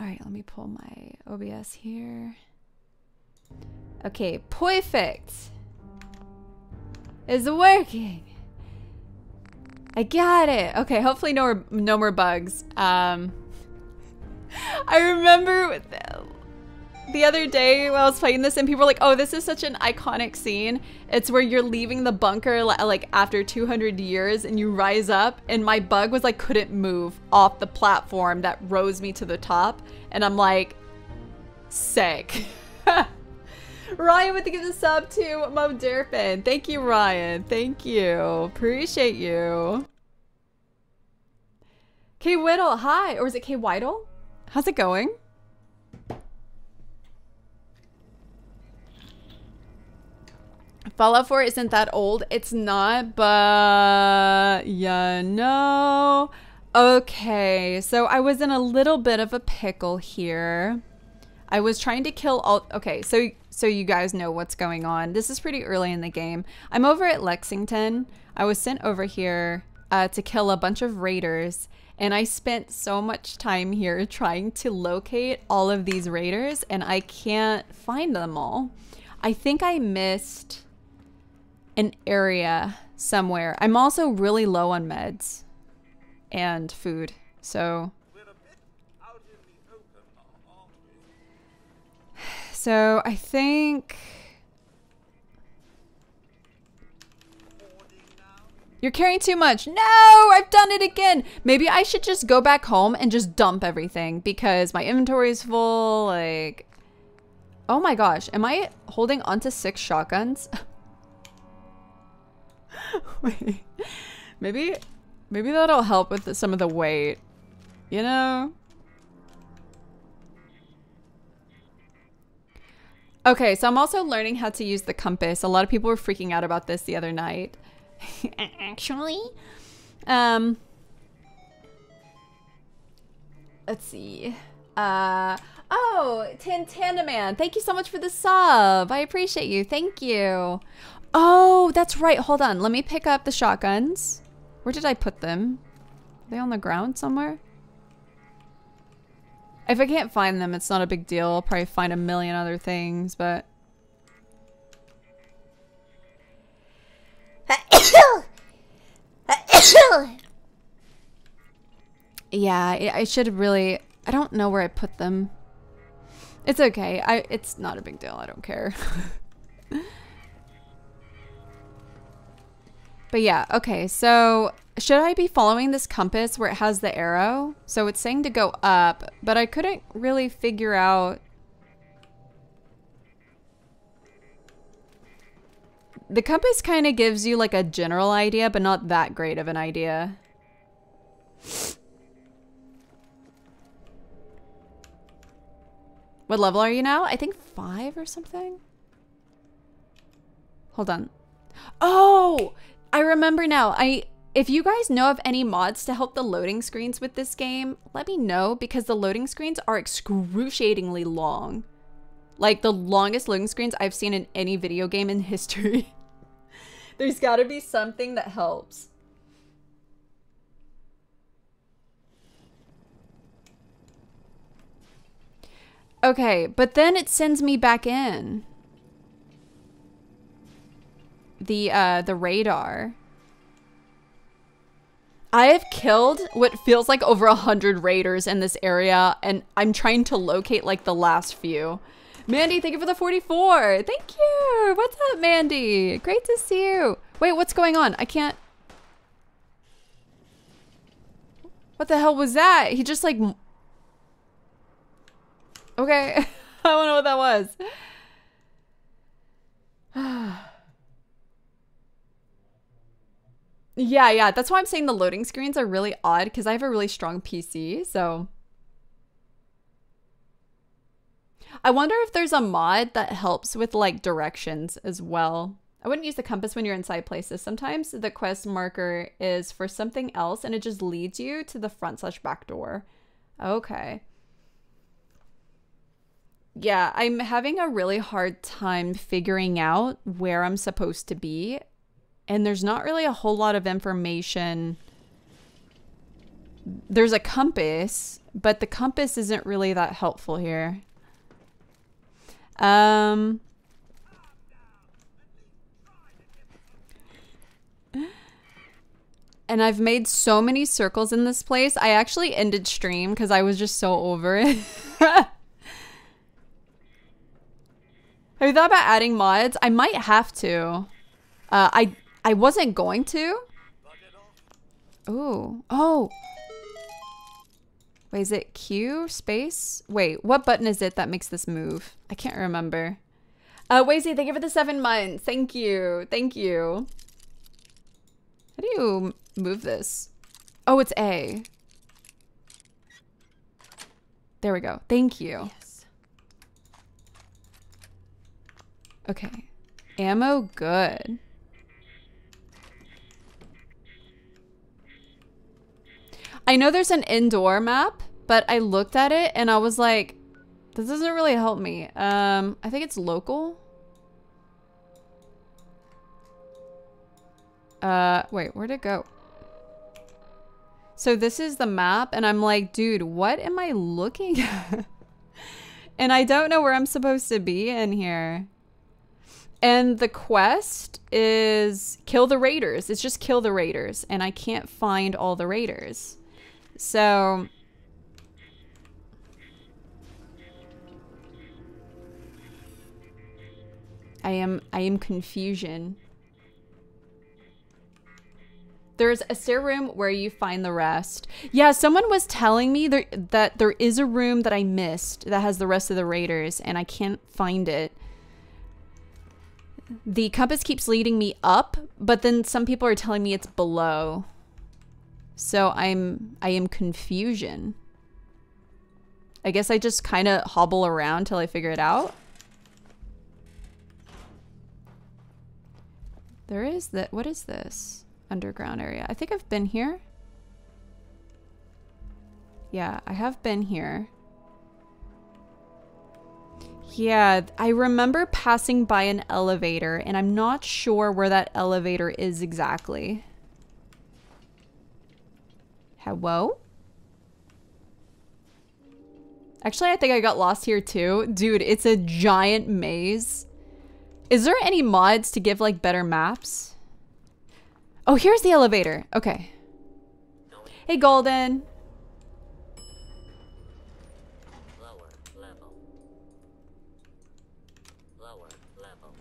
All right, let me pull my OBS here. Okay, perfect. It's working. I got it. Okay, hopefully no more, no more bugs. Um, I remember the other day while I was playing this and people were like, oh, this is such an iconic scene. It's where you're leaving the bunker like after 200 years and you rise up and my bug was like couldn't move off the platform that rose me to the top. And I'm like, sick. Ryan with the give the sub to Mo Derpin. Thank you, Ryan. Thank you. Appreciate you. K Whittle, hi. Or is it K Whittle? How's it going? Fallout 4 isn't that old. It's not, but yeah, no. Okay, so I was in a little bit of a pickle here. I was trying to kill all. Okay, so so you guys know what's going on. This is pretty early in the game. I'm over at Lexington. I was sent over here uh, to kill a bunch of raiders, and I spent so much time here trying to locate all of these raiders, and I can't find them all. I think I missed an area somewhere. I'm also really low on meds and food, so So I think... You're carrying too much. No, I've done it again. Maybe I should just go back home and just dump everything because my inventory is full. Like, oh my gosh. Am I holding onto six shotguns? Wait, maybe, maybe that'll help with the, some of the weight. You know? Okay, so I'm also learning how to use the compass. A lot of people were freaking out about this the other night. Actually, um, let's see. Uh, oh, Tantanaman, thank you so much for the sub. I appreciate you. Thank you. Oh, that's right. Hold on. Let me pick up the shotguns. Where did I put them? Are they on the ground somewhere? If I can't find them, it's not a big deal. I'll probably find a million other things, but... yeah, I should really... I don't know where I put them. It's okay. I. It's not a big deal. I don't care. but yeah, okay. So should I be following this compass where it has the arrow? So it's saying to go up, but I couldn't really figure out... The compass kind of gives you like a general idea, but not that great of an idea. What level are you now? I think five or something? Hold on. Oh, I remember now. I if you guys know of any mods to help the loading screens with this game, let me know because the loading screens are excruciatingly long. Like the longest loading screens I've seen in any video game in history. There's gotta be something that helps. Okay, but then it sends me back in. The, uh, the radar. I have killed what feels like over a hundred raiders in this area, and I'm trying to locate like the last few. Mandy, thank you for the 44. Thank you. What's up, Mandy? Great to see you. Wait, what's going on? I can't. What the hell was that? He just like. Okay. I don't know what that was. Yeah, yeah. That's why I'm saying the loading screens are really odd because I have a really strong PC, so. I wonder if there's a mod that helps with like directions as well. I wouldn't use the compass when you're inside places. Sometimes the quest marker is for something else and it just leads you to the front slash back door. Okay. Yeah, I'm having a really hard time figuring out where I'm supposed to be and there's not really a whole lot of information. There's a compass, but the compass isn't really that helpful here. Um, and I've made so many circles in this place. I actually ended stream because I was just so over it. Have you thought about adding mods? I might have to. Uh, I I wasn't going to. Ooh. Oh. Wait, is it Q space? Wait, what button is it that makes this move? I can't remember. Uh, Wazy, thank you for the seven months. Thank you. Thank you. How do you move this? Oh, it's A. There we go. Thank you. Yes. Okay. Ammo, good. I know there's an indoor map, but I looked at it and I was like, this doesn't really help me. Um, I think it's local. Uh, wait, where'd it go? So this is the map and I'm like, dude, what am I looking at? and I don't know where I'm supposed to be in here. And the quest is kill the raiders. It's just kill the raiders. And I can't find all the raiders. So I am I am confusion. There's a stair room where you find the rest. Yeah, someone was telling me there, that there is a room that I missed that has the rest of the raiders and I can't find it. The compass keeps leading me up, but then some people are telling me it's below. So I'm I am confusion. I guess I just kind of hobble around till I figure it out. There is that. What is this underground area? I think I've been here. Yeah, I have been here. Yeah, I remember passing by an elevator and I'm not sure where that elevator is exactly. Hello? Actually, I think I got lost here too. Dude, it's a giant maze. Is there any mods to give like better maps? Oh, here's the elevator. Okay. Hey, Golden. Lower level. Lower level.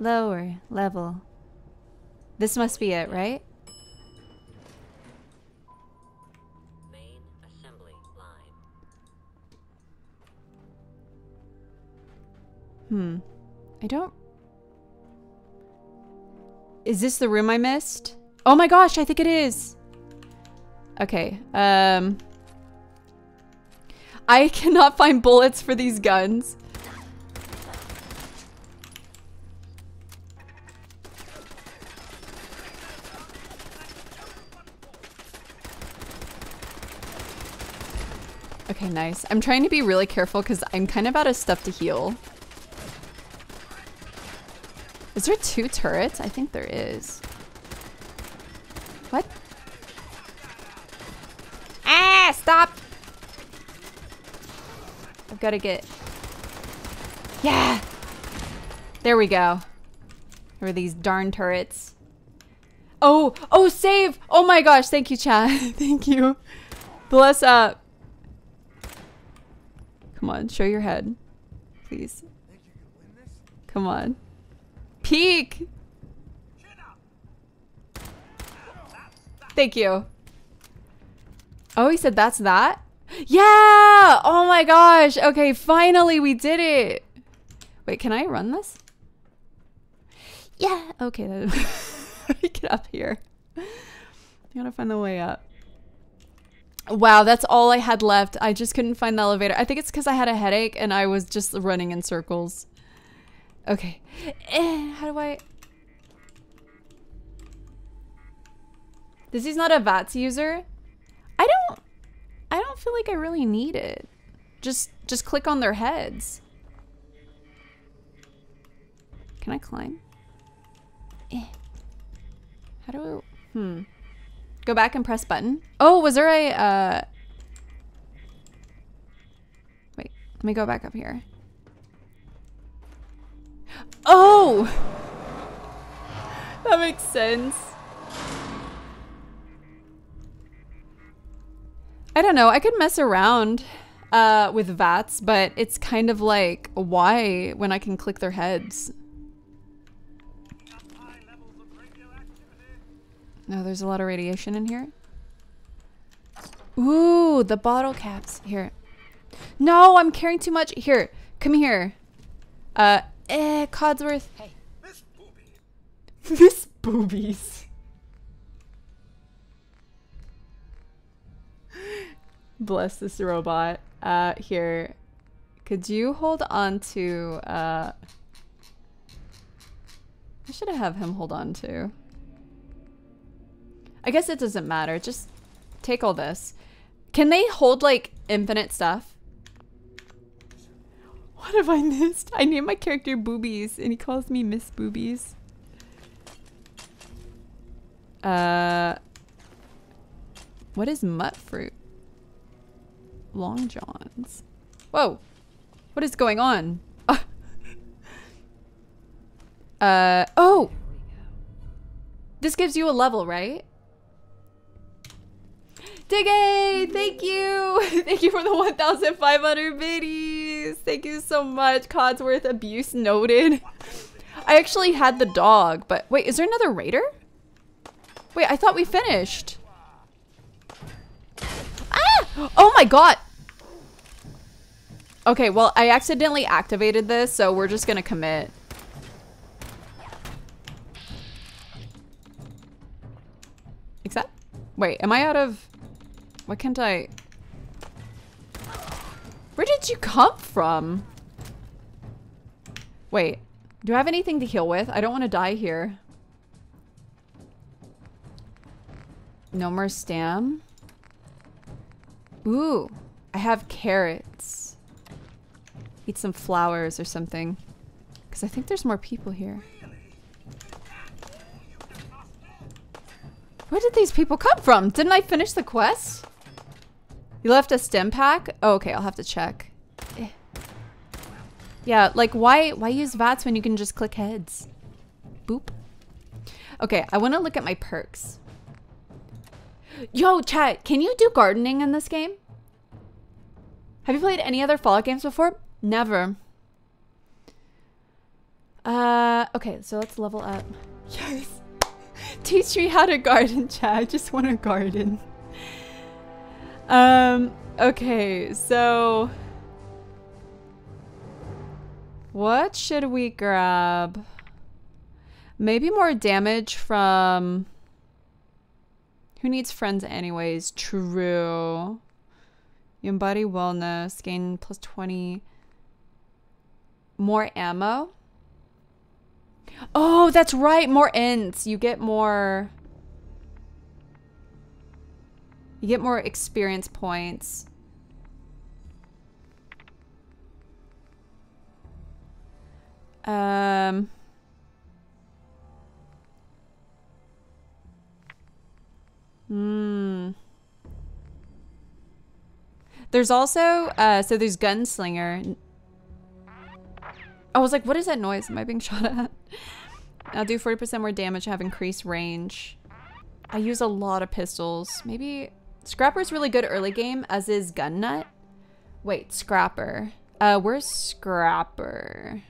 Lower level. This must be it, right? Hmm. I don't... Is this the room I missed? Oh my gosh, I think it is. Okay, um... I cannot find bullets for these guns. Okay, nice. I'm trying to be really careful because I'm kind of out of stuff to heal. Is there two turrets? I think there is. What? Ah, stop! I've got to get... Yeah! There we go. There are these darn turrets. Oh, oh, save! Oh my gosh, thank you, Chad. thank you. Bless up. Come on, show your head. Please. Come on. Peek! Thank you. Oh, he said that's that? Yeah! Oh my gosh. Okay, finally we did it. Wait, can I run this? Yeah. Okay. Get up here. I gotta find the way up. Wow, that's all I had left. I just couldn't find the elevator. I think it's because I had a headache and I was just running in circles. Okay. Eh, how do I... This is not a VATS user. I don't... I don't feel like I really need it. Just, just click on their heads. Can I climb? Eh. How do I... Hmm. Go back and press button. Oh, was there a... Uh, Wait, let me go back up here. Oh! That makes sense. I don't know. I could mess around uh, with VATS, but it's kind of like, why when I can click their heads? No, there's a lot of radiation in here. Ooh, the bottle caps. Here. No, I'm carrying too much. Here, come here. Uh, eh, Codsworth. Hey, Miss Boobies. Miss Boobies. Bless this robot. Uh, here. Could you hold on to, uh... I should have him hold on to. I guess it doesn't matter. Just take all this. Can they hold, like, infinite stuff? What have I missed? I named my character Boobies, and he calls me Miss Boobies. Uh... What is mutfruit? Long Johns. Whoa. What is going on? uh, oh! This gives you a level, right? Diggy! Thank you! Thank you for the 1,500 biddies! Thank you so much. Codsworth abuse noted. I actually had the dog, but wait, is there another raider? Wait, I thought we finished. Ah! Oh my god! Okay, well, I accidentally activated this, so we're just gonna commit. Except? Wait, am I out of... Why can't I... Where did you come from? Wait, do I have anything to heal with? I don't want to die here. No more stam. Ooh, I have carrots eat some flowers or something. Because I think there's more people here. Where did these people come from? Didn't I finish the quest? You left a stim pack? Oh, okay, I'll have to check. Yeah, like why why use VATS when you can just click heads? Boop. Okay, I want to look at my perks. Yo, chat, can you do gardening in this game? Have you played any other Fallout games before? Never. Uh, okay, so let's level up. Yes. Teach me how to garden, chat. I just want to garden. Um, okay, so... What should we grab? Maybe more damage from... Who needs friends anyways? True. Embody wellness, gain plus 20 more ammo. Oh, that's right. More ends. You get more... You get more experience points. Um... Hmm. There's also, uh, so there's Gunslinger. I was like, what is that noise? Am I being shot at? I'll do 40% more damage, have increased range. I use a lot of pistols. Maybe Scrapper is really good early game, as is Gun Nut. Wait, Scrapper. Uh, where's Scrapper?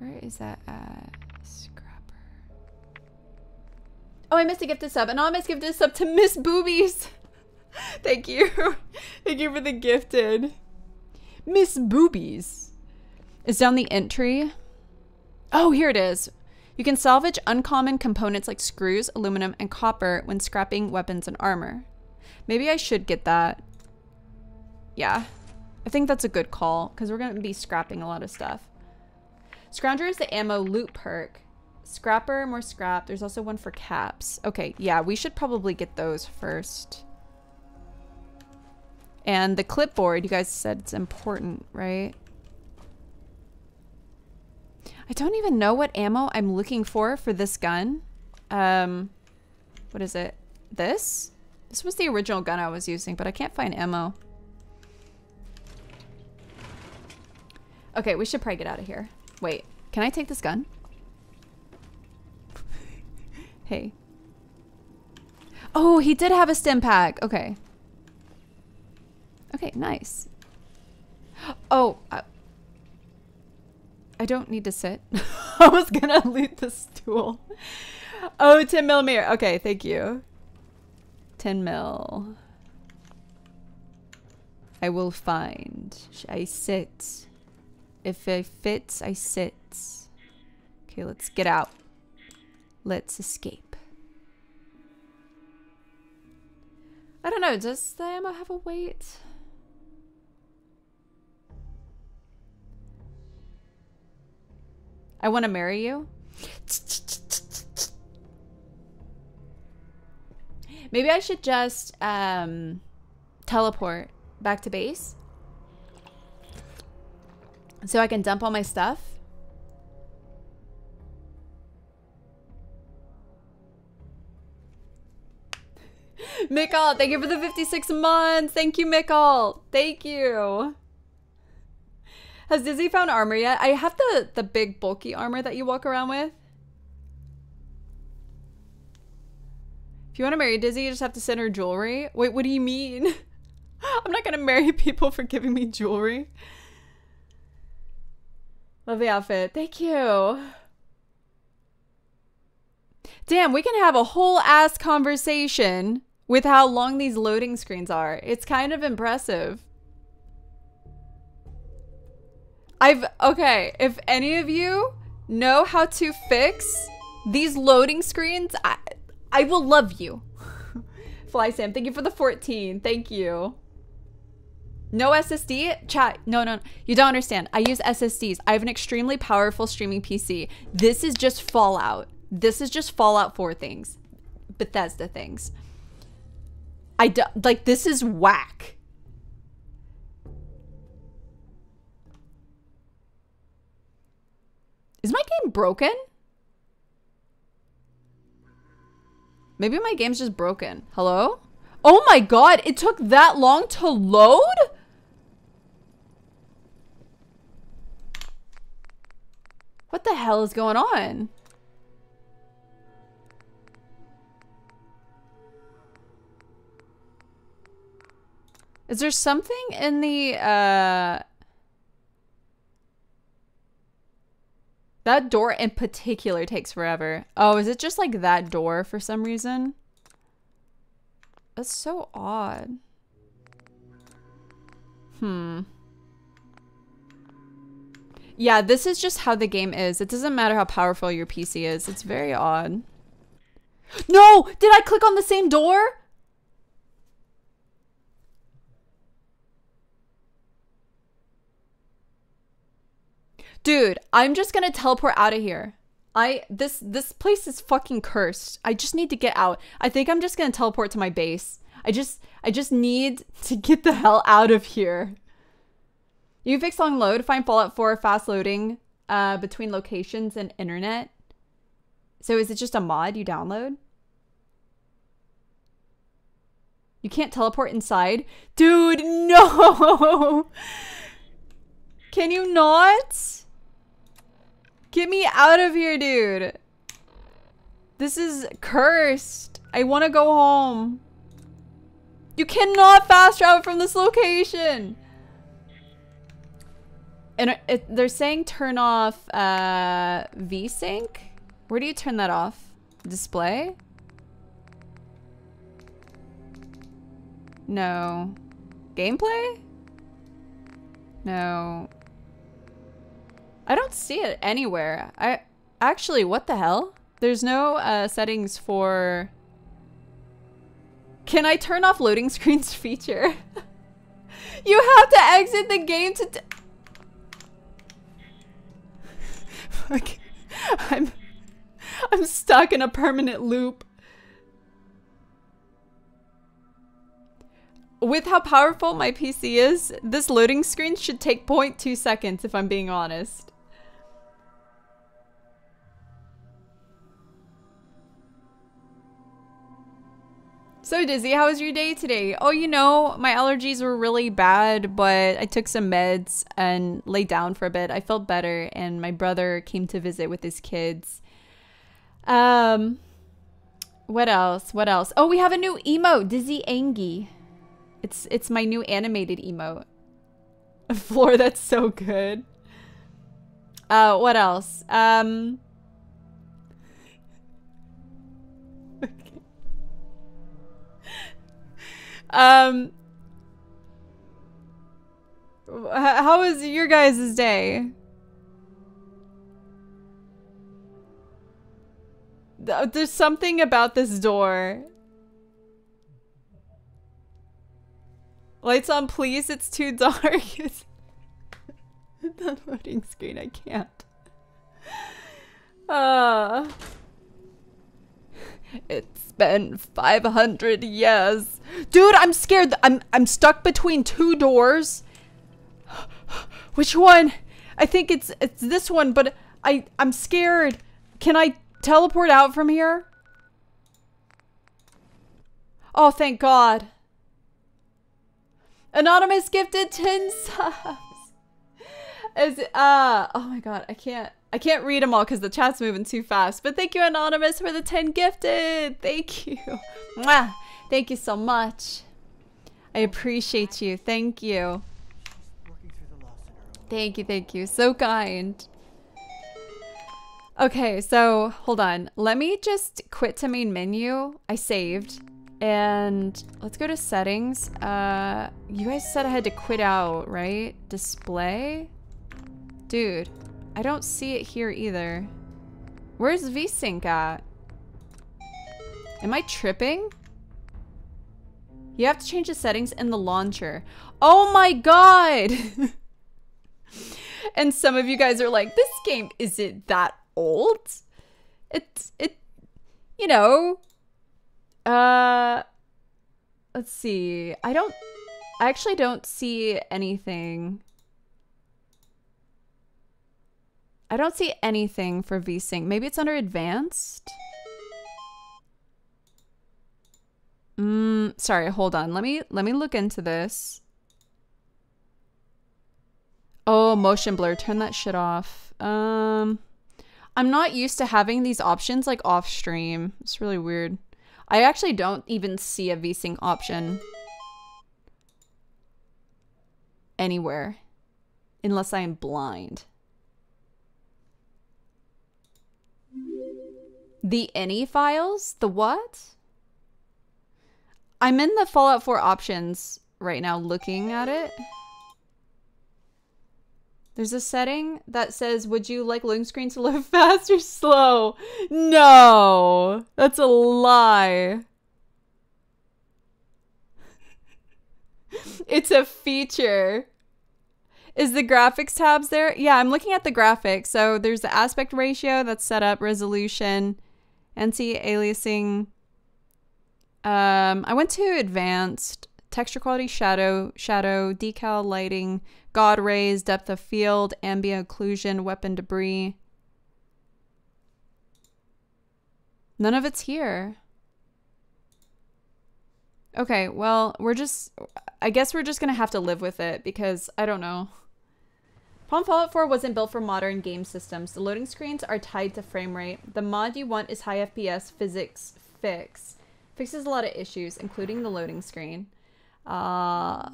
Where is that at? Scrapper. Oh, I missed a gifted sub. Anonymous gifted sub to Miss Boobies. Thank you. Thank you for the gifted. Miss Boobies is down the entry. Oh, here it is. You can salvage uncommon components like screws, aluminum, and copper when scrapping weapons and armor. Maybe I should get that. Yeah. I think that's a good call because we're going to be scrapping a lot of stuff. Scrounger is the ammo loot perk. Scrapper, more scrap. There's also one for caps. Okay, yeah, we should probably get those first. And the clipboard, you guys said it's important, right? I don't even know what ammo I'm looking for for this gun. Um, what is it? This? This was the original gun I was using, but I can't find ammo. Okay, we should probably get out of here. Wait, can I take this gun? hey. Oh, he did have a stim pack. Okay. Okay, nice. Oh, I, I don't need to sit. I was gonna loot the stool. Oh, 10 millimeter. Okay, thank you. 10 mil. I will find. I sit. If it fits, I sit. Okay, let's get out. Let's escape. I don't know, does the ammo have a weight? I want to marry you. Maybe I should just um, teleport back to base. So I can dump all my stuff. Mickle, thank you for the 56 months. Thank you, Mickle. Thank you. Has Dizzy found armor yet? I have the, the big bulky armor that you walk around with. If you want to marry Dizzy, you just have to send her jewelry. Wait, what do you mean? I'm not gonna marry people for giving me jewelry. Love the outfit. Thank you. Damn, we can have a whole ass conversation with how long these loading screens are. It's kind of impressive. I've okay, if any of you know how to fix these loading screens, I I will love you. Fly Sam, thank you for the 14. Thank you. No SSD? Chat, no, no, you don't understand. I use SSDs. I have an extremely powerful streaming PC. This is just Fallout. This is just Fallout 4 things. Bethesda things. I don't like, this is whack. Is my game broken? Maybe my game's just broken. Hello? Oh my god, it took that long to load? What the hell is going on? Is there something in the, uh... That door in particular takes forever. Oh, is it just like that door for some reason? That's so odd. Hmm. Yeah, this is just how the game is. It doesn't matter how powerful your PC is. It's very odd. No! Did I click on the same door? Dude, I'm just gonna teleport out of here. I this this place is fucking cursed. I just need to get out. I think I'm just gonna teleport to my base. I just I just need to get the hell out of here. You fix long load, find Fallout 4 fast loading uh, between locations and internet. So is it just a mod you download? You can't teleport inside? Dude, no! Can you not? Get me out of here, dude. This is cursed. I want to go home. You cannot fast travel from this location. And it, they're saying turn off uh, VSync. Where do you turn that off? Display? No. Gameplay? No. I don't see it anywhere. I actually, what the hell? There's no uh, settings for. Can I turn off loading screens feature? you have to exit the game to. Fuck. I'm. I'm stuck in a permanent loop. With how powerful my PC is, this loading screen should take 0.2 seconds if I'm being honest. So Dizzy, how was your day today? Oh, you know, my allergies were really bad, but I took some meds and laid down for a bit. I felt better, and my brother came to visit with his kids. Um, what else? What else? Oh, we have a new emote, Dizzy Angie. It's it's my new animated emote. Floor, that's so good. Uh, what else? Um. Um, how was your guys' day? There's something about this door. Lights on, please. It's too dark. the loading screen. I can't. Uh, it's been 500 years. Dude, I'm scared. I'm I'm stuck between two doors. Which one? I think it's it's this one, but I I'm scared. Can I teleport out from here? Oh, thank God. Anonymous gifted 10 subs. As uh oh my god, I can't I can't read them all because the chat's moving too fast. But thank you, Anonymous, for the 10 gifted. Thank you. Mwah. Thank you so much. I appreciate you. Thank you. Thank you, thank you. So kind. Okay, so hold on. Let me just quit to main menu. I saved. And let's go to settings. Uh, you guys said I had to quit out, right? Display? Dude, I don't see it here either. Where's VSync at? Am I tripping? You have to change the settings in the launcher. Oh my god! and some of you guys are like, this game isn't that old. It's, it, you know, uh, let's see. I don't, I actually don't see anything. I don't see anything for VSync. Maybe it's under advanced? Mm, sorry, hold on. Let me let me look into this. Oh, motion blur. Turn that shit off. Um I'm not used to having these options like off stream. It's really weird. I actually don't even see a VSync option anywhere unless I am blind. The INI files? The what? I'm in the Fallout 4 options right now looking at it. There's a setting that says, would you like loading screen to load fast or slow? No, that's a lie. it's a feature. Is the graphics tabs there? Yeah, I'm looking at the graphics. So there's the aspect ratio that's set up, resolution, anti-aliasing, um, I went to advanced texture quality, shadow, shadow, decal lighting, God rays, depth of field, ambient occlusion, weapon debris. None of it's here. Okay, well, we're just, I guess we're just going to have to live with it because I don't know. Palm Fallout 4 wasn't built for modern game systems. The loading screens are tied to frame rate. The mod you want is high FPS physics fix. Fixes a lot of issues, including the loading screen. Uh,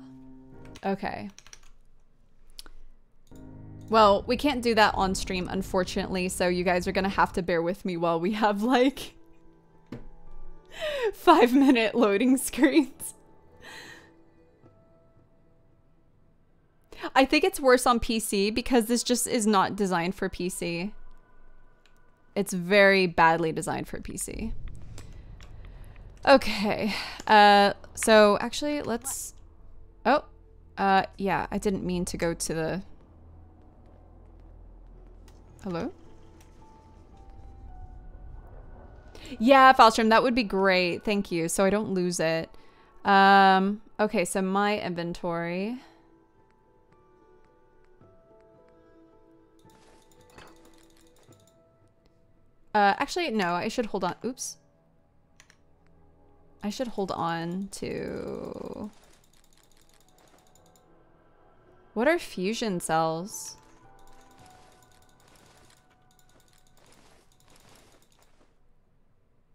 okay. Well, we can't do that on stream, unfortunately, so you guys are gonna have to bear with me while we have, like, five minute loading screens. I think it's worse on PC because this just is not designed for PC. It's very badly designed for PC. Okay. Uh, so actually, let's. Oh, uh, yeah. I didn't mean to go to the. Hello. Yeah, Falstrom, that would be great. Thank you. So I don't lose it. Um, okay, so my inventory. Uh, actually, no, I should hold on. Oops. I should hold on to... What are fusion cells?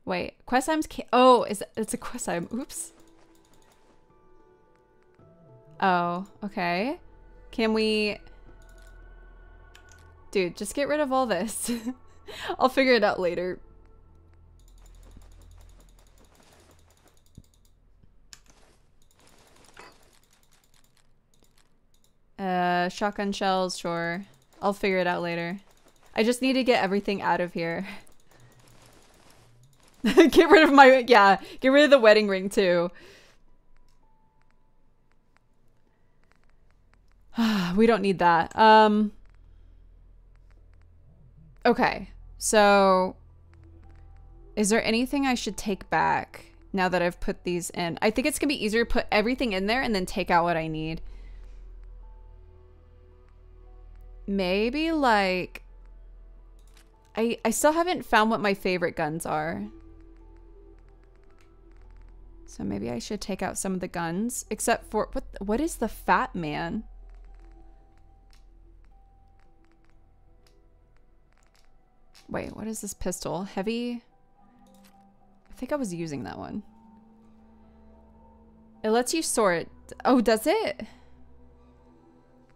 Wait, quest items can Oh, is it, it's a quest item. Oops. Oh, okay. Can we... Dude, just get rid of all this. I'll figure it out later. Uh, shotgun shells, sure. I'll figure it out later. I just need to get everything out of here. get rid of my, yeah, get rid of the wedding ring too. we don't need that. Um, okay, so is there anything I should take back now that I've put these in? I think it's gonna be easier to put everything in there and then take out what I need. Maybe like I I still haven't found what my favorite guns are. So maybe I should take out some of the guns except for what what is the fat man? Wait, what is this pistol? Heavy? I think I was using that one. It lets you sort. Oh, does it?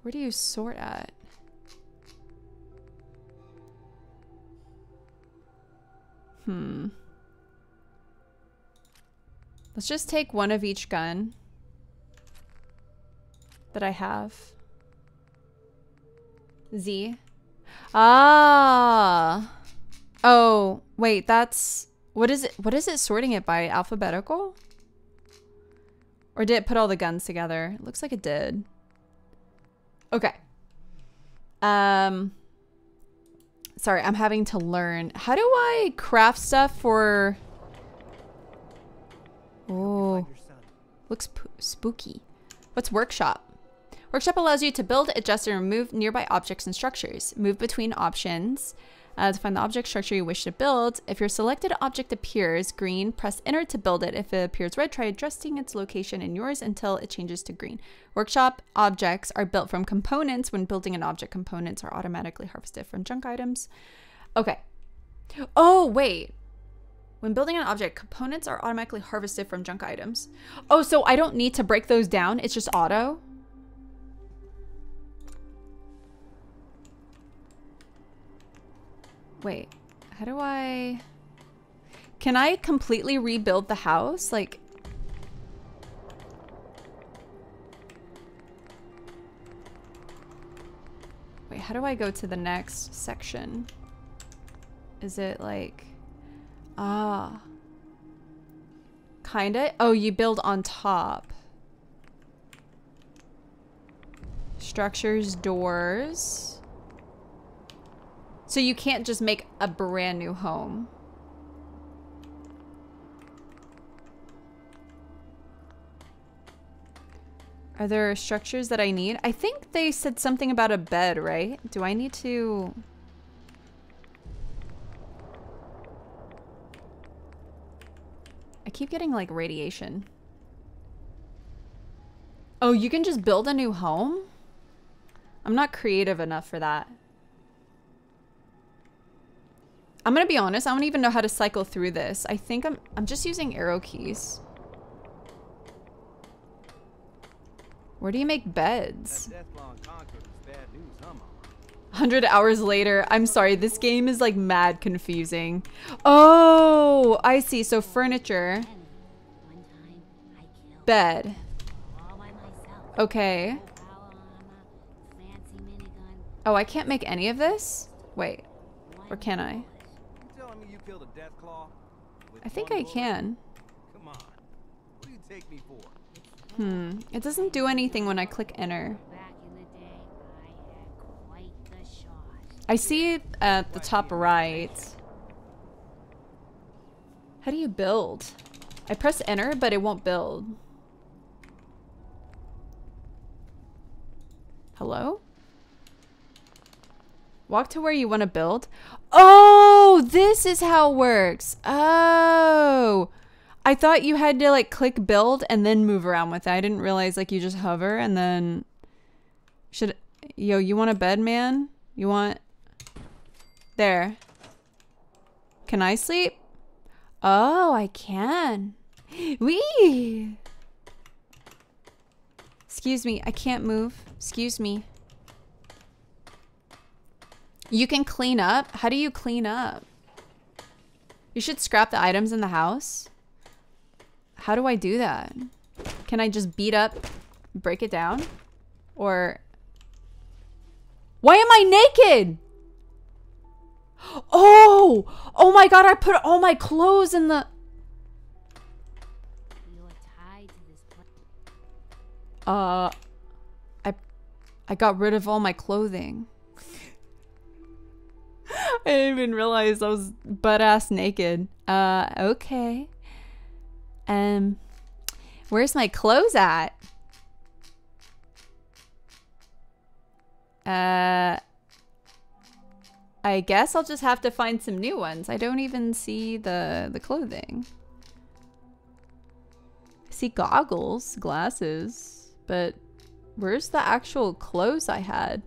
Where do you sort at? Hmm. Let's just take one of each gun that I have. Z. Ah. Oh, wait, that's what is it? What is it sorting it by alphabetical? Or did it put all the guns together? It looks like it did. Okay. Um Sorry, I'm having to learn. How do I craft stuff for... Oh, looks spooky. What's workshop? Workshop allows you to build, adjust, and remove nearby objects and structures. Move between options uh, to find the object structure you wish to build. If your selected object appears green, press enter to build it. If it appears red, try adjusting its location in yours until it changes to green. Workshop objects are built from components. When building an object, components are automatically harvested from junk items. Okay. Oh, wait. When building an object, components are automatically harvested from junk items. Oh, so I don't need to break those down. It's just auto. Wait, how do I... Can I completely rebuild the house? Like... Wait, how do I go to the next section? Is it like... Ah. Kinda? Oh, you build on top. Structures, doors. So you can't just make a brand new home. Are there structures that I need? I think they said something about a bed, right? Do I need to... I keep getting like radiation. Oh, you can just build a new home? I'm not creative enough for that. I'm gonna be honest, I don't even know how to cycle through this. I think I'm I'm just using arrow keys. Where do you make beds? 100 hours later. I'm sorry, this game is like mad confusing. Oh, I see. So furniture. Bed. Okay. Oh, I can't make any of this? Wait. Or can I? I think I can. Come on. What do you take me for? Hmm. It doesn't do anything when I click enter. I see it at the top right. How do you build? I press enter, but it won't build. Hello? Walk to where you want to build. Oh, this is how it works. Oh, I thought you had to like click build and then move around with it. I didn't realize like you just hover and then should yo, you want a bed, man? You want there. Can I sleep? Oh, I can. Wee. Excuse me, I can't move. Excuse me. You can clean up? How do you clean up? You should scrap the items in the house. How do I do that? Can I just beat up, break it down? Or... Why am I naked? Oh! Oh my god, I put all my clothes in the... Uh... I... I got rid of all my clothing. I didn't even realize I was butt-ass naked. Uh, okay. Um, where's my clothes at? Uh, I guess I'll just have to find some new ones. I don't even see the, the clothing. I see goggles, glasses, but where's the actual clothes I had?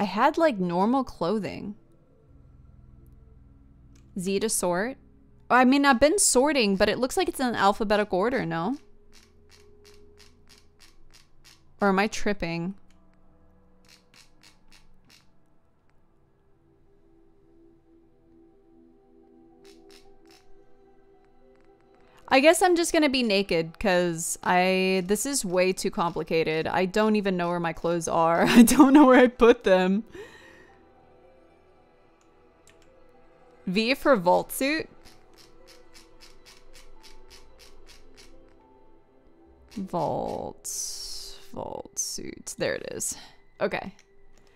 I had like normal clothing. Z to sort. I mean, I've been sorting, but it looks like it's in alphabetical order, no? Or am I tripping? I guess I'm just gonna be naked because I this is way too complicated. I don't even know where my clothes are. I don't know where I put them. V for vault suit. Vault. Vault suit. There it is. Okay.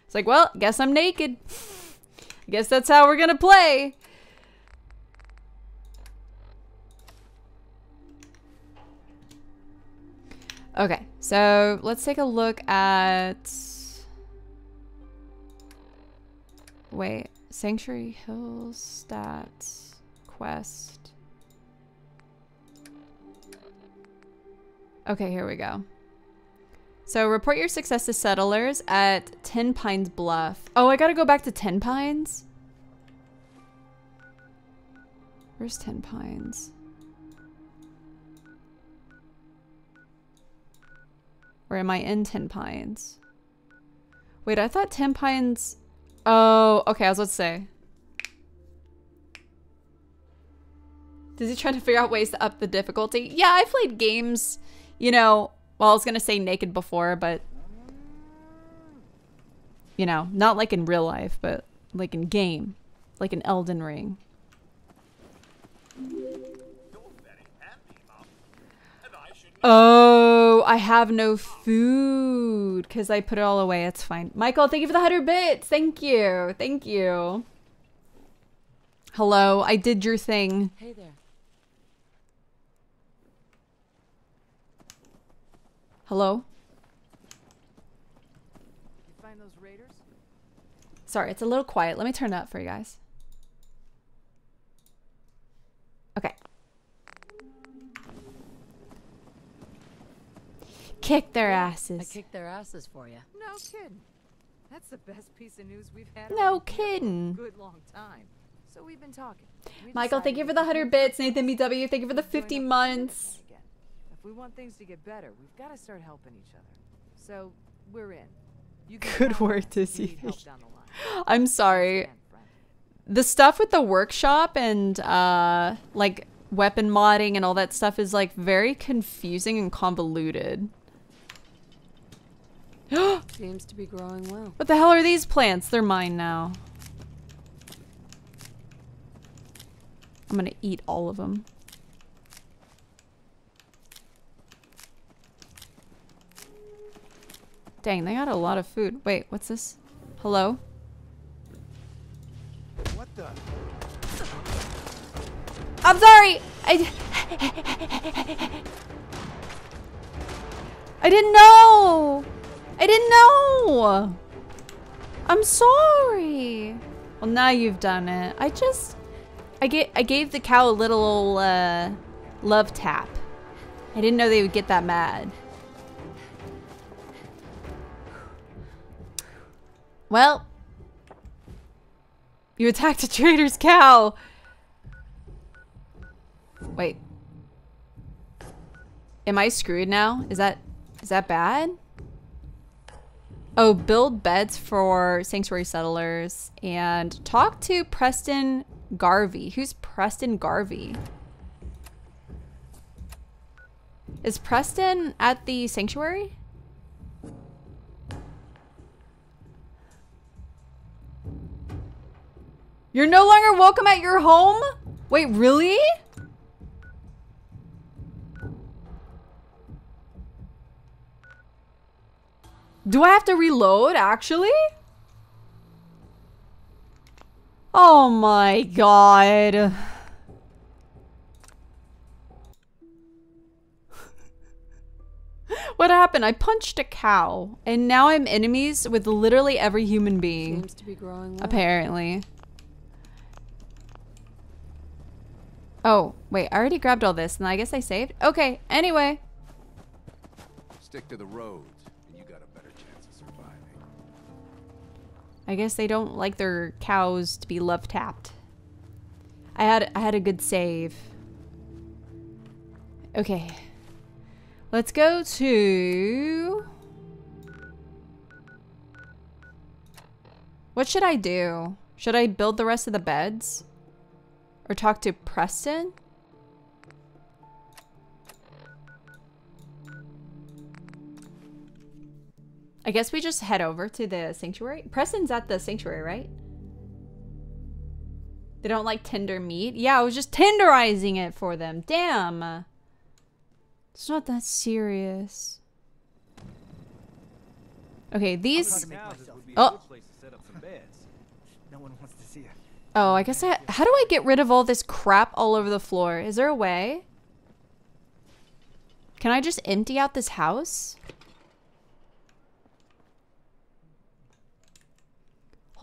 It's like, well, guess I'm naked. I guess that's how we're gonna play. Okay, so let's take a look at... Wait, Sanctuary Hills stats, quest. Okay, here we go. So report your success to settlers at Ten Pines Bluff. Oh, I gotta go back to Ten Pines? Where's Ten Pines? Or am I in Ten Pines? Wait, I thought Ten Pines... Oh, okay, I was about to say. Does he try to figure out ways to up the difficulty? Yeah, I played games, you know, well, I was going to say naked before, but... You know, not like in real life, but like in game. Like in Elden Ring. Oh, I have no food because I put it all away. It's fine. Michael, thank you for the 100 bits. Thank you. Thank you. Hello, I did your thing. Hey there. Hello? You find those raiders? Sorry, it's a little quiet. Let me turn it up for you guys. Okay. Kick their asses. I kicked their asses for you. No kidding. That's the best piece of news we've had. No around here for kidding. a good long time. So we've been talking. We Michael, thank you for the 100 bits. Nathan. BW, thank you for the Join 50 months. If we want things to get better, we've got to start helping each other. So we're in. You Good work, us if Dizzy. need help down the line. I'm sorry. The stuff with the workshop and uh like weapon modding and all that stuff is like very confusing and convoluted. Seems to be growing well. What the hell are these plants? They're mine now. I'm gonna eat all of them. Dang, they got a lot of food. Wait, what's this? Hello? What the? I'm sorry! I... I didn't know! I didn't know. I'm sorry. Well, now you've done it. I just, I get, I gave the cow a little uh, love tap. I didn't know they would get that mad. Well, you attacked a trader's cow. Wait. Am I screwed now? Is that is that bad? Oh, build beds for sanctuary settlers and talk to Preston Garvey. Who's Preston Garvey? Is Preston at the sanctuary? You're no longer welcome at your home? Wait, really? Do I have to reload, actually? Oh my god. what happened? I punched a cow, and now I'm enemies with literally every human being. Seems to be growing well. Apparently. Oh, wait, I already grabbed all this, and I guess I saved? Okay, anyway. Stick to the roads, I guess they don't like their cows to be love tapped. I had I had a good save. Okay. Let's go to What should I do? Should I build the rest of the beds? Or talk to Preston? I guess we just head over to the sanctuary. Preston's at the sanctuary, right? They don't like tender meat? Yeah, I was just tenderizing it for them. Damn. It's not that serious. Okay, these... Oh. No one wants to see it. Oh, I guess I... How do I get rid of all this crap all over the floor? Is there a way? Can I just empty out this house?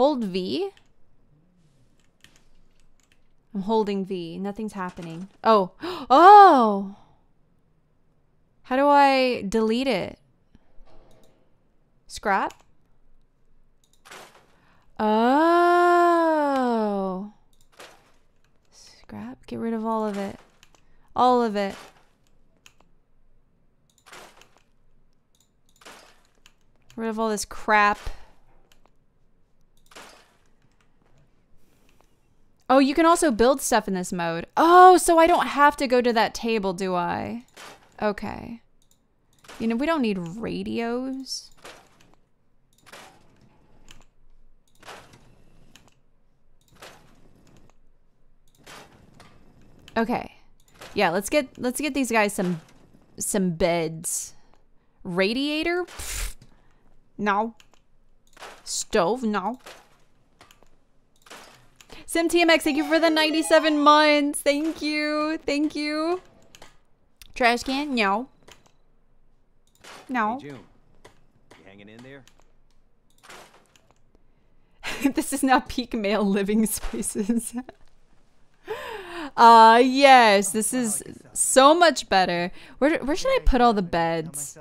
Hold V? I'm holding V. Nothing's happening. Oh. Oh! How do I delete it? Scrap? Oh. Scrap? Get rid of all of it. All of it. Get rid of all this crap. Oh, you can also build stuff in this mode. Oh, so I don't have to go to that table, do I? Okay. You know, we don't need radios. Okay. Yeah, let's get let's get these guys some some beds. Radiator? Pfft. No. Stove? No. SimTMX, thank you for the 97 months. Thank you. Thank you. Trash can? No. No. Hey, June. You hanging in there? this is now peak male living spaces. uh yes, this is so much better. Where where should I put all the beds?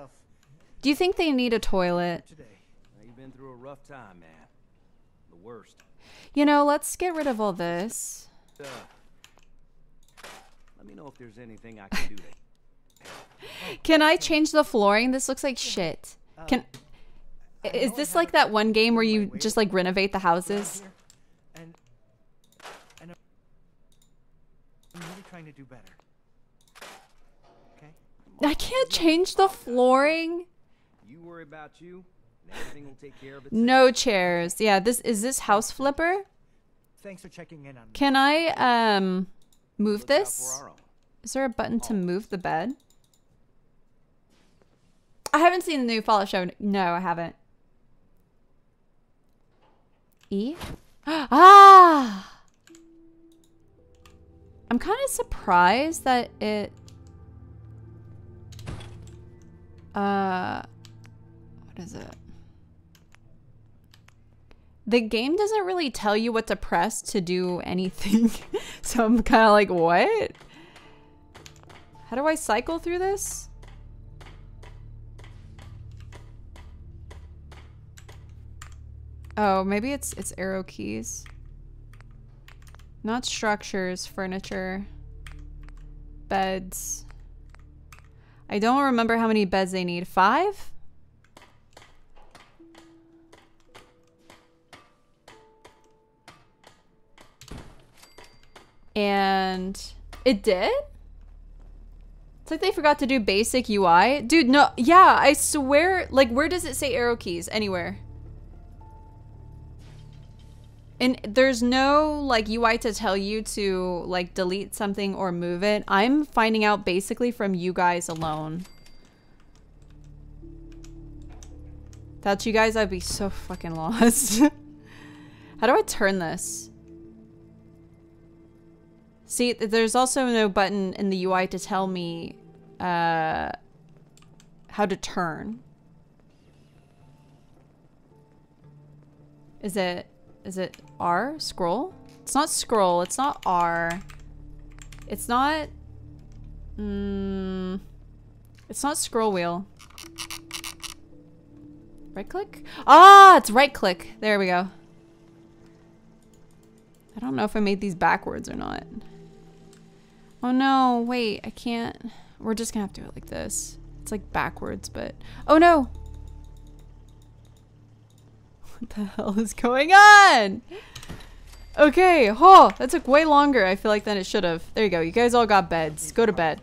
Do you think they need a toilet? you've been through a rough time, man. The worst. You know, let's get rid of all this. Uh, let me know if there's anything I can do Can I change the flooring? This looks like shit. Can Is this like that one game where you just like renovate the houses? And and I'm really trying to do better. Okay? I can't change the flooring. You worry about you, and everything will take care of. No chairs. Yeah, this is this house flipper? Thanks for checking in on me. Can I um move this? for our own. Is there a button to move the bed? I haven't seen the new Fallout show. No, I haven't. E? Ah! I'm kind of surprised that it... Uh... What is it? The game doesn't really tell you what to press to do anything. so I'm kind of like, what? How do I cycle through this? Oh, maybe it's it's arrow keys. Not structures, furniture, beds. I don't remember how many beds they need. Five? And it did? It's like they forgot to do basic UI. Dude, no. Yeah, I swear. Like, where does it say arrow keys? Anywhere. And there's no like UI to tell you to like delete something or move it. I'm finding out basically from you guys alone. Without you guys, I'd be so fucking lost. How do I turn this? See, there's also no button in the UI to tell me uh, how to turn. Is it is it R? Scroll? It's not scroll. It's not R. It's not... Mm, it's not scroll wheel. Right click? Ah, it's right click. There we go. I don't know if I made these backwards or not. Oh no, wait, I can't. We're just gonna have to do it like this. It's like backwards, but... Oh no! What the hell is going on? Okay, oh, that took way longer, I feel like, than it should have. There you go, you guys all got beds. Go to bed.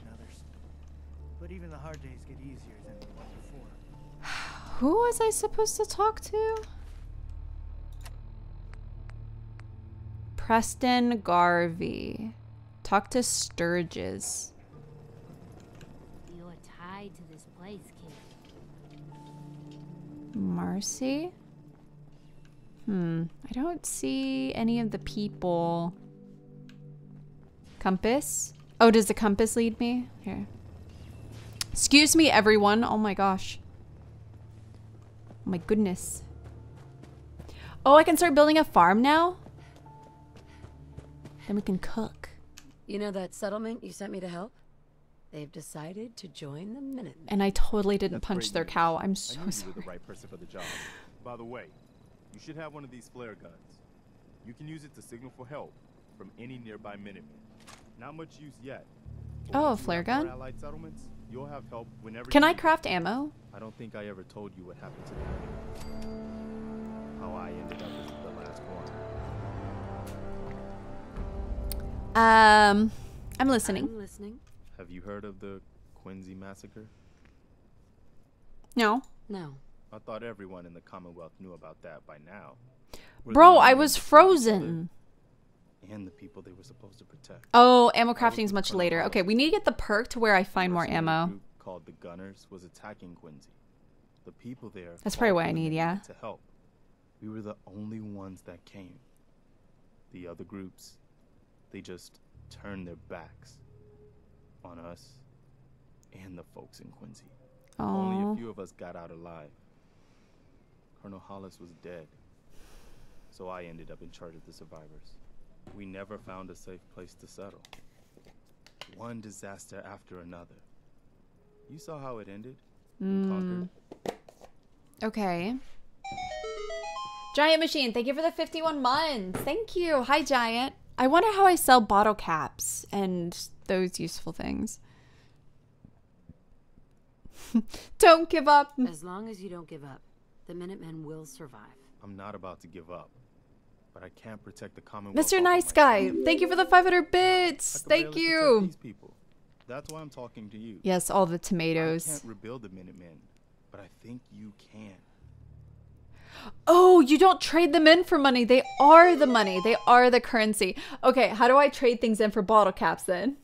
But even the hard days get easier than the one before. Who was I supposed to talk to? Preston Garvey. Talk to Sturgis. You're tied to this place, kid. Marcy? Hmm. I don't see any of the people. Compass? Oh, does the compass lead me? Here. Excuse me, everyone. Oh my gosh. Oh my goodness. Oh, I can start building a farm now? Then we can cook. You know that settlement you sent me to help? They've decided to join the Minutemen. And I totally didn't That's punch their news. cow. I'm I knew so you were sorry. the right person for the job. By the way, you should have one of these flare guns. You can use it to signal for help from any nearby Minutemen. Not much use yet. Oh, a flare have more gun? Allied settlements, you'll have help whenever Can I need craft ammo? I don't think I ever told you what happened to me. How I ended up Um, I'm listening. I'm listening. Have you heard of the Quincy massacre? No. No. I thought everyone in the Commonwealth knew about that by now. We're Bro, I was to save each frozen. And the people they were supposed to protect. Oh, ammo I crafting is much later. Okay, we need to get the perk to where I find more ammo. called the Gunners was attacking Quincy. The people there. That's probably for what I need, yeah. To help. We were the only ones that came. The other groups, they just turned their backs on us and the folks in Quincy. Only Oh. a few of us got out alive. Colonel Hollis was dead. So I ended up in charge of the survivors. We never found a safe place to settle. One disaster after another. You saw how it ended. Mm. Okay. Giant Machine, thank you for the 51 months. Thank you. Hi, Giant. I wonder how I sell bottle caps and those useful things. Don't give up. As long as you don't give up, the Minutemen will survive. I'm not about to give up. But I can't protect the Commonwealth. Mr. Nice Guy, myself. thank you for the 500 bits. Thank you. These people. That's why I'm talking to you. Yes, all the tomatoes. I can't rebuild the Minutemen, but I think you can. Oh, you don't trade them in for money. They are the money. They are the currency. Okay, how do I trade things in for bottle caps then?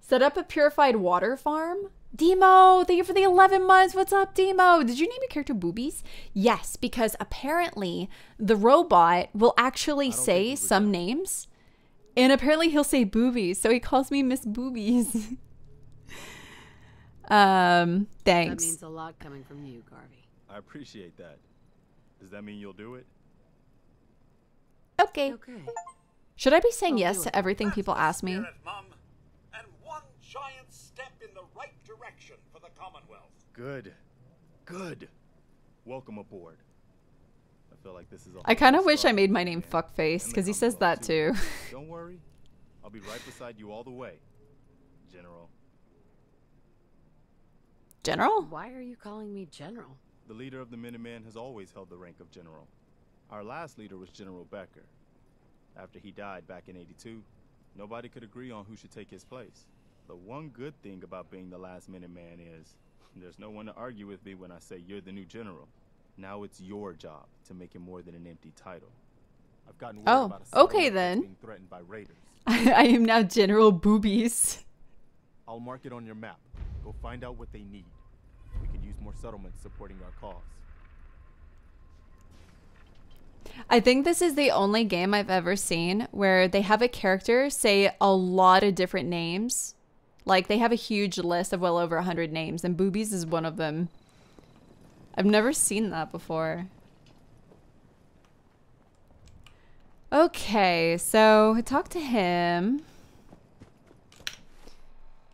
Set up a purified water farm? Demo, thank you for the 11 months. What's up, Demo? Did you name your character Boobies? Yes, because apparently the robot will actually say some know. names. And apparently he'll say boobies, so he calls me Miss Boobies. um, thanks. That thanks. means a lot coming from you, Garvey. I appreciate that. Does that mean you'll do it? Okay. Okay. Should I be saying I'll yes to it. everything people ask me? Spirit, Mum, and one giant step in the right direction for the Commonwealth. Good. Good. Welcome aboard. I feel like this is a I kind of wish I made my again. name Fuckface because he says that too. Don't worry. I'll be right beside you all the way, General. General? Why are you calling me General? The leader of the Minutemen has always held the rank of general. Our last leader was General Becker. After he died back in 82, nobody could agree on who should take his place. The one good thing about being the last Minuteman is there's no one to argue with me when I say you're the new general. Now it's your job to make it more than an empty title. I've gotten Oh, okay then. being threatened by raiders. I, I am now General Boobies. I'll mark it on your map. Go find out what they need. Use more settlements supporting our cause. I think this is the only game I've ever seen where they have a character say a lot of different names. Like they have a huge list of well over 100 names, and Boobies is one of them. I've never seen that before. Okay, so talk to him.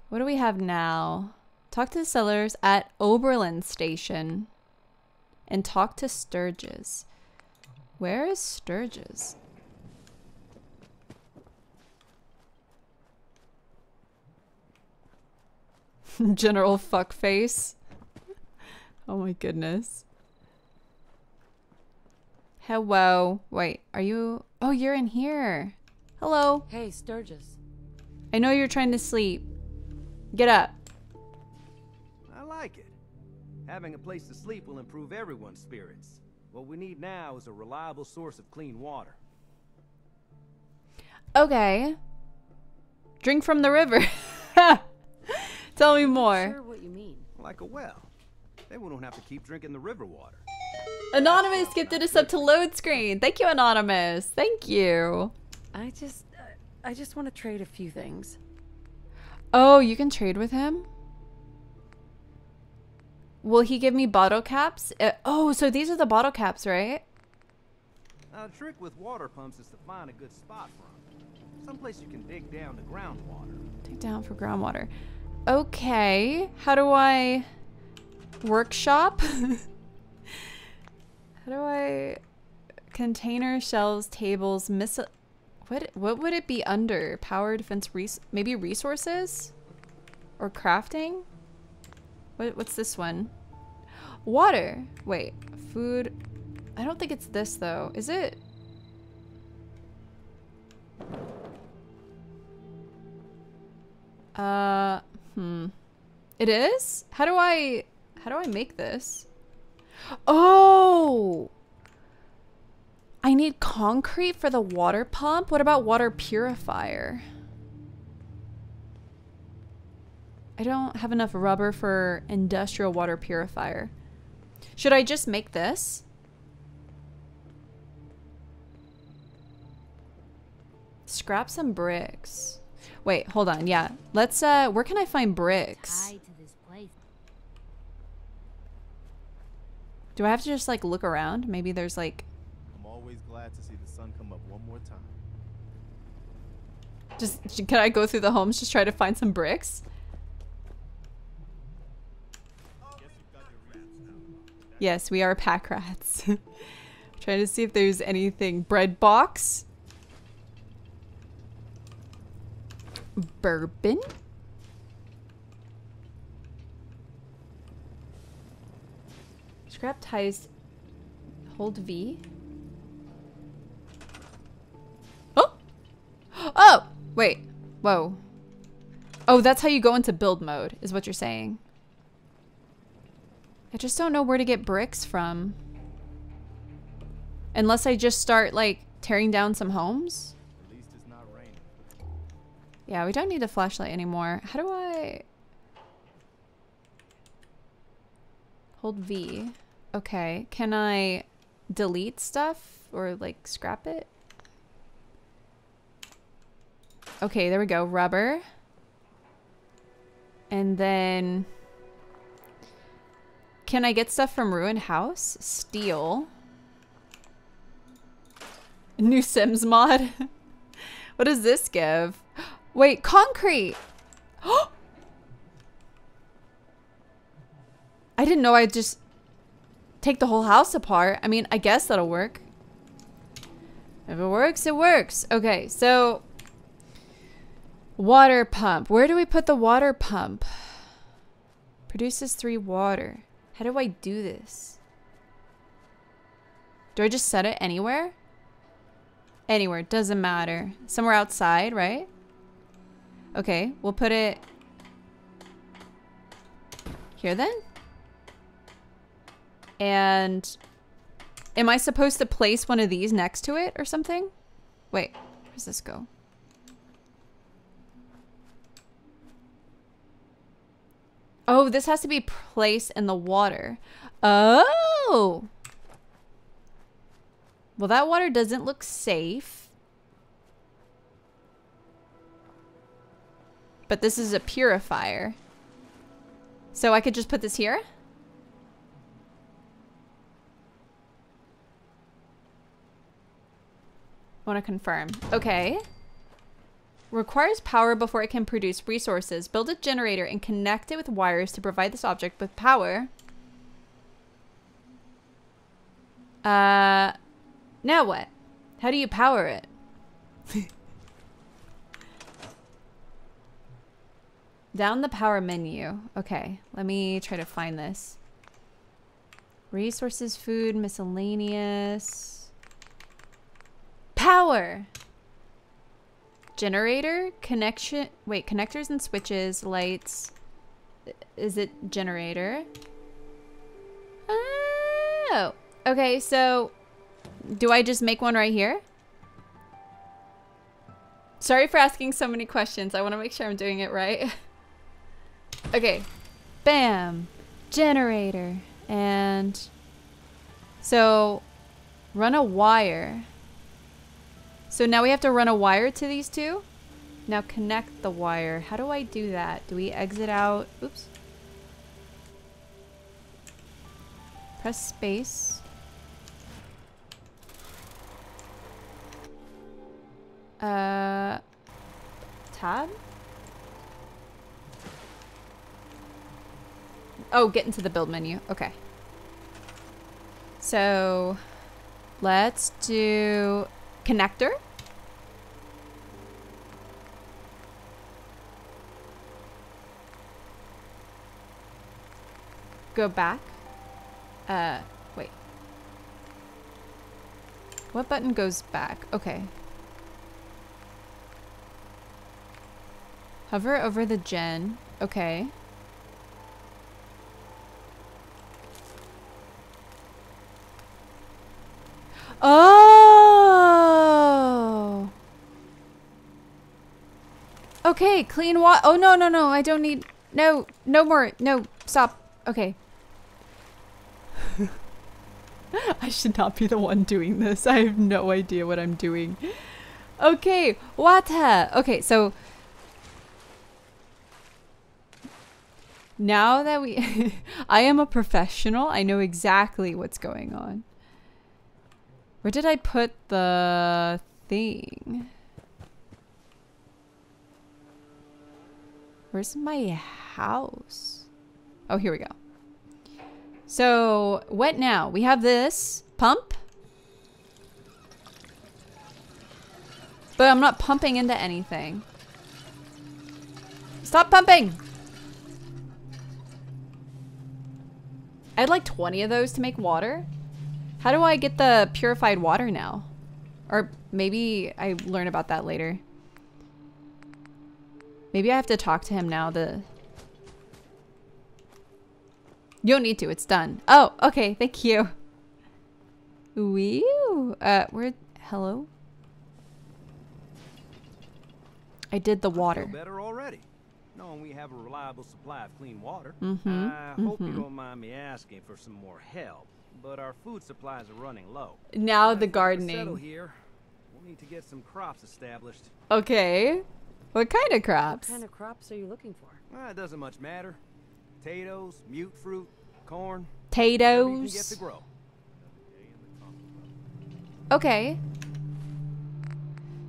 What do we have now? Talk to the sellers at Oberland Station. And talk to Sturgis. Where is Sturgis? General fuckface. Oh my goodness. Hello. Wait, are you? Oh, you're in here. Hello. Hey, Sturgis. I know you're trying to sleep. Get up. I like it. Having a place to sleep will improve everyone's spirits. What we need now is a reliable source of clean water. Okay. Drink from the river. Tell me more. Sure what you mean. Like a well. They we don't have to keep drinking the river water. Anonymous gifted us up to load screen. Thank you, Anonymous. Thank you. I just, uh, I just want to trade a few things. Oh, you can trade with him? Will he give me bottle caps? Uh, oh, so these are the bottle caps, right? Now, the trick with water pumps is to find a good spot for them. Someplace you can dig down to groundwater. Take down for groundwater. Okay. How do I workshop? How do I container shelves, tables, miss what what would it be under? Power defense res maybe resources or crafting? What what's this one? Water. Wait, food. I don't think it's this though. Is it? Uh, hmm. It is? How do I how do I make this? Oh! I need concrete for the water pump. What about water purifier? I don't have enough rubber for industrial water purifier. Should I just make this? Scrap some bricks. Wait, hold on. Yeah. Let's uh where can I find bricks? Tied to this place. Do I have to just like look around? Maybe there's like I'm always glad to see the sun come up one more time. just can I go through the homes just try to find some bricks? Yes, we are pack rats. Trying to see if there's anything. Bread box. Bourbon. Scrap ties. Hold V. Oh! Oh! Wait. Whoa. Oh, that's how you go into build mode, is what you're saying. I just don't know where to get bricks from. Unless I just start, like, tearing down some homes. Yeah, we don't need a flashlight anymore. How do I... Hold V. Okay. Can I delete stuff or, like, scrap it? Okay, there we go. Rubber. And then... Can I get stuff from Ruined House? Steel. New Sims mod. what does this give? Wait, concrete. I didn't know I'd just take the whole house apart. I mean, I guess that'll work. If it works, it works. Okay, so water pump. Where do we put the water pump? Produces three water. How do I do this? Do I just set it anywhere? Anywhere, doesn't matter. Somewhere outside, right? Okay, we'll put it here then. And am I supposed to place one of these next to it or something? Wait, where does this go? Oh, this has to be placed in the water. Oh! Well, that water doesn't look safe. But this is a purifier. So I could just put this here? want to confirm. Okay. Requires power before it can produce resources. Build a generator and connect it with wires to provide this object with power. Uh, now what? How do you power it? Down the power menu. Okay, let me try to find this. Resources, food, miscellaneous. Power! Generator, connection, wait, connectors and switches, lights. Is it generator? Oh, okay, so do I just make one right here? Sorry for asking so many questions. I want to make sure I'm doing it right. okay. Bam. Generator. And so run a wire. So now we have to run a wire to these two. Now connect the wire. How do I do that? Do we exit out? Oops. Press space. Uh, tab? Oh, get into the build menu. Okay. So, let's do connector. Go back. Uh, wait. What button goes back? Okay. Hover over the gen. Okay. Oh. Okay, clean water. Oh, no, no, no. I don't need... No, no more. No, stop. Okay. I should not be the one doing this. I have no idea what I'm doing. Okay, water. Uh, okay, so... Now that we... I am a professional. I know exactly what's going on. Where did I put the thing? Where's my house? Oh, here we go. So, what now? We have this pump. But I'm not pumping into anything. Stop pumping! I had like 20 of those to make water. How do I get the purified water now? Or maybe I learn about that later. Maybe I have to talk to him now. The You don't need to. It's done. Oh, okay. Thank you. Wee. Uh, where? Hello. I did the water. better already, knowing we have a reliable supply of clean water. Mm-hmm, I hope you mhm. don't mind me asking for some more help, but our food supplies are running low. Now the If settle gardening. here. We'll need to get some crops established. Okay. What kind of crops? What kind of crops are you looking for? Well, it doesn't much matter. Potatoes, mute fruit, corn. whatever you can get Potatoes. to grow. Okay.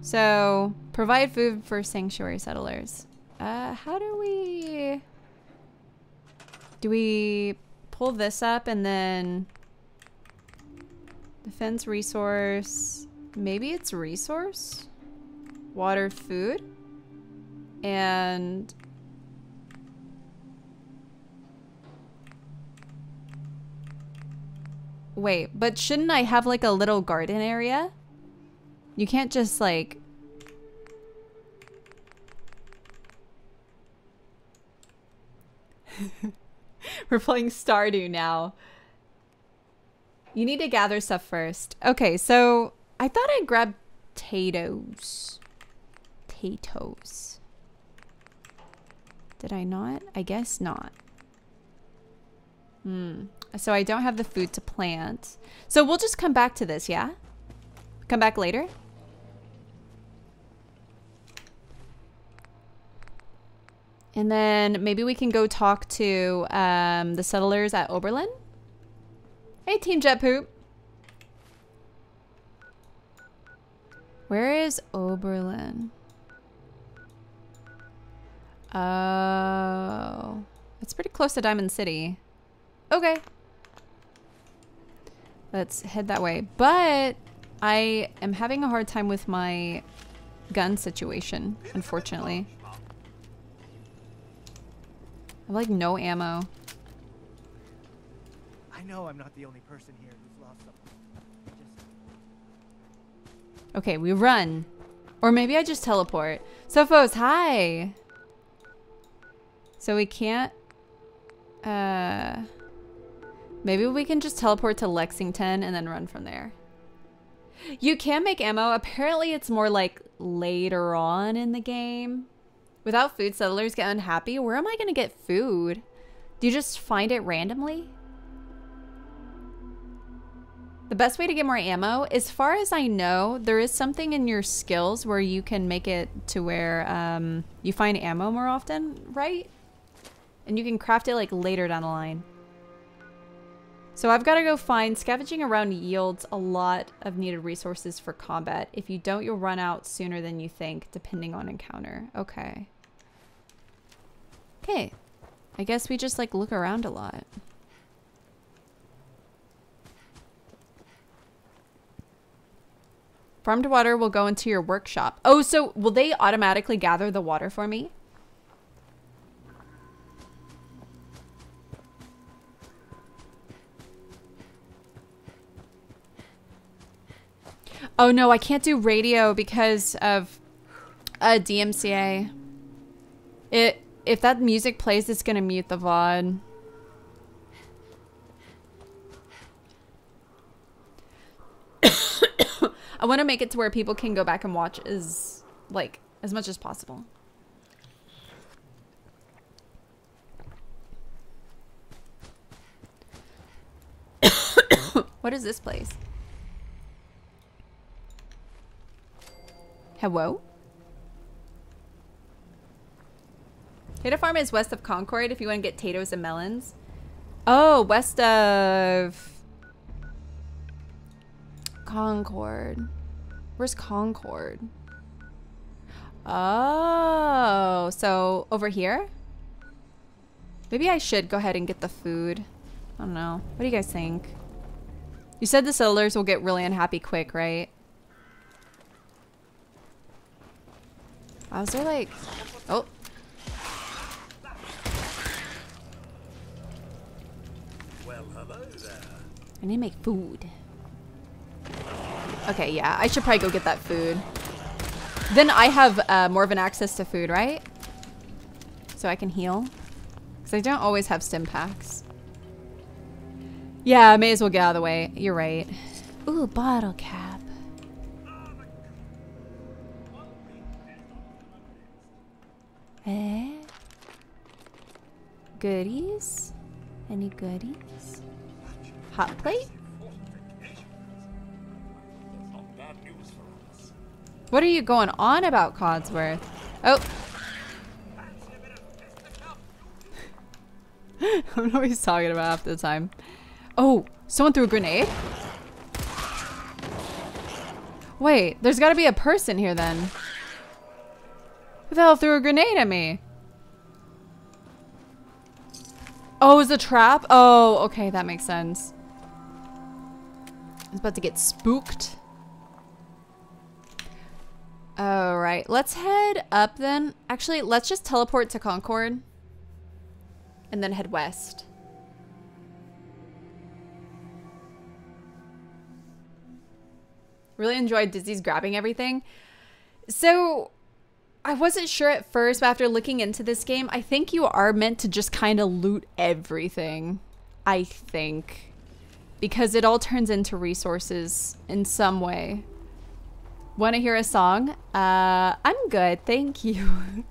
So, provide food for sanctuary settlers. Uh, how do we... Do we pull this up and then... Defense resource... Maybe it's resource? Water, food? And... Wait, but shouldn't I have like a little garden area? You can't just like... We're playing Stardew now. You need to gather stuff first. Okay, so I thought I'd grab potatoes. Potatoes. Did I not? I guess not. Hmm. So I don't have the food to plant. So we'll just come back to this, yeah? Come back later? And then maybe we can go talk to um, the settlers at Oberland. Hey, Team Jet Poop. Where is Oberland? Oh. It's pretty close to Diamond City. Okay. Let's head that way. But I am having a hard time with my gun situation, unfortunately. I have like no ammo. I know I'm not the only person here who's lost something. Just Okay, we run. Or maybe I just teleport. Sophos, hi! So we can't... Uh... Maybe we can just teleport to Lexington and then run from there. You can make ammo. Apparently it's more like later on in the game. Without food, settlers get unhappy. Where am I going to get food? Do you just find it randomly? The best way to get more ammo, as far as I know, there is something in your skills where you can make it to where um, you find ammo more often, right? And you can craft it like later down the line. So I've got to go find, scavenging around yields a lot of needed resources for combat. If you don't, you'll run out sooner than you think, depending on encounter. Okay. Okay. I guess we just like look around a lot. Farmed water will go into your workshop. Oh, so will they automatically gather the water for me? Oh no, I can't do radio because of a DMCA. It if that music plays, it's gonna mute the VOD. I want to make it to where people can go back and watch as like as much as possible. what is this place? Hello? Tato Farm is west of Concord if you want to get potatoes and melons. Oh, west of Concord. Where's Concord? Oh, so over here? Maybe I should go ahead and get the food. I don't know. What do you guys think? You said the settlers will get really unhappy quick, right? I was there like... Oh. Well, hello there. I need to make food. Okay, yeah. I should probably go get that food. Then I have uh, more of an access to food, right? So I can heal. Because I don't always have stimpaks. Yeah, may as well get out of the way. You're right. Ooh, bottle cap. Eh? Goodies? Any goodies? Hot plate? What are you going on about, Codsworth? Oh. I don't know what he's talking about half the time. Oh, someone threw a grenade? Wait, there's got to be a person here then. Who the hell threw a grenade at me? Oh, it's a trap? Oh, okay, that makes sense. I was about to get spooked. Alright, let's head up then. Actually, let's just teleport to Concord. And then head west. Really enjoyed Dizzy's grabbing everything. So, I wasn't sure at first, but after looking into this game, I think you are meant to just kind of loot everything. I think. Because it all turns into resources in some way. Want to hear a song? Uh, I'm good, thank you.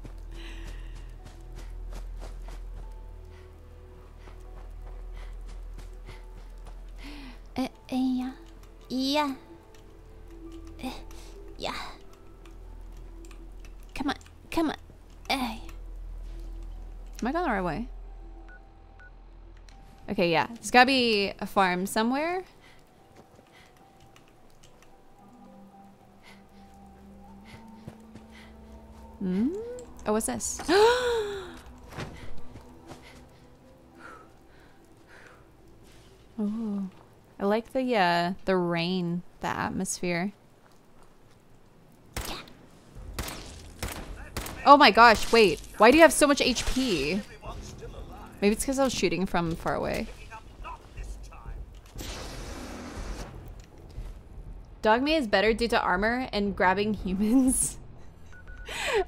uh, yeah. Yeah. Uh, yeah. Come on, come on. Hey. Am I going the right way? Okay, yeah. There's gotta be a farm somewhere. Hmm? Oh, what's this? oh, I like the uh, the rain, the atmosphere. Oh my gosh, wait. Why do you have so much HP? Maybe it's because I was shooting from far away. Dogmeat is better due to armor and grabbing humans.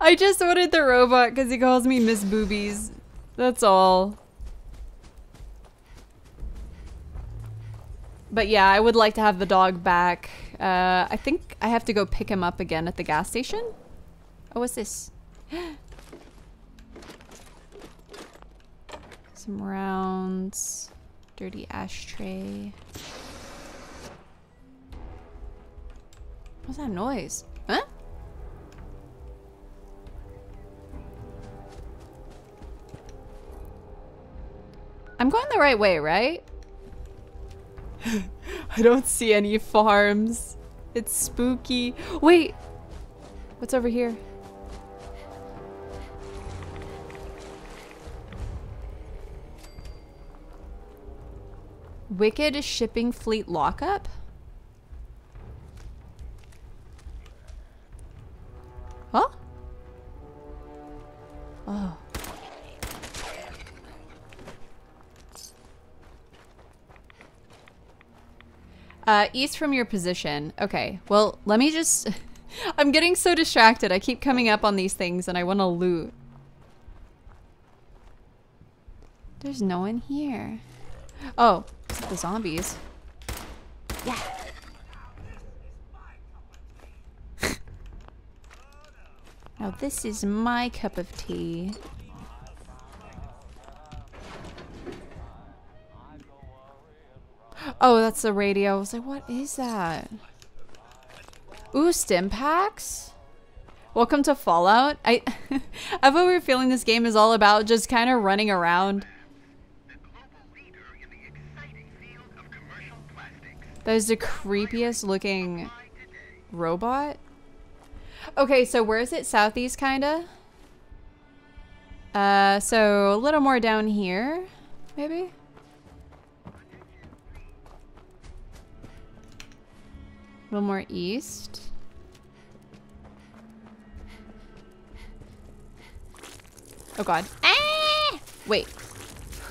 I just wanted the robot because he calls me Miss Boobies. That's all. But yeah, I would like to have the dog back. Uh, I think I have to go pick him up again at the gas station. Oh, what's this? Some rounds. Dirty ashtray. What's that noise? Huh? I'm going the right way, right? I don't see any farms. It's spooky. Wait! What's over here? Wicked shipping fleet lockup? Huh? Oh. Uh, east from your position. Okay, well, let me just... I'm getting so distracted. I keep coming up on these things and I want to loot. There's no one here. Oh, the zombies. Yeah. now this is my cup of tea. Oh, that's the radio. I was like, what is that? Ooh, stimpaks? Welcome to Fallout. I, I have a weird feeling this game is all about just kind of running around. That is the creepiest looking robot. Okay, so where is it? Southeast, kinda? Uh, so a little more down here, maybe? A little more east. Oh god. Ah! Wait.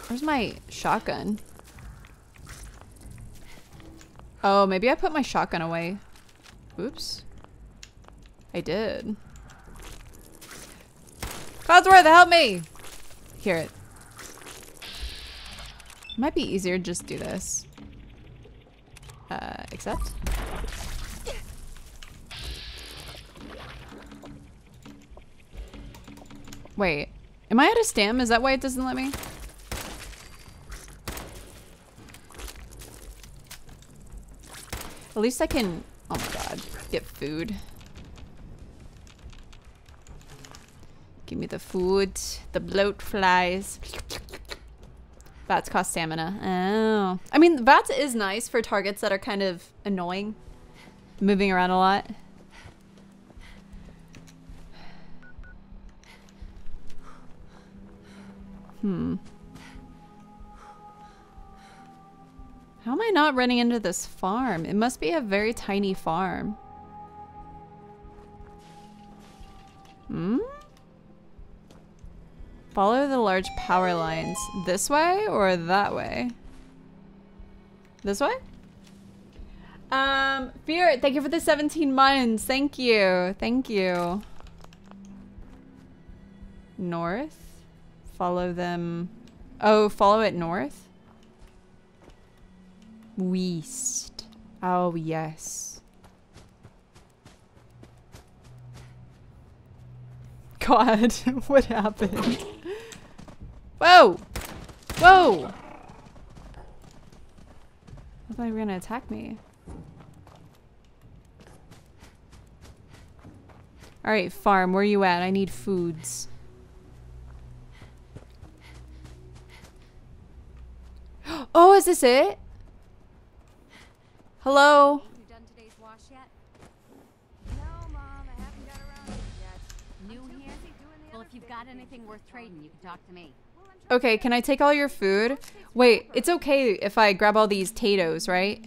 Where's my shotgun? Oh, maybe I put my shotgun away. Oops. I did. Codsworth, help me! Hear it. Might be easier to just do this. Uh, accept? Wait. Am I out of stam? Is that why it doesn't let me? At least I can, oh my god, get food. Give me the food. The bloat flies. Bats cost stamina. Oh. I mean, bats is nice for targets that are kind of annoying. Moving around a lot. Hmm. How am I not running into this farm? It must be a very tiny farm. Hmm? Follow the large power lines. This way or that way? This way? Um, Fear, thank you for the 17 months. Thank you. Thank you. North. Follow them. Oh, follow it north? West. Oh, yes. God, what happened? Whoa! Whoa! I thought you were gonna attack me. Alright, farm, where you at? I need foods. Oh, is this it? Hello? Anything worth trading, you can talk to me. Okay, can I take all your food? Wait, it's okay if I grab all these potatoes, right?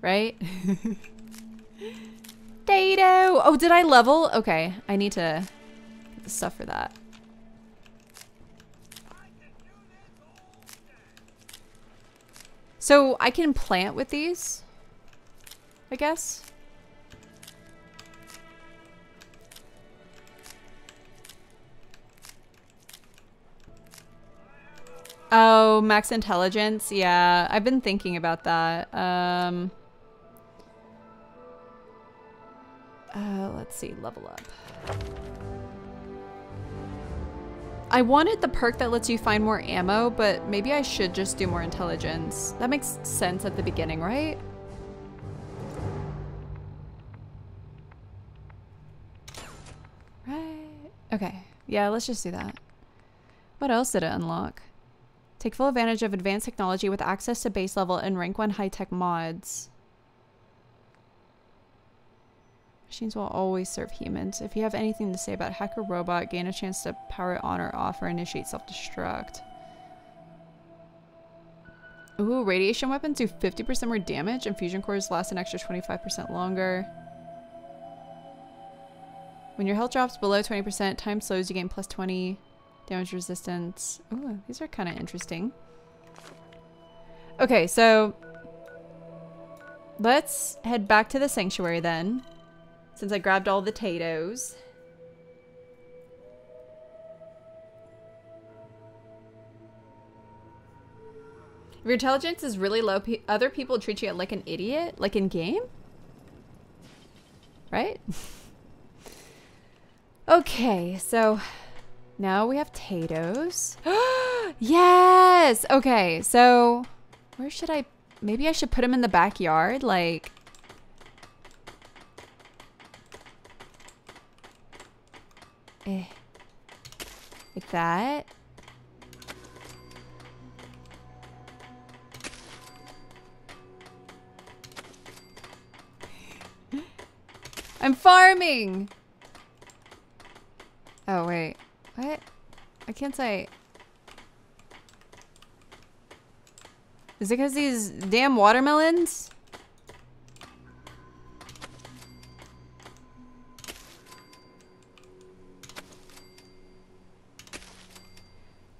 Right? Tato! Oh, did I level? Okay, I need to stuff for that. So I can plant with these? I guess? Oh, max intelligence. Yeah, I've been thinking about that. Um, uh, let's see, level up. I wanted the perk that lets you find more ammo, but maybe I should just do more intelligence. That makes sense at the beginning, right? Right. Okay. Yeah, let's just do that. What else did it unlock? Take full advantage of advanced technology with access to base level and rank 1 high-tech mods. Machines will always serve humans. If you have anything to say about hacker robot, gain a chance to power it on or off or initiate self-destruct. Ooh, radiation weapons do 50% more damage and fusion cores last an extra 25% longer. When your health drops below 20%, time slows, you gain plus 20 damage resistance. Ooh, these are kind of interesting. Okay, so let's head back to the sanctuary then, since I grabbed all the potatoes. If your intelligence is really low, pe other people treat you like an idiot, like in game? Right? okay, so now we have potatoes. yes! Okay, so where should I... Maybe I should put them in the backyard, like... Eh. Like that. I'm farming! Oh, wait. What? I can't say. Is it because these damn watermelons?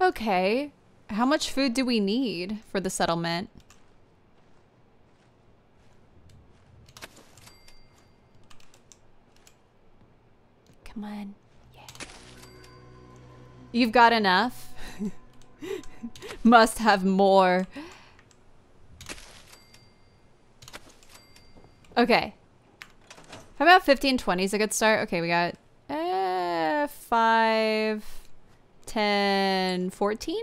Okay. How much food do we need for the settlement? Come on. You've got enough? Must have more. Okay. How about 15, 20 is a good start? Okay, we got uh, 5, 10, 14?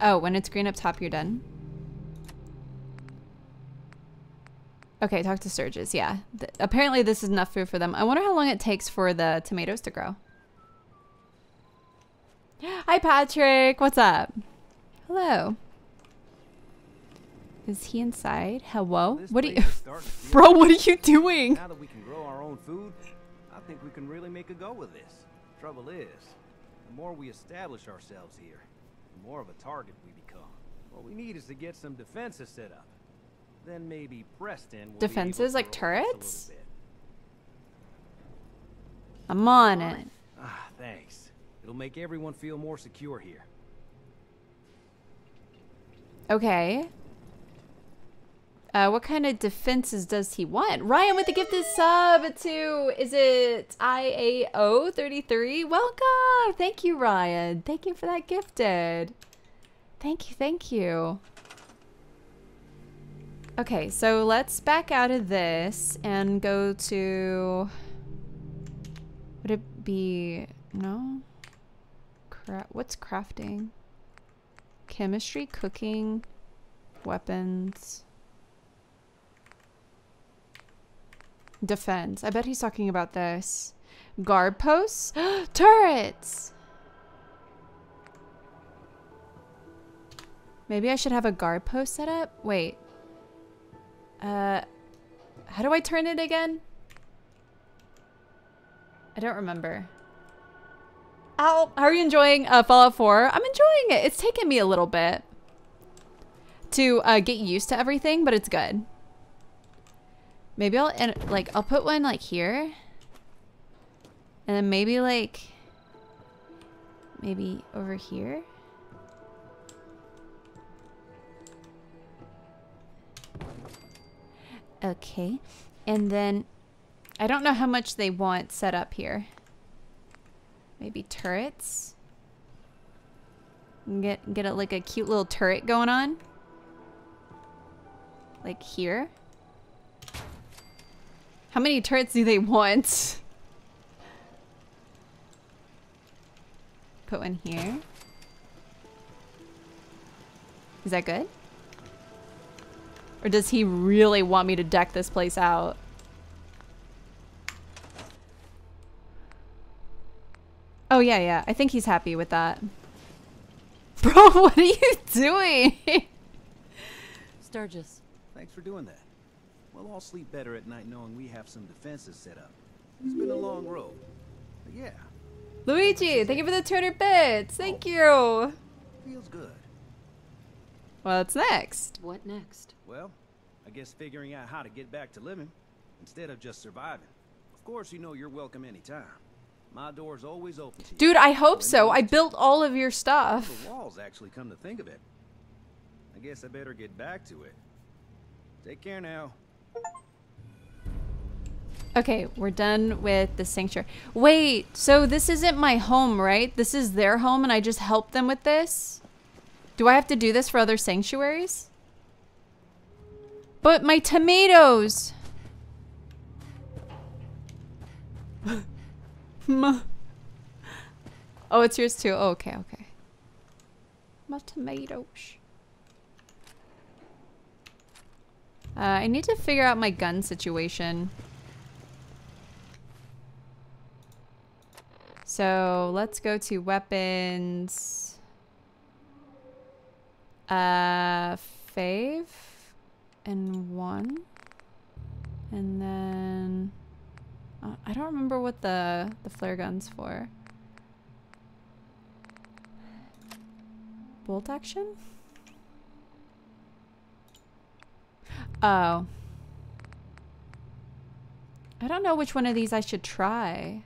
Oh, when it's green up top, you're done. Okay, talk to Sturges. Yeah. Th apparently this is enough food for them. I wonder how long it takes for the tomatoes to grow. Hi, Patrick. What's up? Hello. Is he inside? Hello? This What are you... is starting to feel Bro, what are you doing? Now that we can grow our own food, I think we can really make a go of this. Trouble is, the more we establish ourselves here, the more of a target we become. What we need is to get some defenses set up. Then maybe Preston will Defenses, like to relax a little turrets? I'm on it. Ah, thanks. It'll make everyone feel more secure here. Okay. Uh, what kind of defenses does he want? Ryan with the gifted sub to, is it IAO33? Welcome! Thank you, Ryan. Thank you for that gifted. Thank you, thank you. Okay, so let's back out of this and go to... Would it be... No? Cra what's crafting? Chemistry, cooking, weapons... Defense. I bet he's talking about this. Guard posts? Turrets! Maybe I should have a guard post set up? Wait. Uh, how do I turn it again? I don't remember. Ow! How are you enjoying uh, Fallout 4? I'm enjoying it. It's taken me a little bit to uh, get used to everything, but it's good. Maybe I'll and like I'll put one like here. And then maybe like maybe over here. Okay. And then I don't know how much they want set up here. Maybe turrets. Get get it like a cute little turret going on. Like here. How many turrets do they want? Put one here. Is that good? Or does he really want me to deck this place out? Oh, yeah, yeah. I think he's happy with that. Bro, what are you doing? Sturges. Thanks for doing that. We'll all sleep better at night knowing we have some defenses set up. It's been a long road. But yeah, Luigi, thank you for the 200 bits. Thank oh. you. feels good. What's next? What next? Well, I guess figuring out how to get back to living instead of just surviving. Of course, you know you're welcome anytime. My door's always open to you. Dude, I hope So so. I built all of your stuff. The walls actually come to think of it. I guess I better get back to it. Take care now. Okay, we're done with the sanctuary. Wait, so this isn't my home, right? This is their home and I just help them with this? Do I have to do this for other sanctuaries? But my tomatoes! Ma- oh, it's yours too. Oh, okay, okay. My tomatoes. Uh, I need to figure out my gun situation. So let's go to weapons. Uh, fave and one. And then uh, I don't remember what the the flare gun's for. Bolt action? Oh. I don't know which one of these I should try.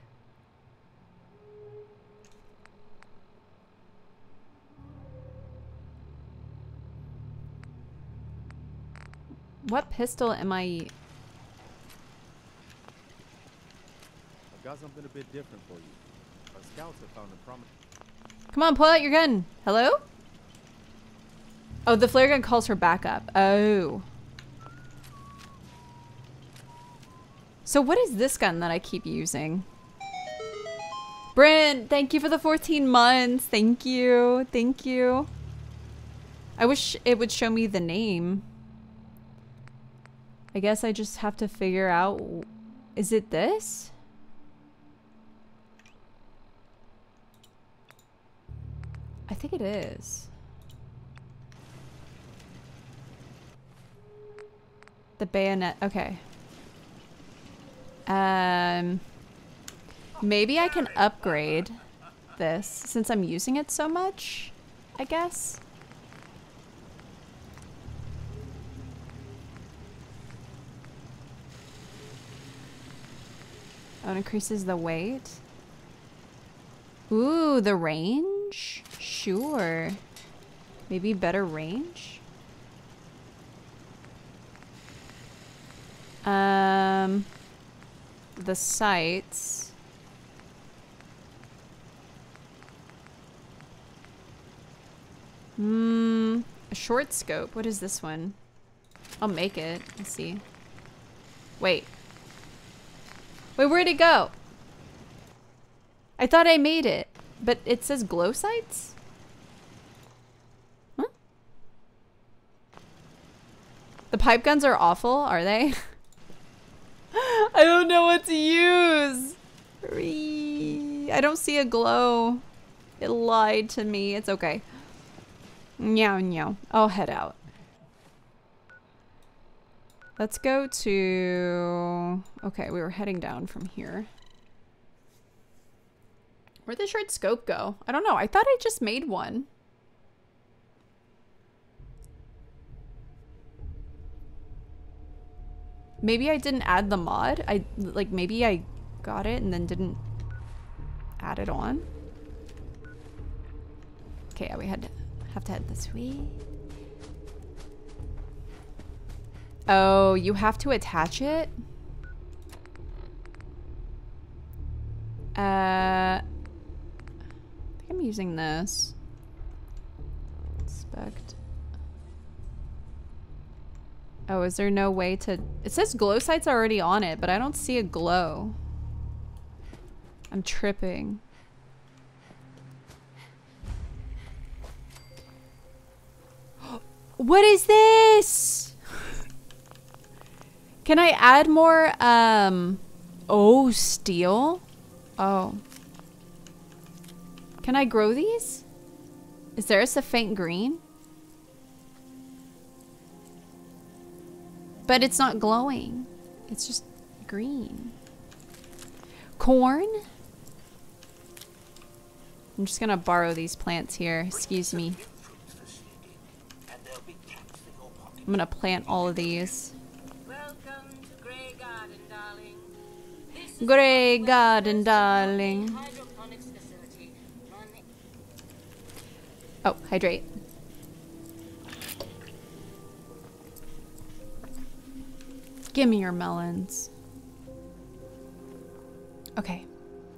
What pistol am I... I've got something a bit different for you. Our scouts have found a prominent. Come on, pull out your gun. Hello? Oh, the flare gun calls her back up. Oh. So what is this gun that I keep using? Brent, thank you for the 14 months. Thank you. Thank you. I wish it would show me the name. I guess I just have to figure out... Is it this? I think it is. The bayonet. Okay. Um. Maybe I can upgrade this since I'm using it so much, I guess. Oh, it increases the weight. Ooh, the range? Sure. Maybe better range? Um, the sights. Hmm, a short scope. What is this one? I'll make it. Let's see. Wait. Wait, where'd it go? I thought I made it, but it says glow sights? Huh? The pipe guns are awful, are they? I don't know what to use. I don't see a glow. It lied to me. It's okay. Meow, meow. I'll head out. Let's go to... Okay, we were heading down from here. Where'd the short scope go? I don't know. I thought I just made one. Maybe I didn't add the mod. I like maybe I got it and then didn't add it on. Okay, yeah, we had to have to head this way. Oh, you have to attach it? Uh, I think I'm using this. Inspect. Oh, is there no way to... It says glow sights already on it, but I don't see a glow. I'm tripping. What is this? Can I add more, um... Oh, steel? Oh. Can I grow these? Is there a faint green? But it's not glowing. It's just green. Corn? I'm just gonna borrow these plants here. Excuse me. I'm gonna plant all of these. Graygarden, darling. Oh, hydrate. Give me your melons. Okay.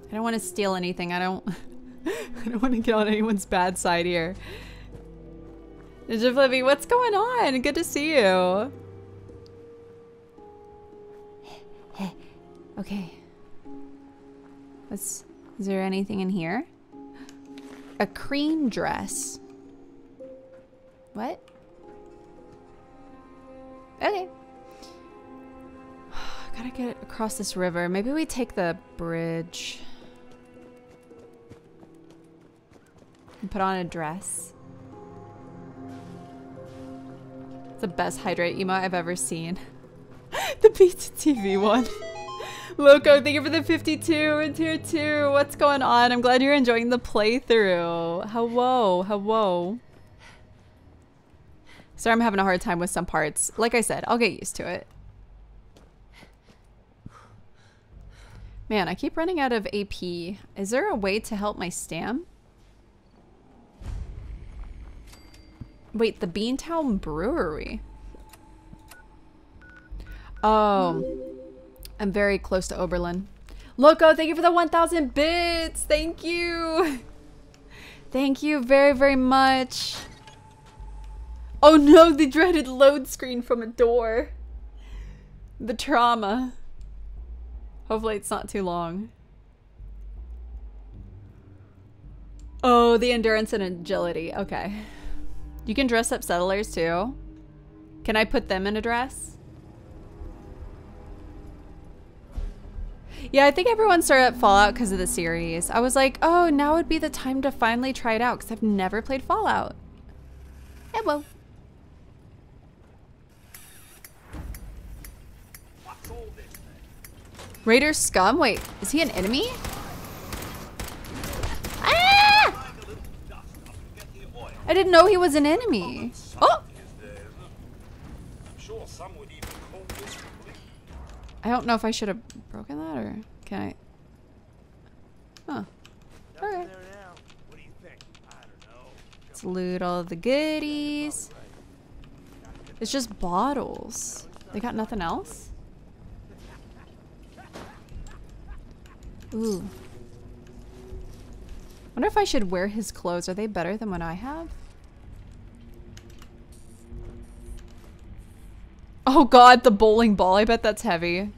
I don't want to steal anything. I don't I don't want to get on anyone's bad side here. Ninja Flippy, what's going on? Good to see you. okay. Is there anything in here? A cream dress. What? Okay. Gotta get across this river. Maybe we take the bridge. And put on a dress. It's the best hydrate emo I've ever seen. the Pizza TV one. Loco, thank you for the 52 and tier 2. What's going on? I'm glad you're enjoying the playthrough. Hello, hello. Sorry, I'm having a hard time with some parts. Like I said, I'll get used to it. Man, I keep running out of AP. Is there a way to help my stam? Wait, the Beantown Brewery. Oh. I'm very close to Oberland. Loco, thank you for the 1,000 bits. Thank you. Thank you very, very much. Oh no, the dreaded load screen from a door. The trauma. Hopefully it's not too long. Oh, the endurance and agility. Okay. You can dress up settlers too. Can I put them in a dress? Yeah, I think everyone started at Fallout because of the series. I was like, oh, now would be the time to finally try it out because I've never played Fallout. Hello. Raider scum? Wait, is he an enemy? Ah! I didn't know he was an enemy. Oh! I don't know if I should have broken that or can I? Huh. Alright. What do you think? I don't know. Let's loot all the goodies. It's just bottles. They got nothing else? Ooh. Wonder if I should wear his clothes. Are they better than what I have? Oh god, the bowling ball. I bet that's heavy.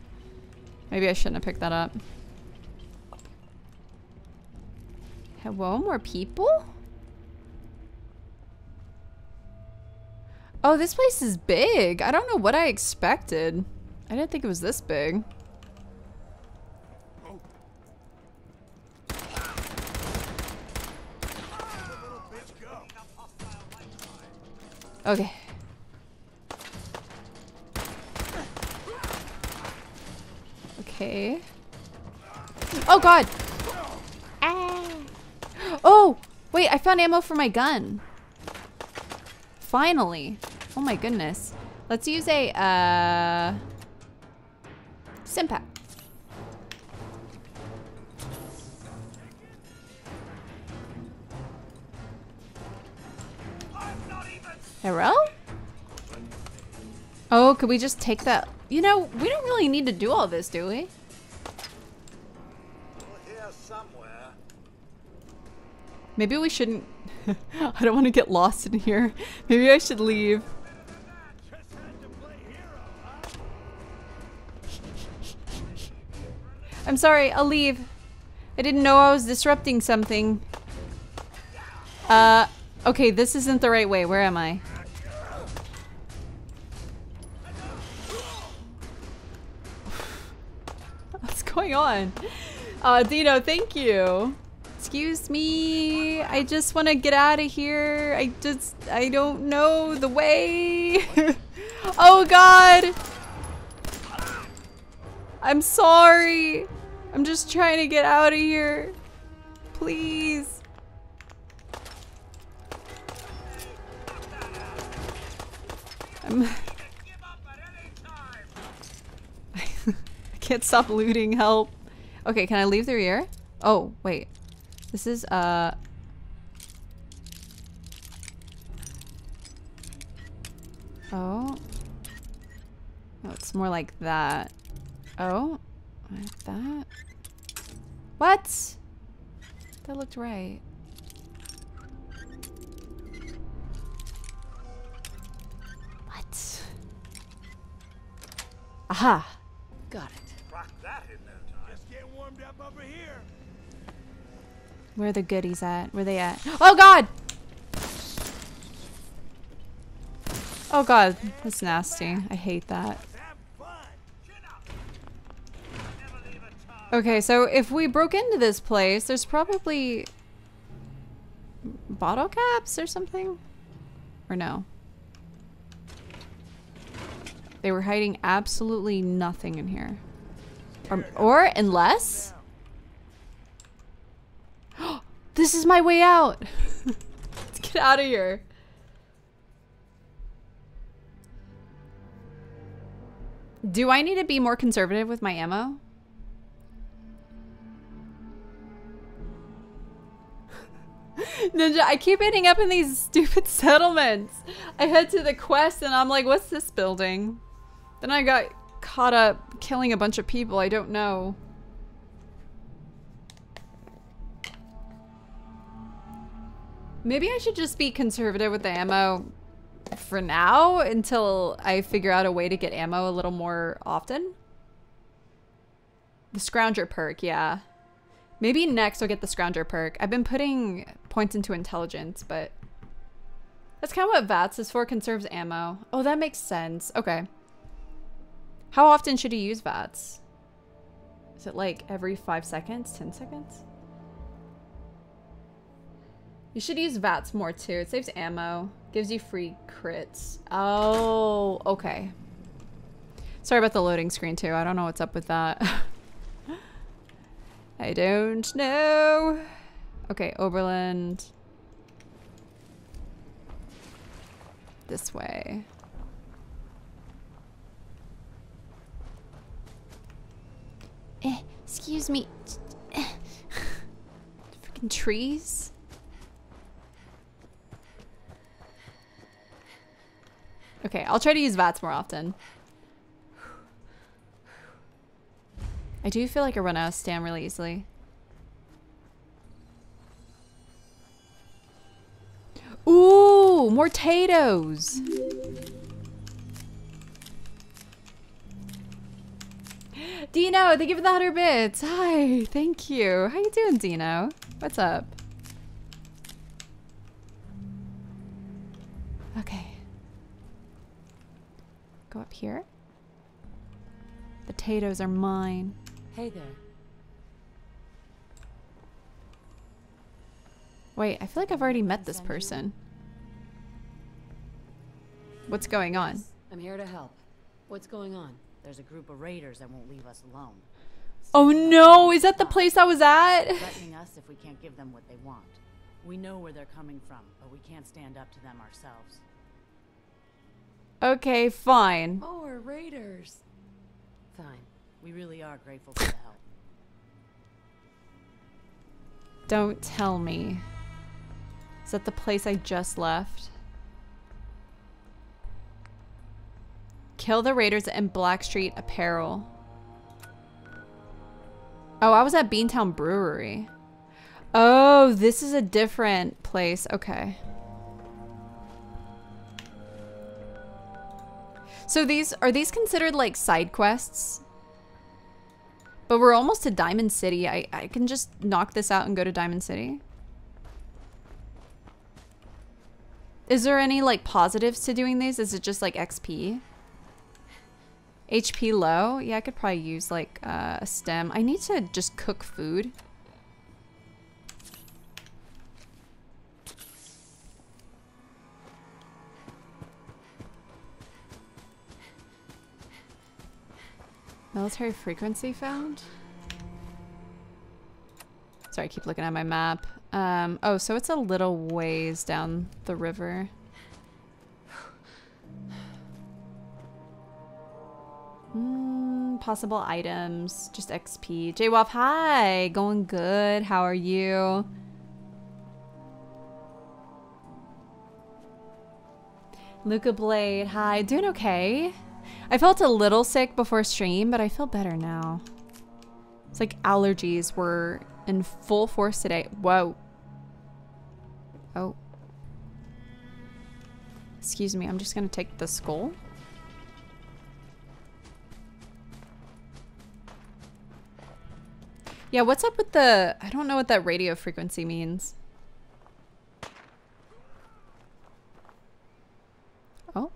Maybe I shouldn't have picked that up. Hello, more people? Oh, this place is big. I don't know what I expected. I didn't think it was this big. Okay. Okay. Oh god! Ah. Oh! Wait, I found ammo for my gun. Finally. Oh my goodness. Let's use a, uh... Stimpak. Hello? Oh, could we just take that? You know, we don't really need to do all this, do we? Somewhere. Maybe we shouldn't. I don't want to get lost in here. Maybe I should leave. I'm sorry, I'll leave. I didn't know I was disrupting something. Uh, okay, this isn't the right way. Where am I? Going on? Uh, Dino, thank you. Excuse me. I just want to get out of here. I just, I don't know the way. oh God. I'm sorry. I'm just trying to get out of here. Please. I'm I can't stop looting. Help. Okay, can I leave through here? Oh, wait. This is, uh... Oh. No, it's more like that. Oh. Like that. What? That looked right. What? Aha! Got it. Where are the goodies at? Where they at? Oh god! Oh god, that's nasty. I hate that. Okay, so if we broke into this place, there's probably bottle caps or something? Or no? They were hiding absolutely nothing in here. Or, or unless... this is my way out! Let's get out of here. Do I need to be more conservative with my ammo? Ninja, I keep ending up in these stupid settlements. I head to the quest and I'm like, what's this building? Then I got caught up killing a bunch of people I don't know. Maybe I should just be conservative with the ammo for now until I figure out a way to get ammo a little more often. The Scrounger perk, yeah. Maybe next I'll get the Scrounger perk. I've been putting points into intelligence, but that's kind of what VATS is for, conserves ammo. Oh, that makes sense. Okay. How often should you use VATS? Is it like every five seconds, 10 seconds? You should use VATS more too. It saves ammo, gives you free crits. Oh, okay. Sorry about the loading screen too. I don't know what's up with that. I don't know. Okay, Oberland. this way. Eh, excuse me. Freaking trees. Okay, I'll try to use VATS more often. I do feel like I run out of stam really easily. Ooh, more potatoes. Dino, thank you for the 100 bits. Hi, thank you. How you doing, Dino? What's up? Okay. Go up here. Potatoes are mine. Hey there. Wait, I feel like I've already met this person. What's going on? I'm here to help. What's going on? There's a group of raiders that won't leave us alone. Oh no, is that the place I was at? Threatening us if we can't give them what they want. We know where they're coming from, but we can't stand up to them ourselves. Okay, fine. Oh, we're raiders. Fine. We really are grateful for the help. Don't tell me. Is that the place I just left? Kill the raiders in Back Street Apparel. Oh, I was at Beantown Brewery. Oh, this is a different place. Okay. So these are these considered like side quests? But we're almost to Diamond City. I, I can just knock this out and go to Diamond City. Is there any like positives to doing these? Is it just like XP? HP low? Yeah, I could probably use like uh, a stem. I need to just cook food. Military frequency found? Sorry, I keep looking at my map. Um, oh, so it's a little ways down the river. Mm, possible items, just XP. JWAF, hi! Going good. How are you? Luca Blade, hi. Doing okay. I felt a little sick before stream, but I feel better now. It's like allergies were in full force today. Whoa. Oh. Excuse me, I'm just gonna take the skull. Yeah, what's up with the... I don't know what that radio frequency means. Oh.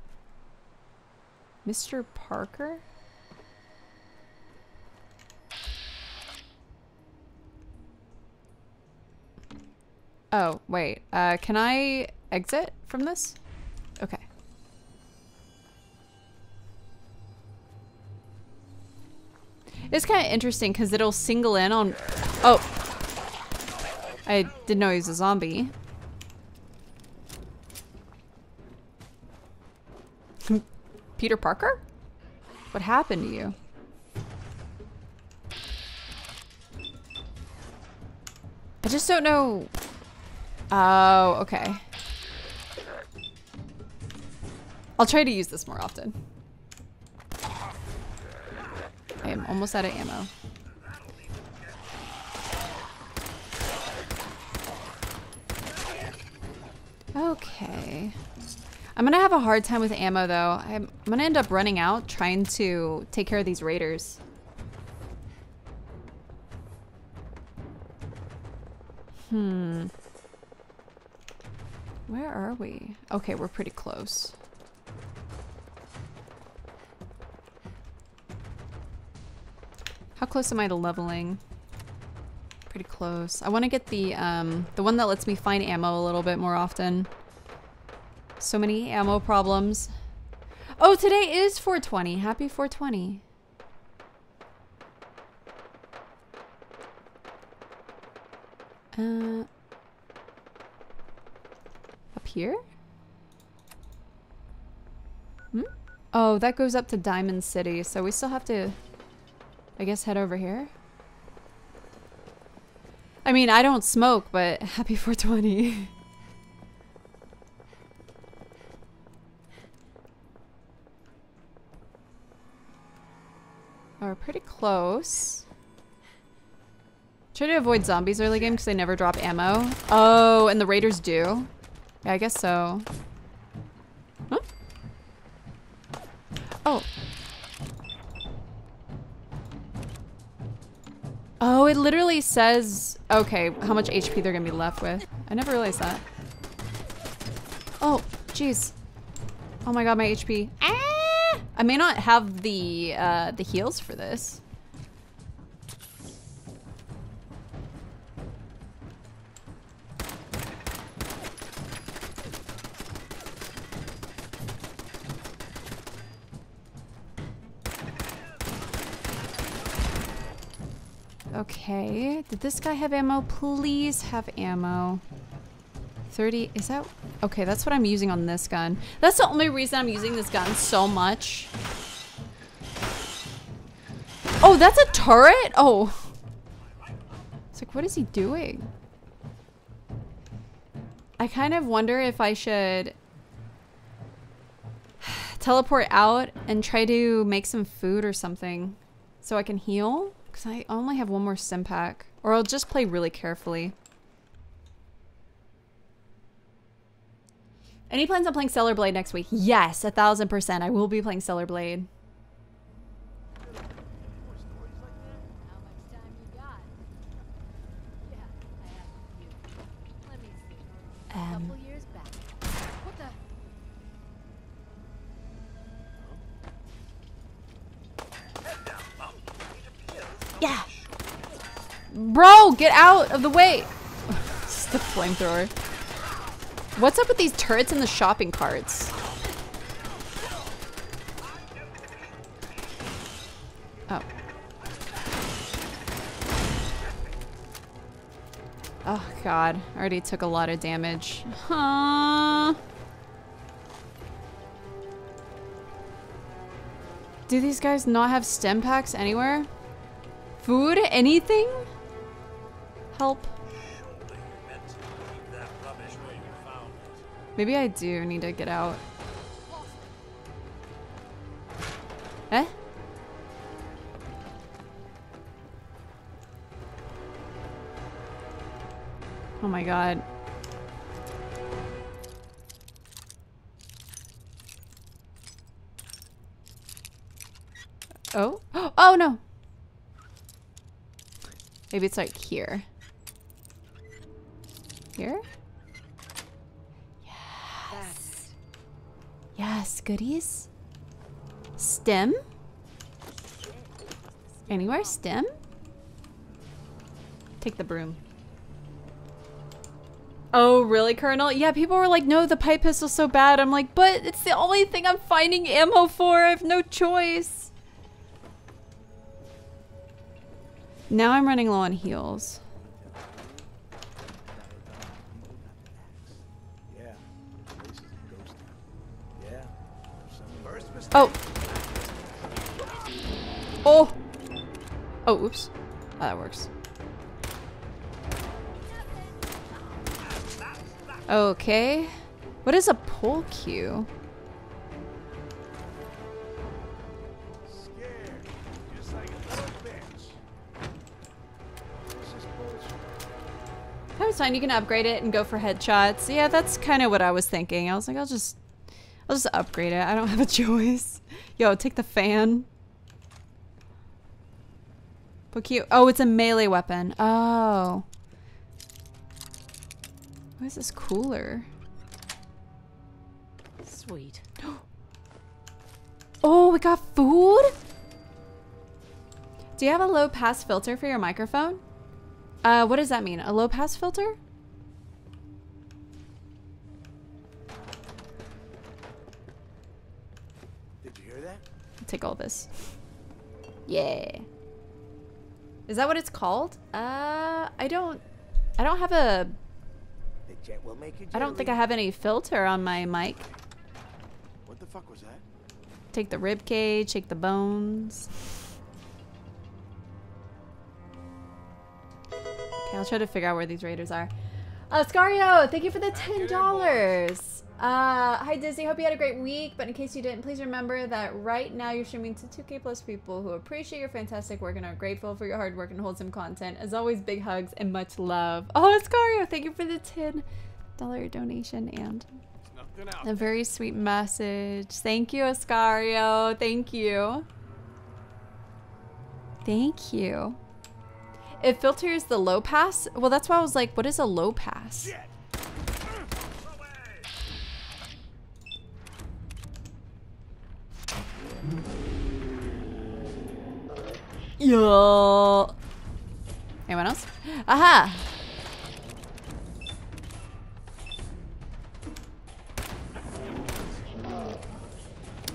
Mr. Parker? Oh, wait. Uh, can I exit from this? Okay. It's kind of interesting because it'll single in on... Oh! I didn't know he was a zombie. Peter Parker? What happened to you? I just don't know... Oh, okay. I'll try to use this more often. I am almost out of ammo. Okay. I'm gonna have a hard time with ammo though. I'm, I'm gonna end up running out trying to take care of these raiders. Hmm. Where are we? Okay, we're pretty close. How close am I to leveling? Pretty close. I want to get the um, the one that lets me find ammo a little bit more often. So many ammo problems. Oh, today is 420. Happy 420. Uh, up here? Hmm? Oh, that goes up to Diamond City, so we still have to, I guess, head over here. I mean, I don't smoke, but happy 420. We're pretty close. Try to avoid zombies early game because they never drop ammo. Oh, and the raiders do. Yeah, I guess so. Huh? Oh. Oh, it literally says, okay, how much HP they're gonna be left with. I never realized that. Oh, jeez. Oh my god, my HP. Ah! I may not have the, uh, the heals for this. Okay, did this guy have ammo? Please have ammo. 30, is that? Okay, that's what I'm using on this gun. That's the only reason I'm using this gun so much. Oh, that's a turret? Oh. It's like, what is he doing? I kind of wonder if I should teleport out and try to make some food or something so I can heal. Because I only have one more Stimpak. Or I'll just play really carefully. Any plans on playing Stellar Blade next week? Yes, a thousand percent. I will be playing Stellar Blade. Um, yeah. Bro, get out of the way. Just the flamethrower. What's up with these turrets and the shopping carts? Oh. Oh god, already took a lot of damage. Huh. Do these guys not have stimpaks anywhere? Food? Anything? Help. Maybe I do need to get out. Eh? Oh my god. Oh? Oh no! Maybe it's like here. Here? Yes, goodies. Stim? Anywhere? Stim? Take the broom. Oh, really, Colonel? Yeah, people were like, no, the pipe pistol's so bad. I'm like, but it's the only thing I'm finding ammo for. I have no choice. Now I'm running low on heals. Oh. Oh. Oh, oops. Oh, that works. Okay. What is a pull cue? That was fine. You can upgrade it and go for headshots. Yeah, that's kind of what I was thinking. I was like, I'll just, I'll just upgrade it. I don't have a choice. Yo, take the fan. But cute. Oh, it's a melee weapon. Oh. Why is this cooler? Sweet. Oh, we got food? Do you have a low pass filter for your microphone? Uh, what does that mean? A low pass filter? Take all this. Yeah. Is that what it's called? Uh, I don't, I don't have a, The jet will make I don't think I have any filter on my mic. What the fuck was that? Take the rib cage, take the bones. Okay, I'll try to figure out where these raiders are. Uh, Scario, thank you for the ten dollars. Uh, hi Dizzy, hope you had a great week. But in case you didn't, please remember that right now you're streaming to 2K plus people who appreciate your fantastic work and are grateful for your hard work and wholesome content. As always, big hugs and much love. Oh, Scario, thank you for the ten dollar donation and a very sweet message. Thank you, Oscario. Thank you. Thank you. It filters the low pass. Well, that's why I was like, what is a low pass? Yo. Anyone else? Aha!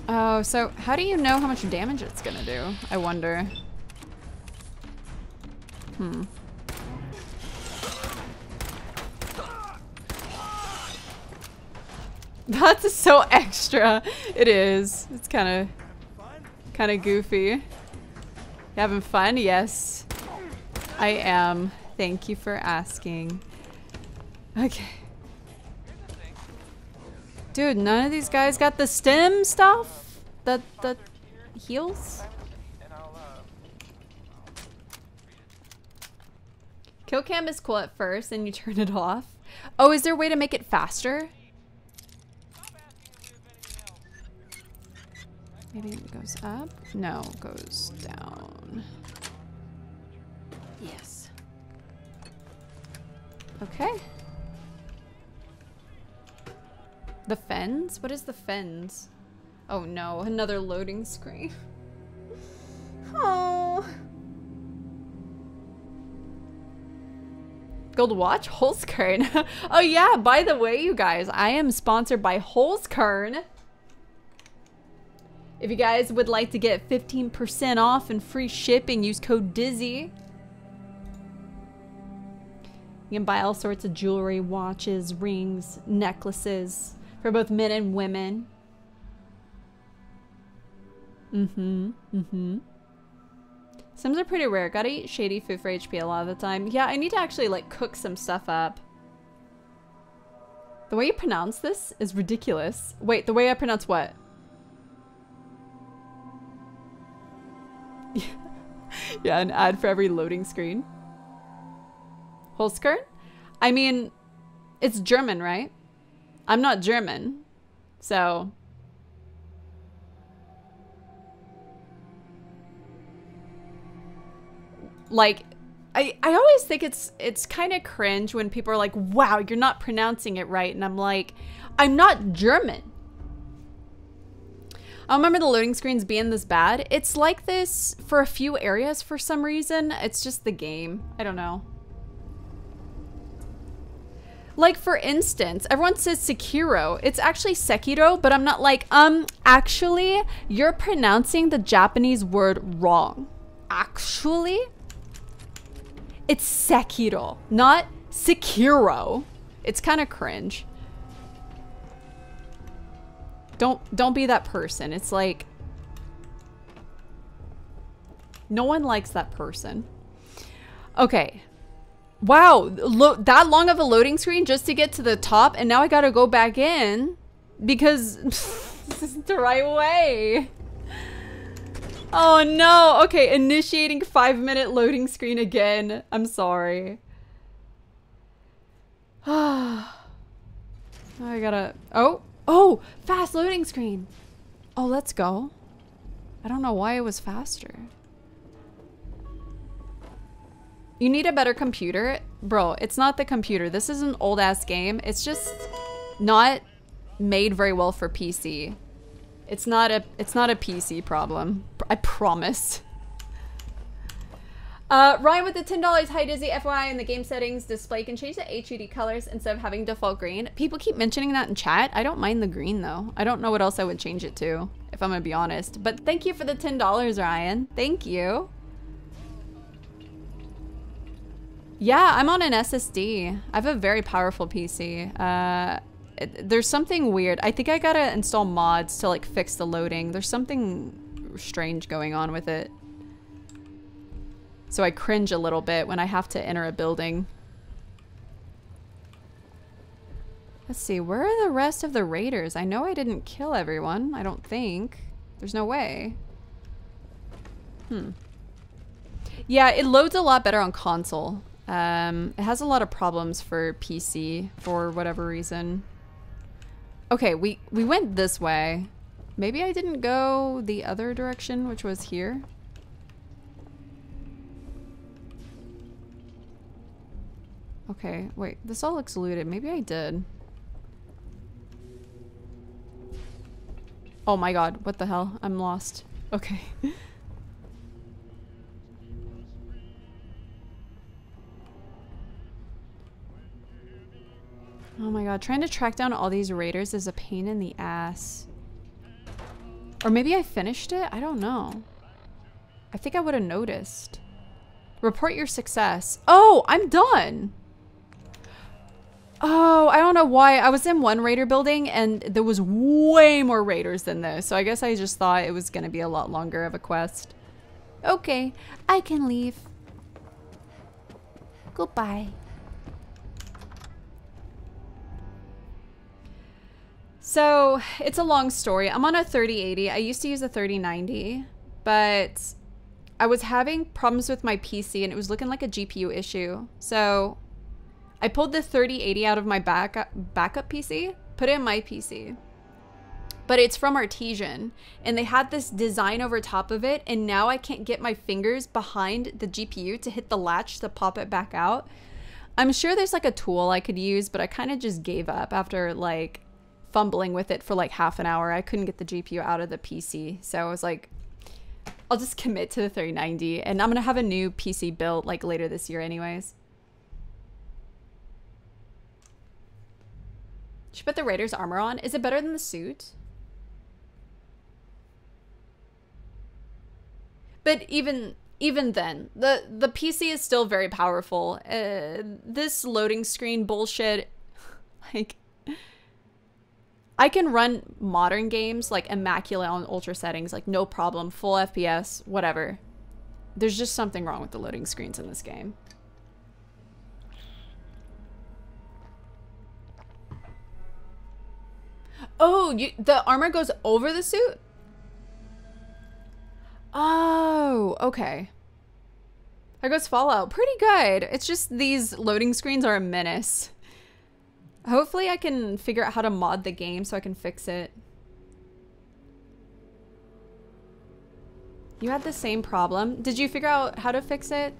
Oh, so how do you know how much damage it's gonna do? I wonder. Hmm. That's so extra. It is. It's kind of, kind of goofy. You having fun? Yes. I am. Thank you for asking. Okay. Dude, none of these guys got the stem stuff? The, the heals? Kill cam is cool at first, and you turn it off. Oh, is there a way to make it faster? Maybe it goes up? No, it goes down. Yes. Okay. The fens? What is the fens? Oh no, another loading screen. oh. Gold watch? Holzkern. oh yeah, by the way, you guys, I am sponsored by Holzkern. If you guys would like to get 15% off and free shipping, use code DIZZY. You can buy all sorts of jewelry, watches, rings, necklaces for both men and women. Mm-hmm. Mm-hmm. Sims are pretty rare. Gotta eat shady food for HP a lot of the time. Yeah, I need to actually like cook some stuff up. The way you pronounce this is ridiculous. Wait, the way I pronounce what? yeah, an ad for every loading screen. Holzkern? I mean, it's German, right? I'm not German, so... Like, I, I always think it's it's kind of cringe when people are like, wow, you're not pronouncing it right. And I'm like, I'm not German. I remember the loading screens being this bad. It's like this for a few areas for some reason. It's just the game. I don't know. Like for instance, everyone says Sekiro. It's actually Sekiro, but I'm not like, um, actually, you're pronouncing the Japanese word wrong. Actually, it's Sekiro, not Sekiro. It's kind of cringe. Don't don't be that person. It's like no one likes that person. Okay. Wow, Look that long of a loading screen just to get to the top and now I got to go back in because this isn't the right way. Oh no. Okay, initiating 5 minute loading screen again. I'm sorry. I gotta Oh, Oh, fast loading screen. Oh, let's go. I don't know why it was faster. You need a better computer. Bro, it's not the computer. This is an old ass game. It's just not made very well for PC. It's not a it's not a PC problem. I promise. Uh, Ryan with the $10. Hi, Dizzy. FYI, in the game settings, display can change the HUD colors instead of having default green. People keep mentioning that in chat. I don't mind the green, though. I don't know what else I would change it to, if I'm going to be honest. But thank you for the $10, Ryan. Thank you. Yeah, I'm on an SSD. I have a very powerful PC. Uh, it, there's something weird. I think I gotta install mods to like fix the loading. There's something strange going on with it. So I cringe a little bit when I have to enter a building. Let's see, where are the rest of the raiders? I know I didn't kill everyone. I don't think. There's no way. Hmm. Yeah, it loads a lot better on console. Um, it has a lot of problems for PC for whatever reason. Okay, we, we went this way. Maybe I didn't go the other direction, which was here. Okay, wait, this all looks looted. Maybe I did. Oh my god, what the hell? I'm lost. Okay. oh my god, trying to track down all these raiders is a pain in the ass. Or maybe I finished it? I don't know. I think I would have noticed. Report your success. Oh, I'm done! Oh, I don't know why. I was in one raider building and there was way more raiders than this. So I guess I just thought it was going to be a lot longer of a quest. Okay, I can leave. Goodbye. So it's a long story. I'm on a 3080. I used to use a 3090, but I was having problems with my PC and it was looking like a GPU issue. So I pulled the 3080 out of my back backup PC, put it in my PC. But it's from Artesian, and they had this design over top of it, and now I can't get my fingers behind the GPU to hit the latch to pop it back out. I'm sure there's like a tool I could use, but I kind of just gave up after like fumbling with it for like half an hour. I couldn't get the GPU out of the PC, so I was like, I'll just commit to the 3090, and I'm gonna have a new PC built like later this year, anyways. She put the Raider's armor on. Is it better than the suit? But even even then, the the PC is still very powerful. Uh, this loading screen bullshit, like, I can run modern games like immaculate on ultra settings, like no problem, full FPS, whatever. There's just something wrong with the loading screens in this game. Oh, you, the armor goes over the suit? Oh, okay. There goes Fallout. Pretty good. It's just these loading screens are a menace. Hopefully I can figure out how to mod the game so I can fix it. You had the same problem. Did you figure out how to fix it?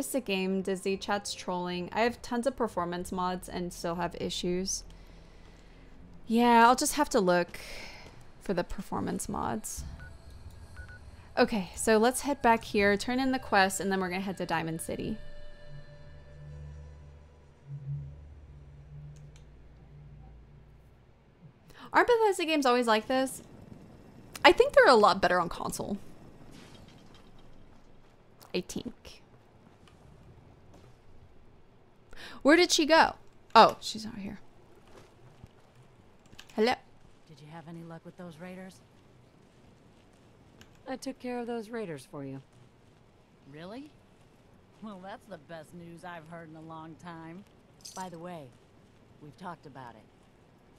It's a game, Dizzy. Chat's trolling. I have tons of performance mods and still have issues. Yeah, I'll just have to look for the performance mods. Okay, so let's head back here, turn in the quest, and then we're gonna head to Diamond City. Aren't Bethesda games always like this? I think they're a lot better on console. I think. Where did she go? Oh, she's out here. Hello. Did you have any luck with those raiders? I took care of those raiders for you. Really? Well, that's the best news I've heard in a long time. By the way, we've talked about it.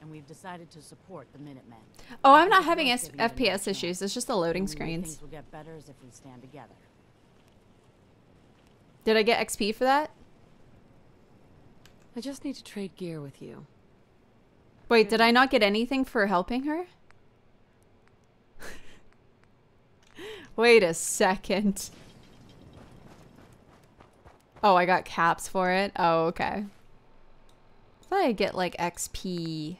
And we've decided to support the Minutemen. Oh, I'm not having S FPS issues. It's just the loading screens. Things will get better as if we stand together. Did I get XP for that? I just need to trade gear with you. Wait, did I not get anything for helping her? Wait a second. Oh, I got caps for it? Oh, okay. I thought I'd get like XP.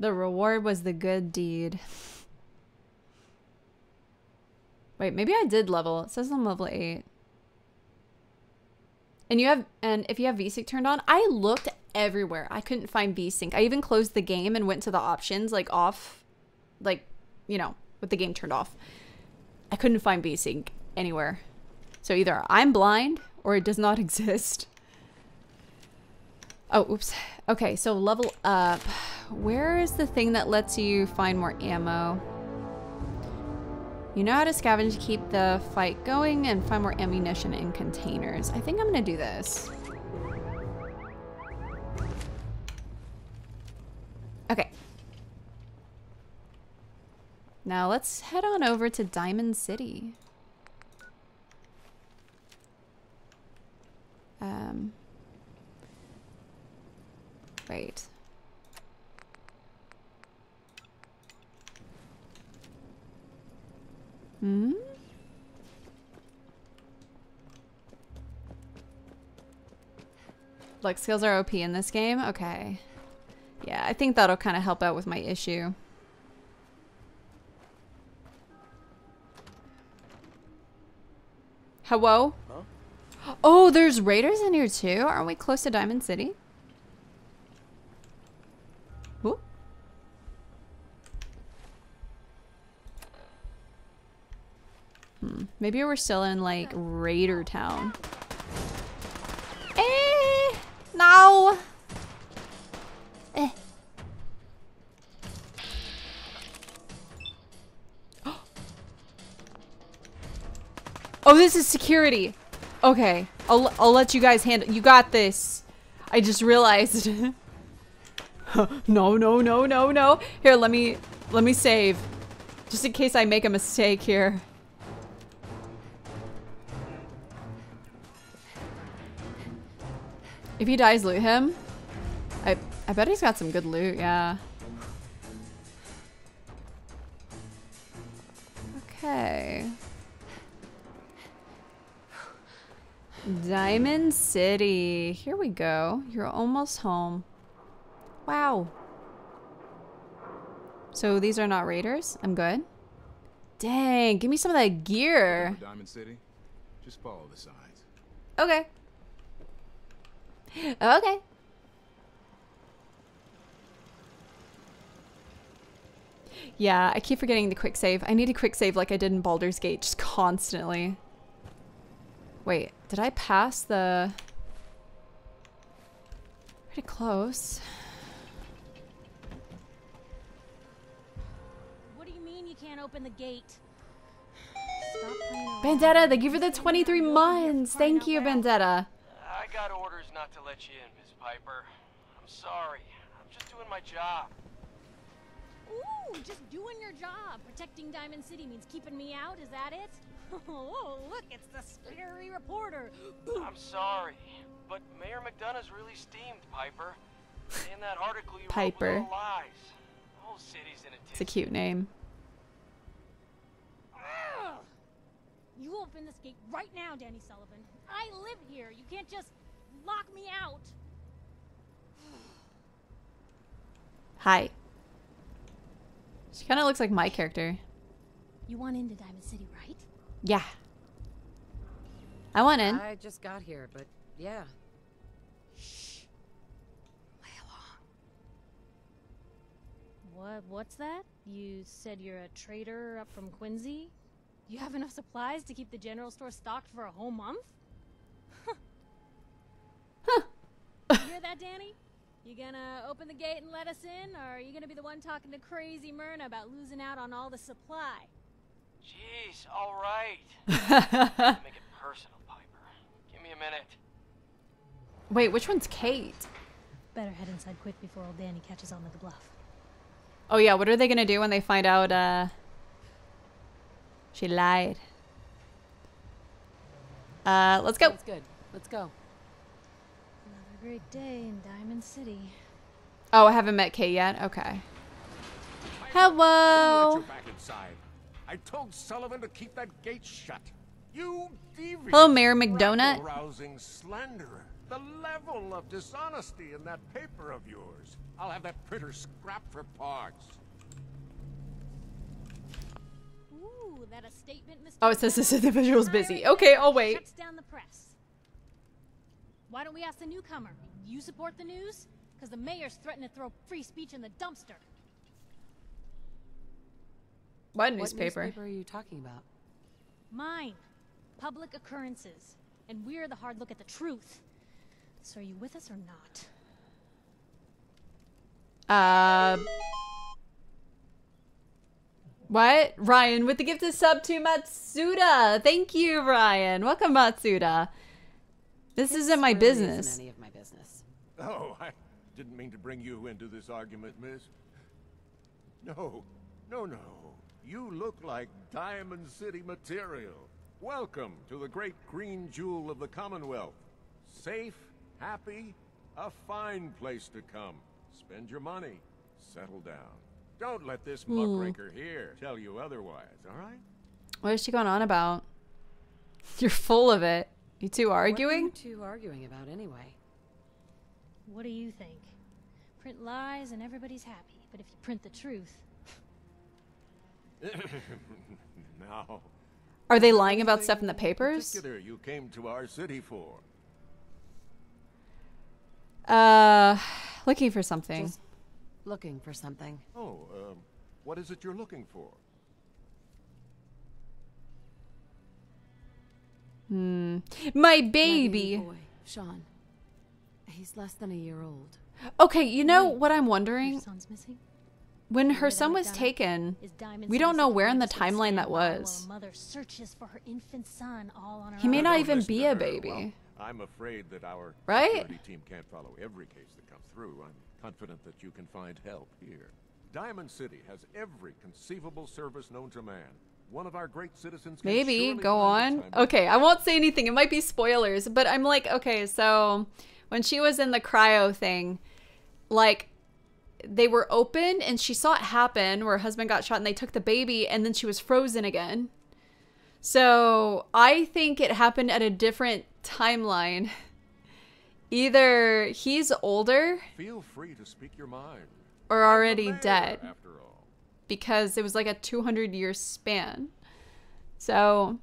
The reward was the good deed. Wait, maybe I did level. It says I'm level 8. And you have and if you have VSync turned on, I looked everywhere. I couldn't find VSync. I even closed the game and went to the options like off like, you know, with the game turned off. I couldn't find VSync anywhere. So either I'm blind or it does not exist. Oh, oops. Okay, so level up. Where is the thing that lets you find more ammo? You know how to scavenge to keep the fight going and find more ammunition in containers. I think I'm gonna do this. Okay. Now let's head on over to Diamond City. Um, Right. Hmm? Like skills are OP in this game? Okay. Yeah, I think that'll kind of help out with my issue. Hello? Oh, there's raiders in here too? Aren't we close to Diamond City? Maybe we're still in like Raider Town. Eh, no. Eh. Oh, this is security. Okay, I'll I'll let you guys handle. You got this. I just realized. no, no, no, no, no. Here, let me let me save, just in case I make a mistake here. If he dies, loot him. I I bet he's got some good loot. Yeah. Okay. Diamond City. Here we go. You're almost home. Wow. So these are not raiders? I'm good. Dang, give me some of that gear. Diamond City. Just follow the signs. Okay. Oh, okay. Yeah, I keep forgetting the quick save. I need a quick save like I did in Baldur's Gate, just constantly. Wait, did I pass the... Pretty close. What do you mean you can't open the gate? Stop playing around. Vendetta, thank you for the 23 months. Thank you, Vendetta. I got orders not to let you in, Miss Piper. I'm sorry. I'm just doing my job. Ooh, just doing your job. Protecting Diamond City means keeping me out, is that it? Oh, look, it's the scary reporter. I'm sorry, but Mayor McDonough's really steamed, Piper. In that article you Piper. wrote was all lies. The whole city's in a It's a cute name. Ugh. You open this gate right now, Danny Sullivan. I live here. You can't just lock me out. Hi. She kind of looks like my character. You want into Diamond City, right? Yeah. I want in. I just got here, but yeah. Shh. Play along. What? What's that? You said you're a trader up from Quincy? You have enough supplies to keep the general store stocked for a whole month? Huh. You hear that, Danny? You gonna open the gate and let us in, or are you gonna be the one talking to crazy Myrna about losing out on all the supply? Jeez, all right. Make it personal, Piper. Give me a minute. Wait, which one's Kate? Better head inside quick before old Danny catches on to the bluff. Oh yeah, what are they gonna do when they find out uh she lied? Uh let's go. That's good. Let's go. Another great day in Diamond City. Oh, I haven't met Kate yet? Okay. Hello. you back inside. I told Sullivan to keep that gate shut. You devious, Hello, Mayor McDonut. rousing slanderer. The level of dishonesty in that paper of yours. I'll have that printer scrapped for parts. Ooh, that a statement, Mr. Oh, it says this McDonald? individual's busy. Okay, I'll wait. Down the press. Why don't we ask the newcomer? You support the news? Because the mayor's threatened to throw free speech in the dumpster. What What newspaper? newspaper are you talking about? Mine. Publick Occurrences. And we're the hard look at the truth. So are you with us or not? Uh. What? Ryan with the gift of sub to Matsuda. Thank you, Ryan. Welcome, Matsuda. This isn't my really isn't business. any of my business. Oh, I didn't mean to bring you into this argument, miss. No, no, no. You look like Diamond City material. Welcome to the great green jewel of the Commonwealth. Safe, happy, a fine place to come. Spend your money, settle down. Don't let this Hmm. muckraker here tell you otherwise, all right? What is she going on about? You're full of it. You two arguing? What are you two arguing about anyway? What do you think? Print lies and everybody's happy, but if you print the truth, now, Are they lying about stuff in the papers? particular you came to our city for? Uh, looking for something. Just looking for something. Oh, um, what is it you're looking for? Hmm. My My baby. boy, Sean. He's less than a year old. Okay, you know what I'm wondering? your son's missing. When her son was taken, we don't know where in the timeline that was. mother searches for her infant son all on her He may not even be a baby. Well, I'm afraid that our Right? security team can't follow every case that comes through. I'm confident that you can find help here. Diamond City has every conceivable service known to man. One of our great citizens Maybe go on. Okay, I won't say anything. It might be spoilers, but I'm like, okay, so when she was in the cryo thing, like they were open and she saw it happen where her husband got shot and they took the baby and then she was frozen again. So I think it happened at a different timeline. Either he's older Feel free to speak your mind. or already mayor, dead After all. because it was like a 200 year span. So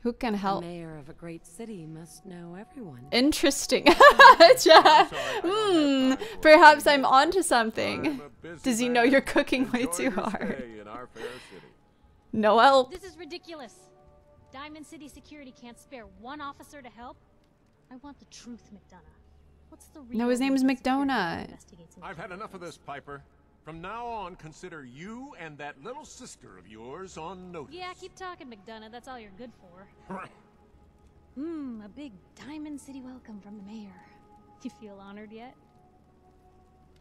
who can help? The help? mayor of a great city must know everyone. Interesting. Ja- Hmm, perhaps I'm onto something. Does he know you're cooking way too hard? stay in our fair city. No help. This is ridiculous. Diamond City Security can't spare one officer to help. I want the truth, McDonough. What's the real No, his name's reason security McDonough. I've had enough of this, Piper. From now on, consider you and that little sister of yours on notice. Yeah, keep talking, McDonough. That's all you're good for. Hmm, a big Diamond City welcome from the mayor. You feel honored yet?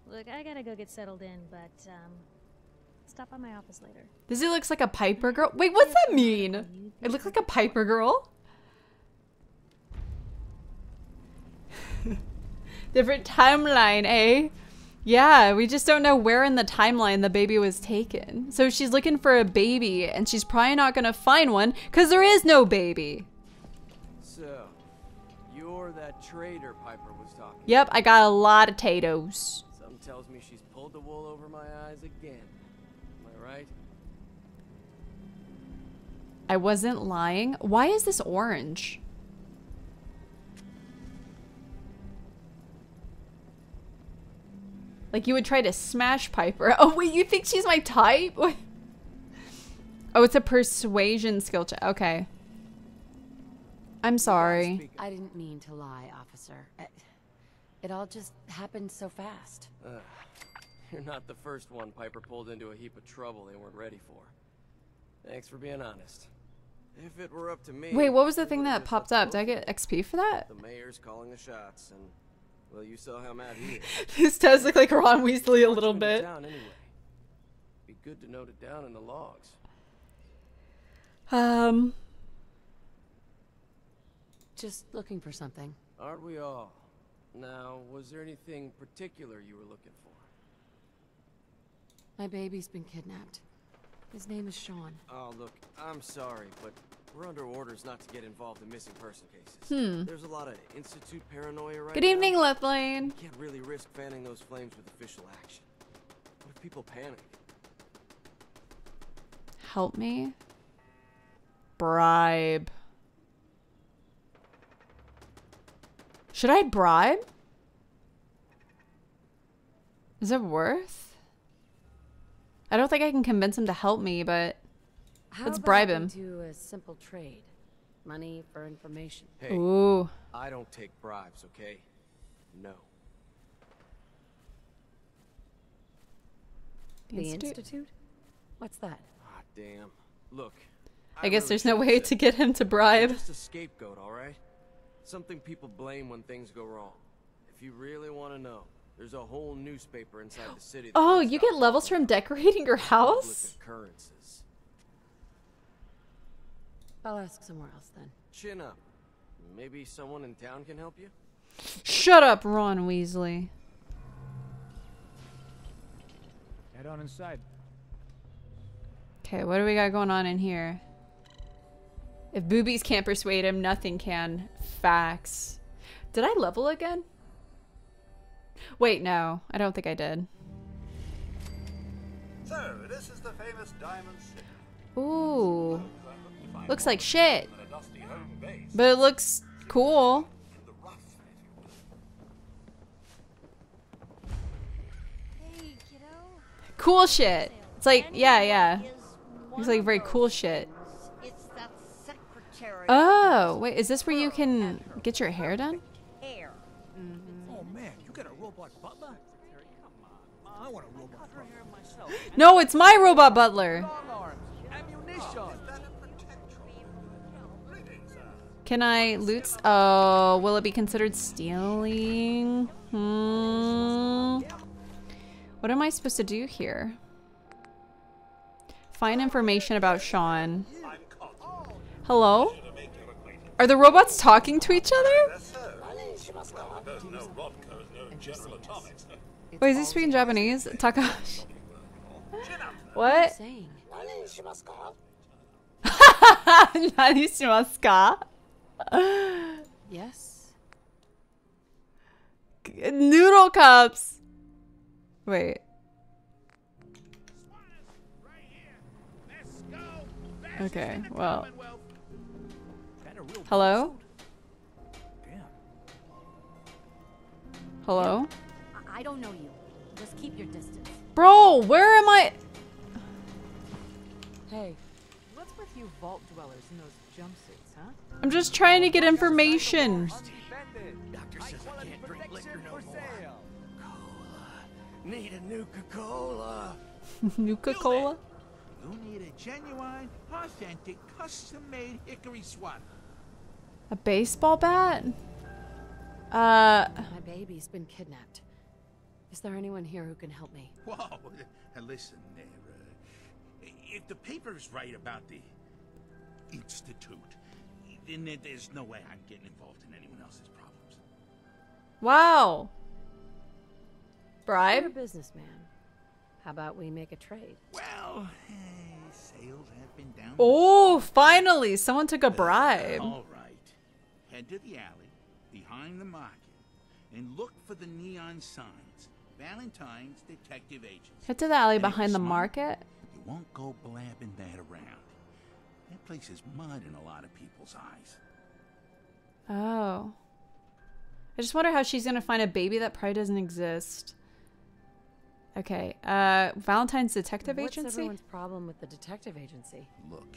Look, I gotta go get settled in, but um, stop by my office later. Does it looks like a Piper girl? Wait, what's that mean? It looks like a Piper girl. Different timeline, eh? Yeah, we just don't know where in the timeline the baby was taken. So she's looking for a baby, and she's probably not gonna find one because there is no baby. So, you're that traitor Piper was talking. Yep, I got a lot of potatoes. Something tells me she's pulled the wool over my eyes again. Am I right? I wasn't lying. Why is this orange? Like you would try to smash Piper. Oh wait, you think she's my type? Oh, it's a persuasion skill check. Okay. I'm sorry. I didn't mean to lie, officer. It, it all just happened so fast. Uh, you're not the first one Piper pulled into a heap of trouble they weren't ready for. Thanks for being honest. If it were up to me... Wait, what was the thing that popped up? Did I get XP for that? The mayor's calling the shots, and well, you saw how mad he is. This does look like Ron Weasley a little bit. Town anyway. Be good to note it down in the logs. Um, Just looking for something. Aren't we all? Now, was there anything particular you were looking for? My baby's been kidnapped. His name is Sean. Oh, look, I'm sorry, but we're under orders not to get involved in missing person cases. Hmm. There's a lot of institute paranoia right Good now. evening, Lethlane. You can't really risk fanning those flames with official action. What if people panic? help me. Bribe. Should I bribe? Is it worth? I don't think I can convince him to help me, but How Let's bribe him. Do a simple trade, money for information. Hey, Ooh. I don't take bribes, okay? No. The Institute? Institute? What's that? Ah, damn. Look. I guess really there's no way said to get him to bribe. I'm just a scapegoat, all right? Something people blame when things go wrong. If you really want to know, there's a whole newspaper inside the city. that Oh, you get levels from decorating your public house? occurrences. I'll ask somewhere else then. Chin up. Maybe someone in town can help you. Shut up, Ron Weasley. Head on inside. Okay, what do we got going on in here? If boobies can't persuade him, nothing can. Facts. Did I level again? Wait, no. I don't think I did. So, this is the famous Diamond City. Ooh. Looks like shit. And a dusty home base. But it looks cool. Cool shit. It's like, yeah, yeah. It's like very cool shit. It's that secretary. Oh, wait, is this where you can get your hair done? Mm-hmm. Oh man, you got a robot butler? I want a robot butler. No, it's my robot butler. Can I loot? Oh, will it be considered stealing? Hmm. What am I supposed to do here? Find information about Sean. Hello? Are the robots talking to each other? There's no RobCo, no General Atomics. Wait, is he speaking Japanese? Takahashi. What? Nani shimasu ka? Yes. Noodle cups. Wait. Okay, well. Hello? Hello? I- I don't know you. Just keep your distance. Bro, where am I? Hey, what's with you vault dwellers in those jumpsuits, huh? I'm just trying to get information. Doctor says I can't drink liquor no more. Need a Nuka-Cola. Nuka Cola? You need a genuine, authentic, custom-made hickory swat. A baseball bat? Uh, My baby's been kidnapped. Is there anyone here who can help me? Whoa, uh, listen there. Uh, if the paper's is right about the Institute, then there- there's no way I'm getting involved in anyone else's problems. wow. You're a businessman. How about we make a trade? Well, eh, sales have been down. Oh, finally, someone took a bribe. All right. Head to the alley behind the market and look for the neon signs. Valentine's Detective Agency. Head to the alley And behind the smart, market. You won't go blabbing that around. That place is mud in a lot of people's eyes. Oh. I just wonder how she's gonna find a baby that probably doesn't exist. Okay. Uh, Valentine's Detective What's Agency. everyone's problem with the detective agency? Look,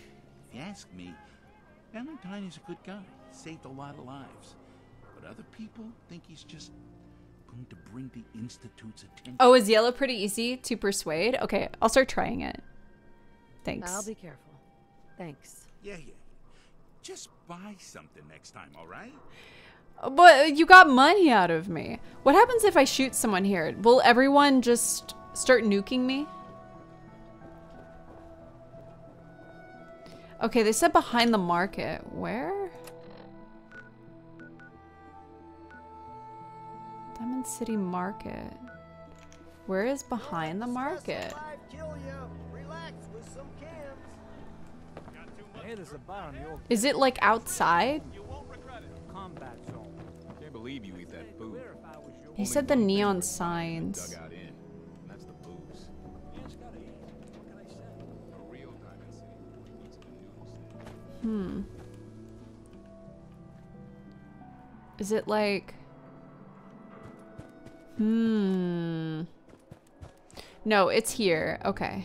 if you ask me, Valentine is a good guy. Saved a lot of lives. But other people think he's just going to bring the Institute's attention. Oh, is yellow pretty easy to persuade? Okay, I'll start trying it. Thanks. I'll be careful. Thanks. Yeah, yeah. Just buy something next time, all right? But you got money out of me. What happens if I shoot someone here? Will everyone just start nuking me? Okay, they said behind the market. Where? Diamond City Market. Where is behind the market? Is it like outside? Can't believe you eat that food. He said the neon signs. Dug out in. and That's the booze. A real Diamond City eats the noodles. Hmm. Is it like... Hmm. No, it's here. Okay.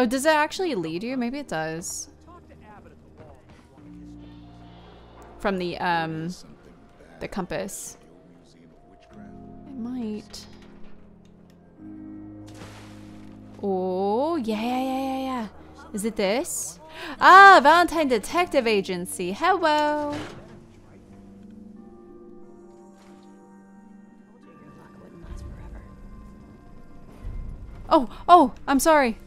Oh, does it actually lead you? Maybe it does. From the um the compass. It might. Oh, yeah, yeah, yeah, yeah, yeah. Is it this? Ah, Valentine Detective Agency. Hello. Oh, oh, I'm sorry.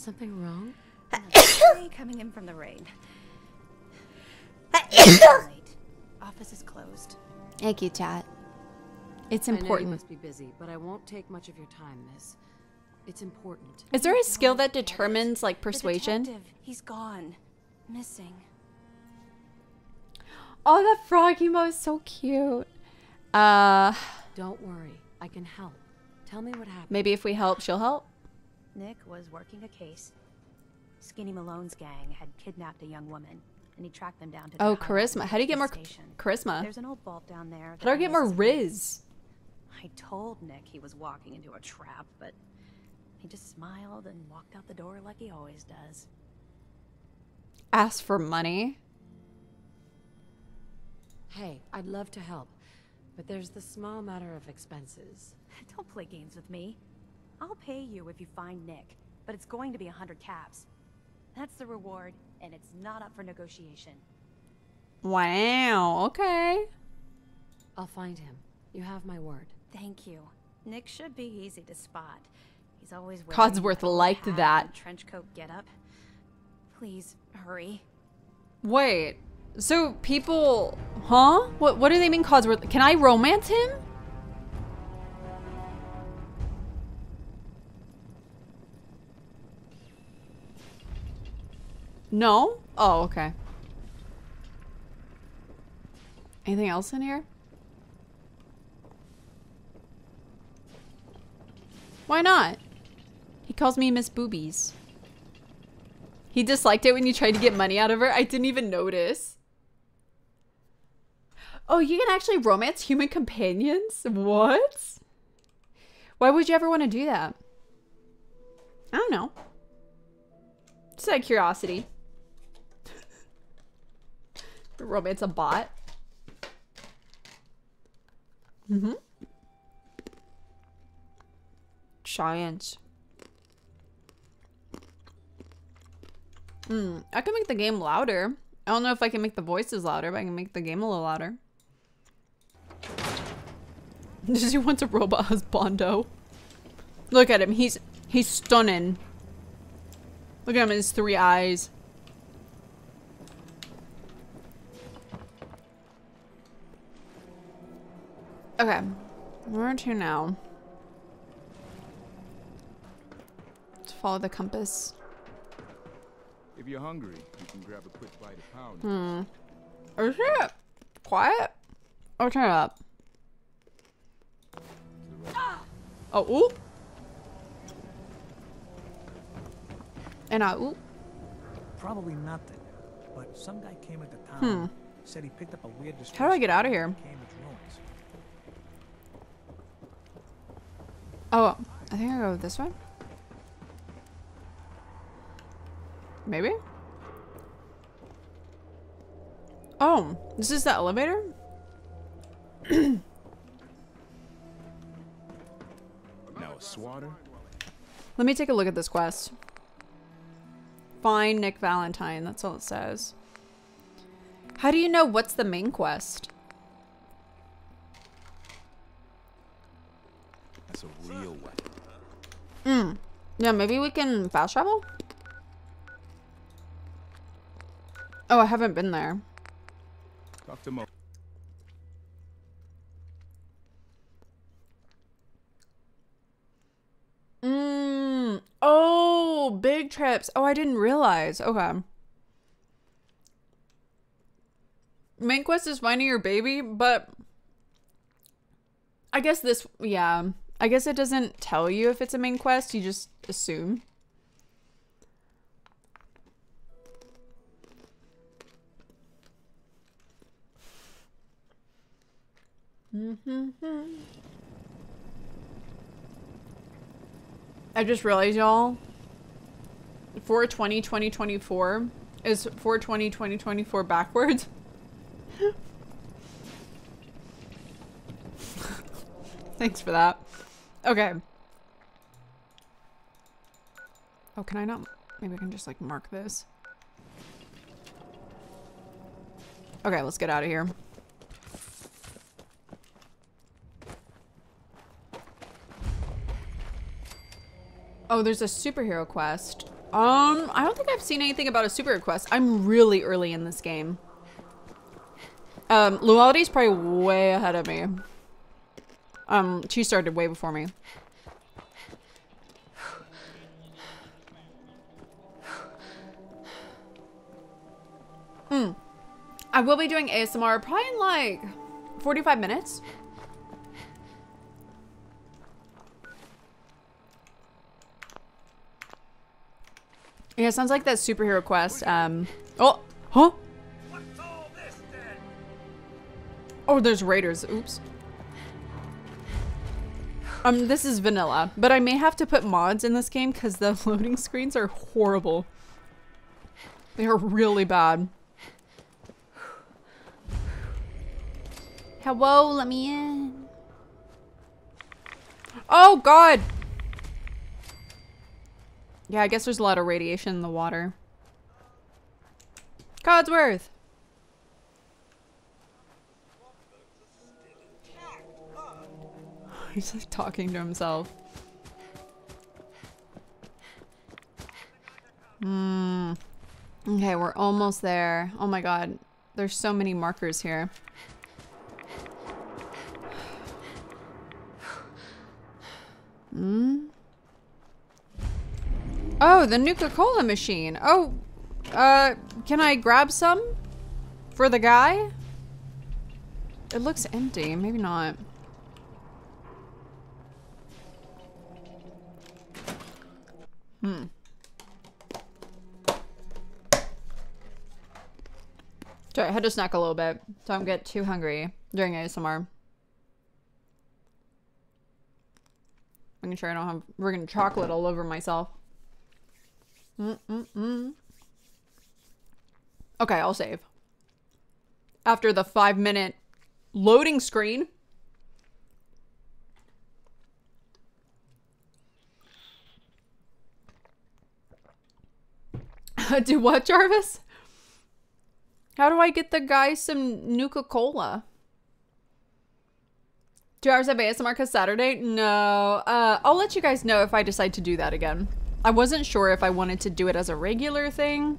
Something wrong? coming in from the rain. Office is closed. Thank you, chat. It's I know you important. must be busy, but I won't take much of your time, miss. It's important. Is there a skill that determines like persuasion? The he's gone. Missing. Oh, that frog emo is so cute. Uh, Don't worry. I can help. Tell me what happened. maybe if we help, she'll help. Nick was working a case. Skinny Malone's gang had kidnapped a young woman, and he tracked them down to. Oh, charisma. How do you get more station. charisma? There's an old vault down there. How do I get more riz? I told Nick he was walking into a trap, but he just smiled and walked out the door like he always does. Ask for money. Hey, I'd love to help, but there's the small matter of expenses. Don't play games with me. I'll pay you if you find Nick, but it's going to be a hundred caps. That's the reward, and it's not up for negotiation. Wow. Okay. I'll find him. You have my word. Thank you. Nick should be easy to spot. He's always wearing Codsworth liked hat that. and trench coat getup. Please hurry. Wait. So people, huh? What? What do they mean, Codsworth? Can I romance him? No. Oh, okay. Anything else in here? Why not? He calls me Miss Boobies. He disliked it when you tried to get money out of her. I didn't even notice. Oh, you can actually romance human companions? What? Why would you ever want to do that? I don't know. Just out of curiosity. Romance a bot. Mm-hmm. Giants. Hmm. I can make the game louder. I don't know if I can make the voices louder, but I can make the game a little louder. Does he want a robot husbando? Look at him. He's he's stunning. Look at him, his three eyes. Okay. Where to now? Let's follow the compass. If you're hungry, you can grab a quick bite of pound. Hmm. Is it quiet? Oh, turn it up. Oh, ooh. And I, ooh. Probably nothing. But some guy came into town. Hmm. Said he picked up a weird How do I get out of here? Cambridge Oh, I think I go this way. Maybe? Oh, this is the elevator? Now a swatter. Let me take a look at this quest. Find Nick Valentine. That's all it says. How do you know what's the main quest? That's a real weapon. Hmm. Yeah, maybe we can fast travel? Oh, I haven't been there. Talk to Mo. Mm. Oh, big trips. Oh, I didn't realize. Okay. Main quest is finding your baby, but I guess this, yeah. I guess it doesn't tell you if it's a main quest. You just assume. I just realized, y'all, 420 2024 is 420 2024 backwards. Thanks for that. Okay. Oh, can I not? Maybe I can just like mark this. Okay, let's get out of here. Oh, there's a superhero quest. Um, I don't think I've seen anything about a superhero quest. I'm really early in this game. Um, Luality's probably way ahead of me. Um, she started way before me. Hmm. I will be doing ASMR probably in like 45 minutes. Yeah, sounds like that superhero quest. Um, oh, huh? Oh, there's raiders. Oops. Um, this is vanilla, but I may have to put mods in this game because the loading screens are horrible. They are really bad. Hello, let me in. Oh, God. Yeah, I guess there's a lot of radiation in the water. Codsworth. He's like talking to himself. Hmm. Okay, we're almost there. Oh my god. There's so many markers here. Hmm? Oh, the Nuka-Cola machine. Oh, uh, can I grab some for the guy? It looks empty. Maybe not. Hmm. Sorry, I had to snack a little bit. Don't get too hungry during ASMR. Making sure I don't have friggin' chocolate all over myself. Mm -mm -mm. Okay, I'll save. After the five minute loading screen. Do what, Jarvis? How do I get the guy some Nuka-Cola? Two hours of ASMR cause Saturday? No. Uh, I'll let you guys know if I decide to do that again. I wasn't sure if I wanted to do it as a regular thing.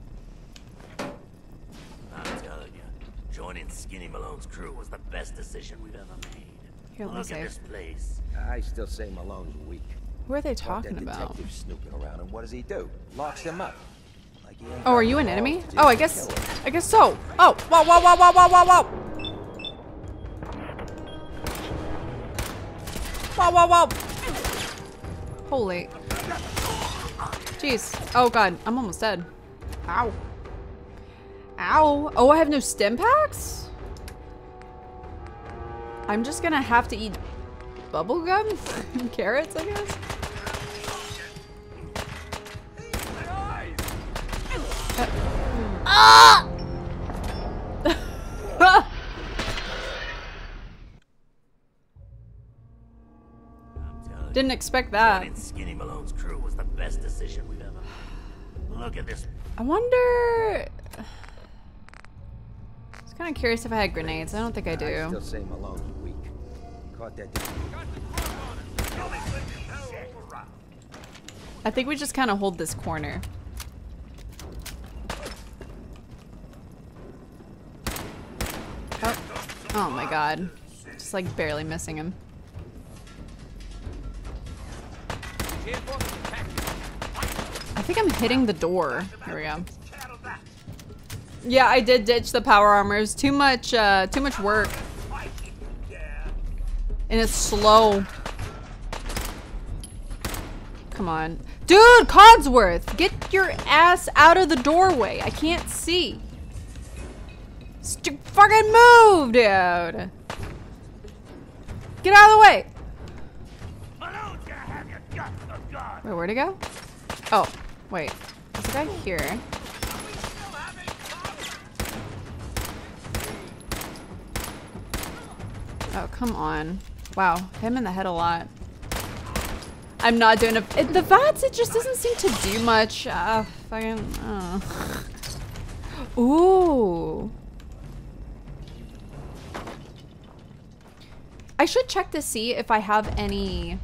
I'm telling you, joining Skinny Malone's crew was the best decision we've ever made. Here, let me Look see. at this place. I still say Malone's weak. Who are they Caught talking that about? detective snooping around, and what does he do? Locks him up. Oh, are you an enemy? Oh, I guess. I guess so. Oh, whoa, whoa, whoa, whoa, whoa, whoa, whoa. Whoa, whoa, whoa. Holy. Jeez. Oh god, I'm almost dead. Ow. Ow. Oh, I have no stimpaks? I'm just gonna have to eat bubble gum and carrots, I guess. Ah! Didn't expect that. Joining Skinny Malone's crew was the best decision we've ever. Look at this. I wonder. I was kind of curious if I had grenades. I don't think I I do. still say Malone's weak. Caught that. I think we just kind of hold this corner. Oh. Oh my god. Just like barely missing him. I think I'm hitting the door. Here we go. Yeah, I did ditch the power armors. Too much, uh, too much work. And it's slow. Come on. Dude, Codsworth! Get your ass out of the doorway. I can't see. St fucking move, dude! Get out of the way! Wait, where'd it go? Oh, wait. Is the guy here? Oh, come on. Wow, him in the head a lot. I'm not doing a- it, The VATS, it just doesn't seem to do much. Uh, fucking, oh. Ooh. I should check to see if I have any...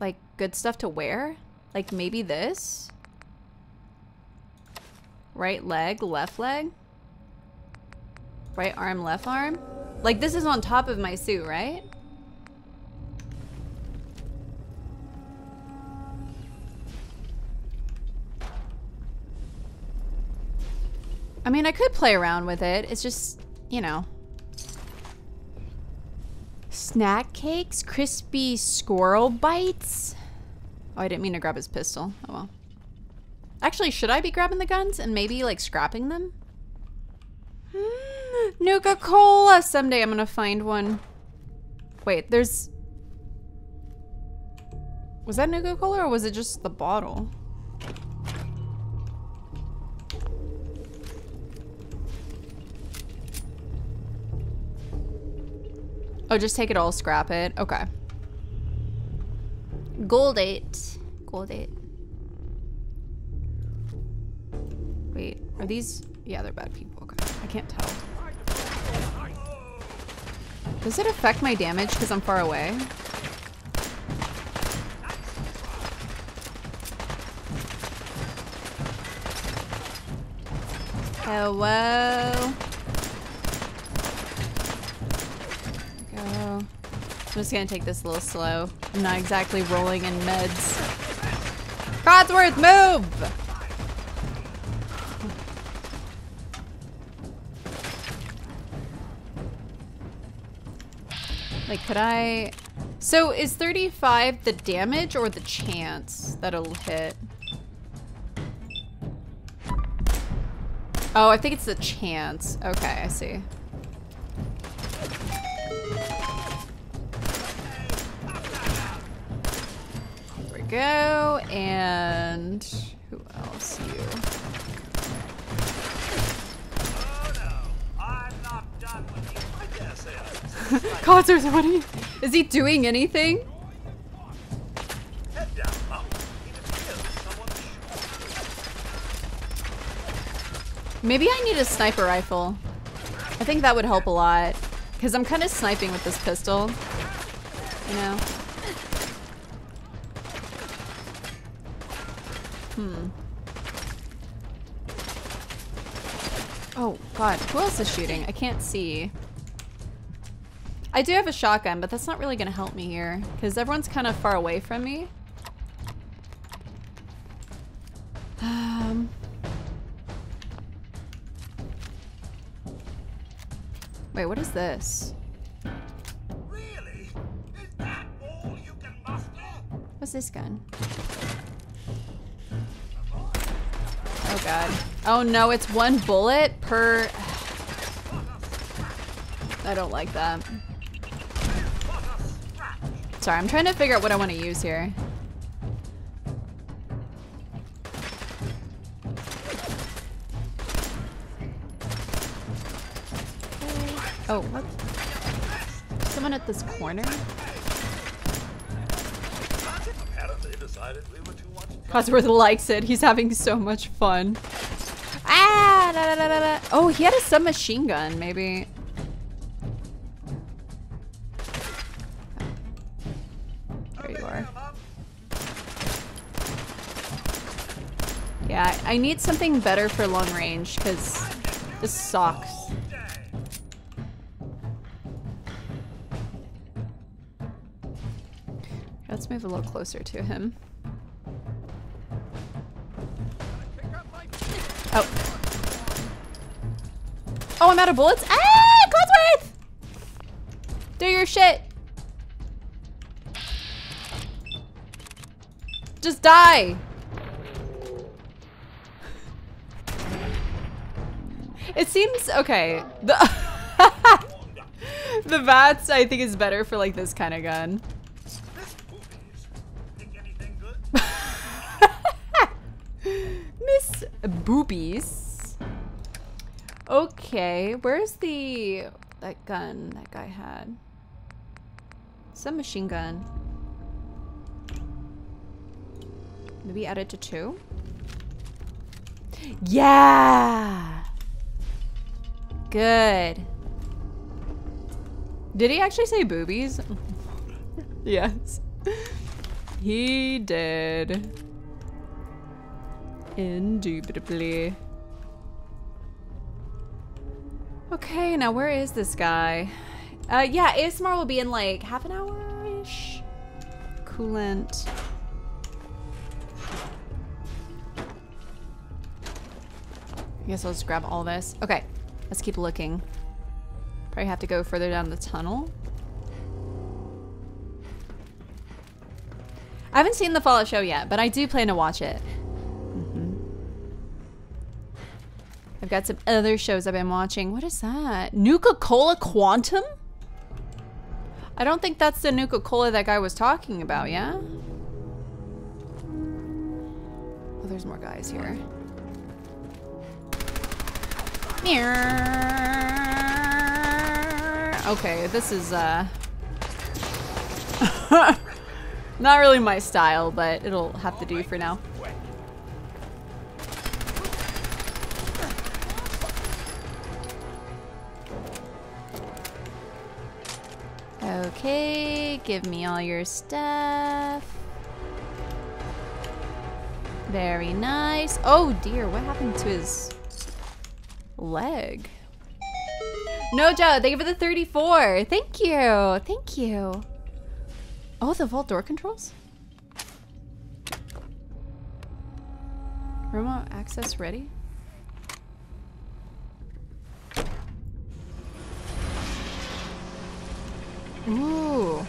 Like, good stuff to wear? Like, maybe this? Right leg, left leg? Right arm, left arm? Like, this is on top of my suit, right? I mean, I could play around with it. It's just, you know. Snack cakes? Crispy squirrel bites? Oh, I didn't mean to grab his pistol. Oh well. Actually, should I be grabbing the guns and maybe, like, scrapping them? Hmm, Nuka-Cola! Someday I'm gonna find one. Wait, there's... Was that Nuka-Cola or was it just the bottle? Oh, just take it all, scrap it. Okay. Gold 8. Gold 8. Wait, are these... Yeah, they're bad people. Okay, I can't tell. Does it affect my damage because I'm far away? Hello? Go. I'm just gonna take this a little slow. I'm not exactly rolling in meds. Codsworth, move! Like, could I... So, is 35 the damage or the chance that it'll hit? Oh, I think it's the chance. Okay, I see. Go. And who else? You. Concerts, what are you? Is he doing anything? Maybe I need a sniper rifle. I think that would help a lot. Because I'm kind of sniping with this pistol. You know? Hmm. Oh, God. Who else is shooting? I can't see. I do have a shotgun, but that's not really going to help me here. Because everyone's kind of far away from me. Um... Wait, what is this? Really? Is that all you can muster? What's this gun? God. Oh no, it's one bullet per... I don't like that. Sorry, I'm trying to figure out what I want to use here. Oh, what? Someone at this corner? Apparently decided we were too much Codsworth likes it. He's having so much fun. Ah! Da, da, da. Oh, he had a submachine gun, maybe. There you are. Yeah, I need something better for long range, because this sucks. Let's move a little closer to him. Out of bullets? Ah! Codsworth! Do your shit. Just die. It seems okay. The the VATS I think is better for like this kind of gun. Where's the that gun that guy had? Some machine gun. Maybe add it to two? Yeah! Good. Did he actually say boobies? yes. He did. Indubitably. Okay, now where is this guy? Uh, yeah, ASMR will be in like half an hour-ish. Coolant. I guess I'll just grab all this. Okay, let's keep looking. Probably have to go further down the tunnel. I haven't seen the Fallout show yet, but I do plan to watch it. I've got some other shows I've been watching. What is that? Nuka-Cola Quantum? I don't think that's the Nuka-Cola that guy was talking about, yeah? Oh, there's more guys here. Okay, this is, uh... not really my style, but it'll have to do for now. Okay, give me all your stuff. Very nice. Oh dear, what happened to his leg? No, Joe, thank you for the 34. Thank you. Thank you. Oh, the vault door controls? Remote access ready? Ooh.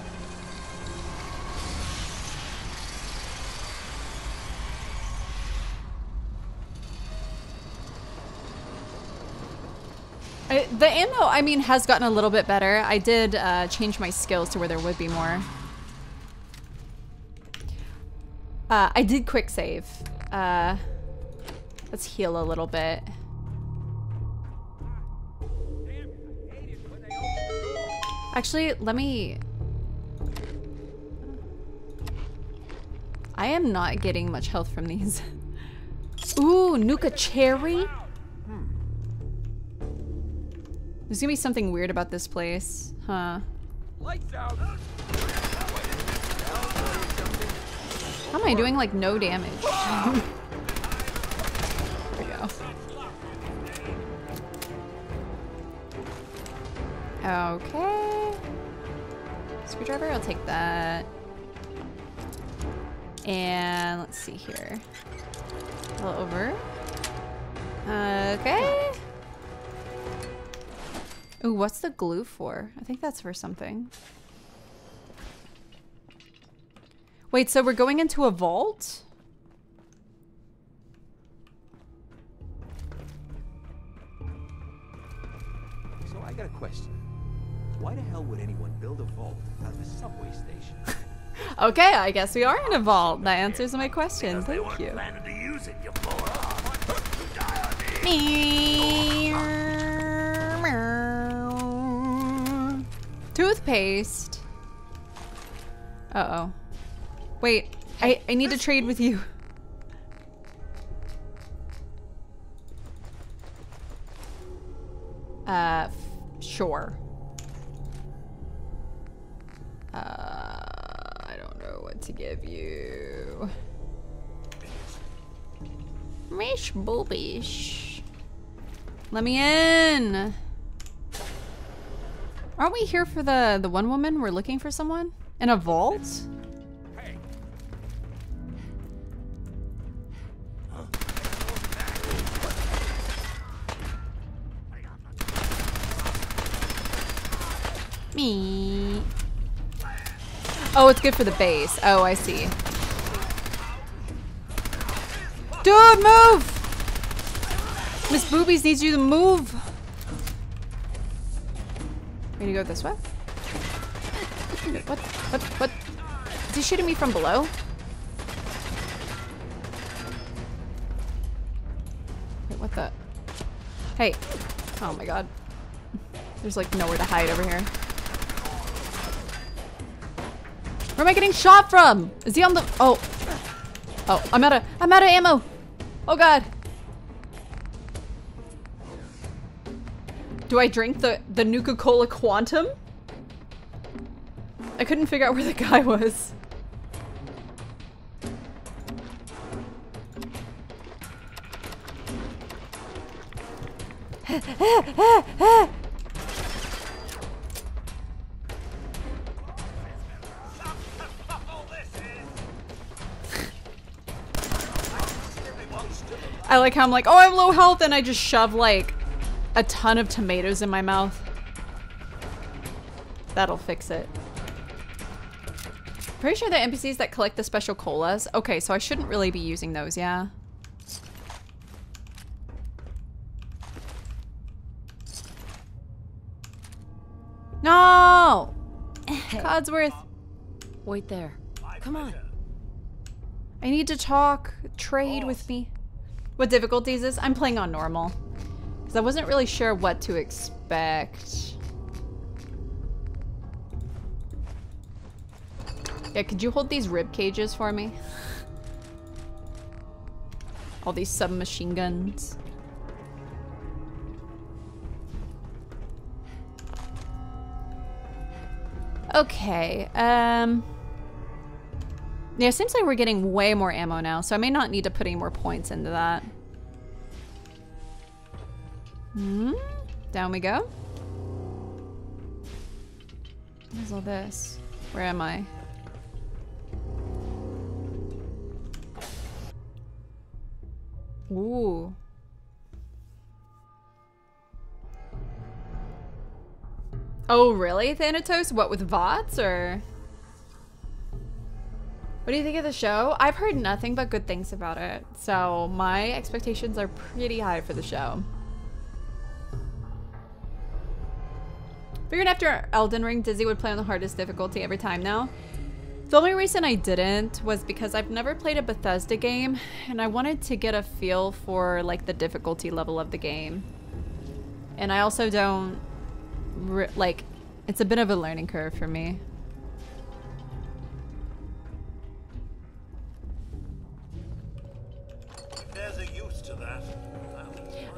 I, the ammo, I mean, has gotten a little bit better. I did uh, change my skills to where there would be more. Uh, I did quick save. Uh, let's heal a little bit. Actually, let me... I am not getting much health from these. Ooh, Nuka Cherry? There's gonna be something weird about this place, huh? How am I doing like no damage? Okay. Screwdriver, I'll take that. And let's see here. A little over. Okay. Ooh, what's the glue for? I think that's for something. Wait, so we're going into a vault? So I got a question. Why the hell would anyone build a vault out of a subway station? Okay, I guess we are in a vault. That answers my question. Thank you. Planning to use it, you moron. Toothpaste. Uh-oh. Wait, I, I need to trade with you. Uh, sure. Give you. Mish boobish. Let me in. Aren't we here for the the one woman? We're looking for someone in a vault. Oh, it's good for the base. Oh, I see. Dude, move! Miss Boobies needs you to move. Need to go this way? What? What? What? Is he shooting me from below? Wait, what the? Hey. Oh my god. There's like nowhere to hide over here. Where am I getting shot from? Is he on the- Oh. Oh, I'm out of- I'm out of ammo. Oh god. Do I drink the, the Nuka-Cola Quantum? I couldn't figure out where the guy was. like how I'm like, oh, I'm low health, and I just shove like a ton of tomatoes in my mouth. That'll fix it. Pretty sure the NPCs that collect the special colas. Okay, so I shouldn't really be using those, yeah. No! Codsworth. Wait there. Come on. I need to talk, trade with me. What difficulties is? I'm playing on normal. Because I wasn't really sure what to expect. Yeah, could you hold these rib cages for me? All these submachine guns. Okay, um... Yeah, it seems like we're getting way more ammo now, so I may not need to put any more points into that. Hmm? Down we go. What is all this? Where am I? Ooh. Oh, really, Thanatos? What, with VATS, or...? What do you think of the show? I've heard nothing but good things about it, so my expectations are pretty high for the show. Figured after Elden Ring, Dizzy would play on the hardest difficulty every time now. The only reason I didn't was because I've never played a Bethesda game, and I wanted to get a feel for like the difficulty level of the game. And I also don't, like, it's a bit of a learning curve for me.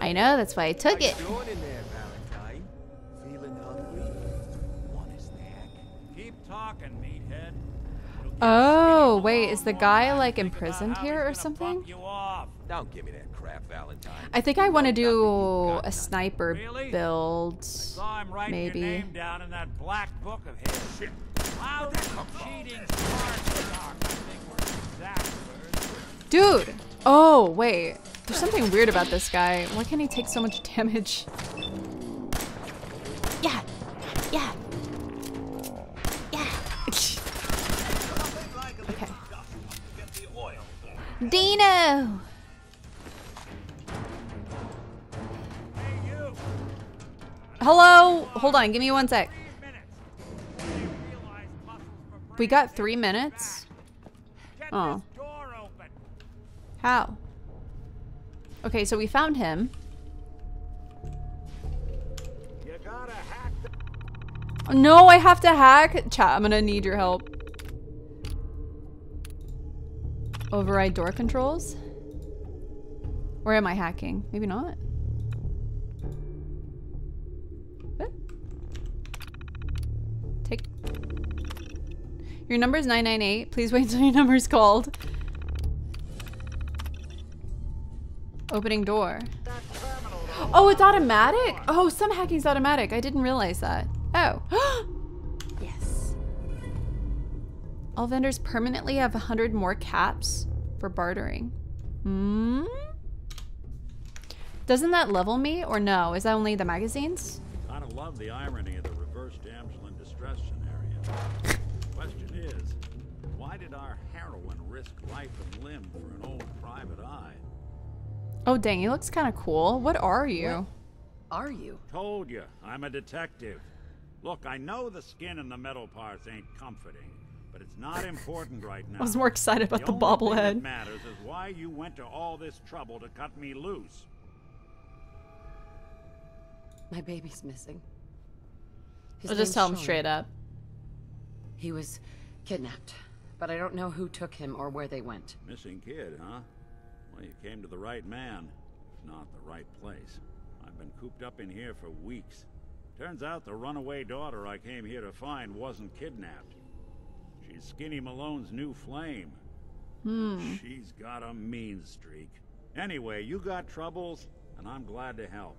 I know, that's why I took it. Doing in there, Valentine? Feeling hungry? Want a snack? Keep talking, meathead. Oh, wait, is the guy like imprisoned here or something? Don't give me that crap, Valentine. I think I want to do a sniper build, Saw him writing your maybe. name down in that black book of his. Shit. Loud, cheating, smart, dark. I think we're exact words. Dude! Oh, wait. There's something weird about this guy. Why can't he take so much damage? Yeah. Yeah. Yeah. okay. Dino! Hello? Hold on, give me one sec. We got three minutes? Oh. How? Okay, so we found him. No, I have to hack. Chat, I'm gonna need your help. Override door controls? Or am I hacking? Maybe not. What? Take. Your number is 998. Please wait until your number is called. Opening door. Oh, it's automatic? Oh, some hacking's automatic. I didn't realize that. Oh. yes. All vendors permanently have 100 more caps for bartering. Hmm? Doesn't that level me or no? Is that only the magazines? I kind of love the irony of the reverse damsel in distress scenario. Question is, why did our heroine risk life and limb for an old private eye? Oh, dang, he looks kind of cool. What are you? Are you? Told you, I'm a detective. Look, I know the skin and the metal parts ain't comforting, but it's not important right now. I was more excited about the, only thing bobblehead. that matters is why you went to all this trouble to cut me loose. My baby's missing. His I'll just name's tell him straight up. He was kidnapped, but I don't know who took him or where they went. Missing kid, huh? Well, you came to the right man, if not the right place. I've been cooped up in here for weeks. Turns out the runaway daughter I came here to find wasn't kidnapped. She's Skinny Malone's new flame. Hmm. She's got a mean streak. Anyway, you got troubles, and I'm glad to help.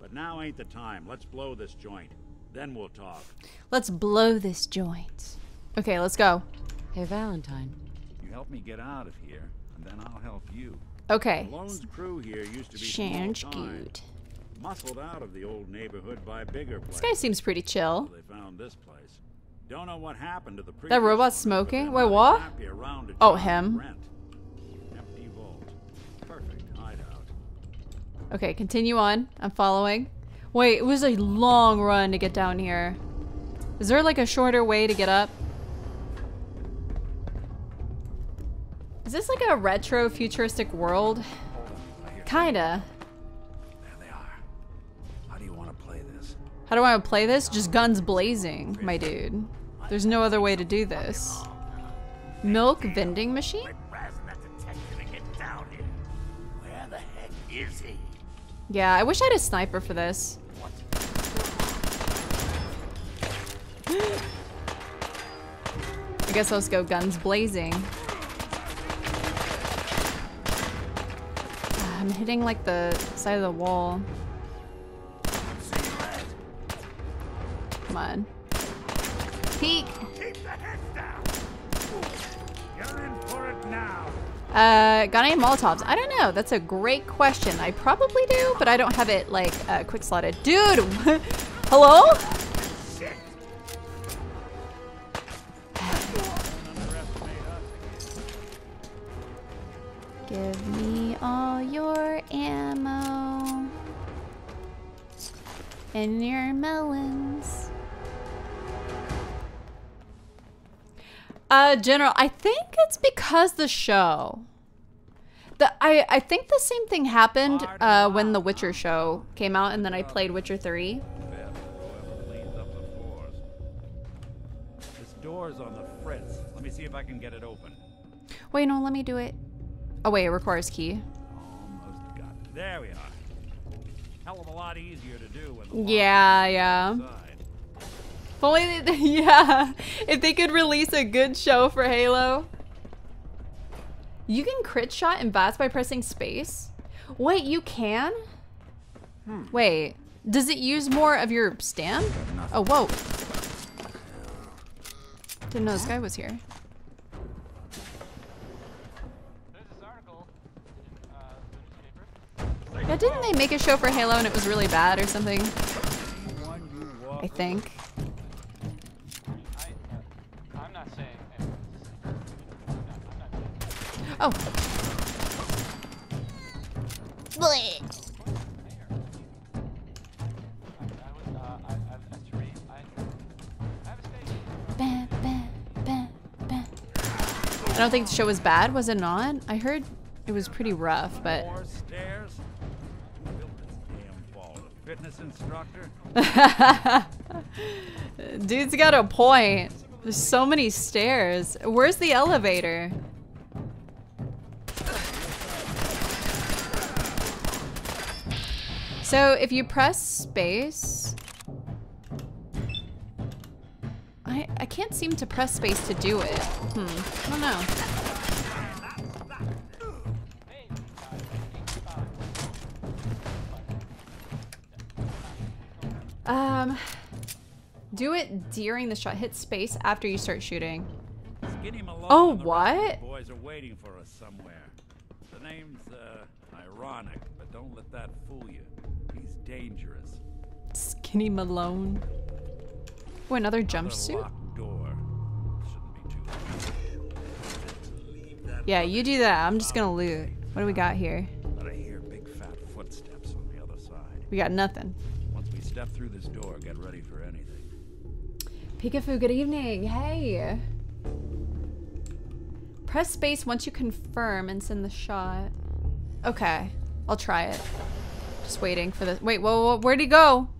But now ain't the time. Let's blow this joint. Then we'll talk. Let's blow this joint. Okay, let's go. Hey, Valentine. You help me get out of here, and then I'll help you. Okay. Malone's crew here used to be Sounds good. Muscled out of the old neighborhood by bigger This guy seems pretty chill. They found this place. Don't know what happened to the previous That robot owners, but smoking? Wait, what? exactly around to Oh, him. Rent. Empty vault. Perfect hideout. Okay, continue on. I'm following. Wait, it was a long run to get down here. Is there like a shorter way to get up? Is this like a retro futuristic world? Kinda. How do you want to play this? How do I play this? Just guns blazing, my dude. There's no other way to do this. Milk vending machine? Get down here. Where the heck is he? Yeah, I wish I had a sniper for this. I guess let's go guns blazing. I'm hitting like the side of the wall. Come on. Peek! Uh, got any Molotovs? I don't know. That's a great question. I probably do, but I don't have it like uh, quick slotted. Dude, hello? Give me all your ammo and your melons. Uh, General, I think it's because the show. The I I think the same thing happened uh, when the Witcher show came out, and then I played Witcher Three. This door's on the fritz. Let me see if I can get it open. Wait, no, let me do it. Oh wait, it requires key. Almost got it. There we are. Hell of a lot easier to do when the Yeah, yeah. If only, they, yeah. If they could release a good show for Halo. You can crit shot in VATS by pressing space. Wait, you can? Hmm. Wait, does it use more of your stam? Oh, whoa. Didn't know this guy was here. Yeah, didn't they make a show for Halo and it was really bad or something? I think. Oh. Ba. I don't think the show was bad, was it not? I heard it was pretty rough, but fitness instructor? Dude's got a point. There's so many stairs. Where's the elevator? So if you press space, I I can't seem to press space to do it. Hmm. I don't know. Um, do it during the shot. Hit space after you start shooting. Oh, and the rest of what? boys are waiting for us somewhere. The name's uh, ironic, but don't let that fool you. He's dangerous. Skinny Malone. Oh, another jumpsuit? Yeah, you do that. I'm just gonna loot. What do we got here? Hear big fat footsteps on the other side. We got nothing. Step through this door, get ready for anything. Pikafu, good evening. Hey. Press space once you confirm and send the shot. Okay, I'll try it. Just waiting for this. Wait, whoa, whoa, where'd he go?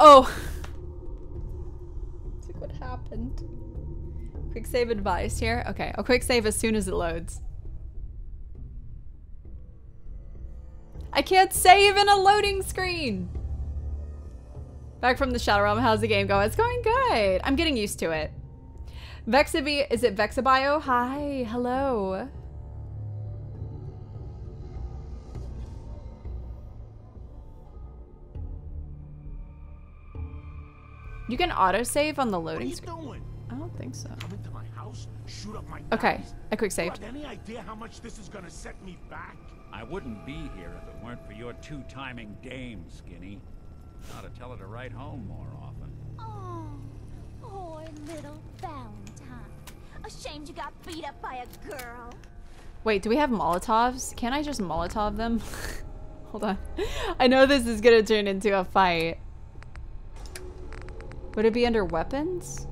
Oh. Like what happened? Quick save advice here. Okay, I'll quick save as soon as it loads. I can't save in a loading screen. Back from the Shadow Realm, how's the game going? It's going good. I'm getting used to it. Vexabi, is it Vexabio? Hi, hello. You can autosave on the loading screen. doing? I don't think so. Come into my house, shoot up my Okay? I quick You saved. have any idea how much this is gonna set me back? I wouldn't be here if it weren't for your two-timing dame, Skinny. Ought to tell her to write home more often. Oh, poor little Valentine. Ashamed you got beat up by a girl. Wait, do we have Molotovs? Can I just Molotov them? Hold on. I know this is gonna turn into a fight. Would it be under weapons?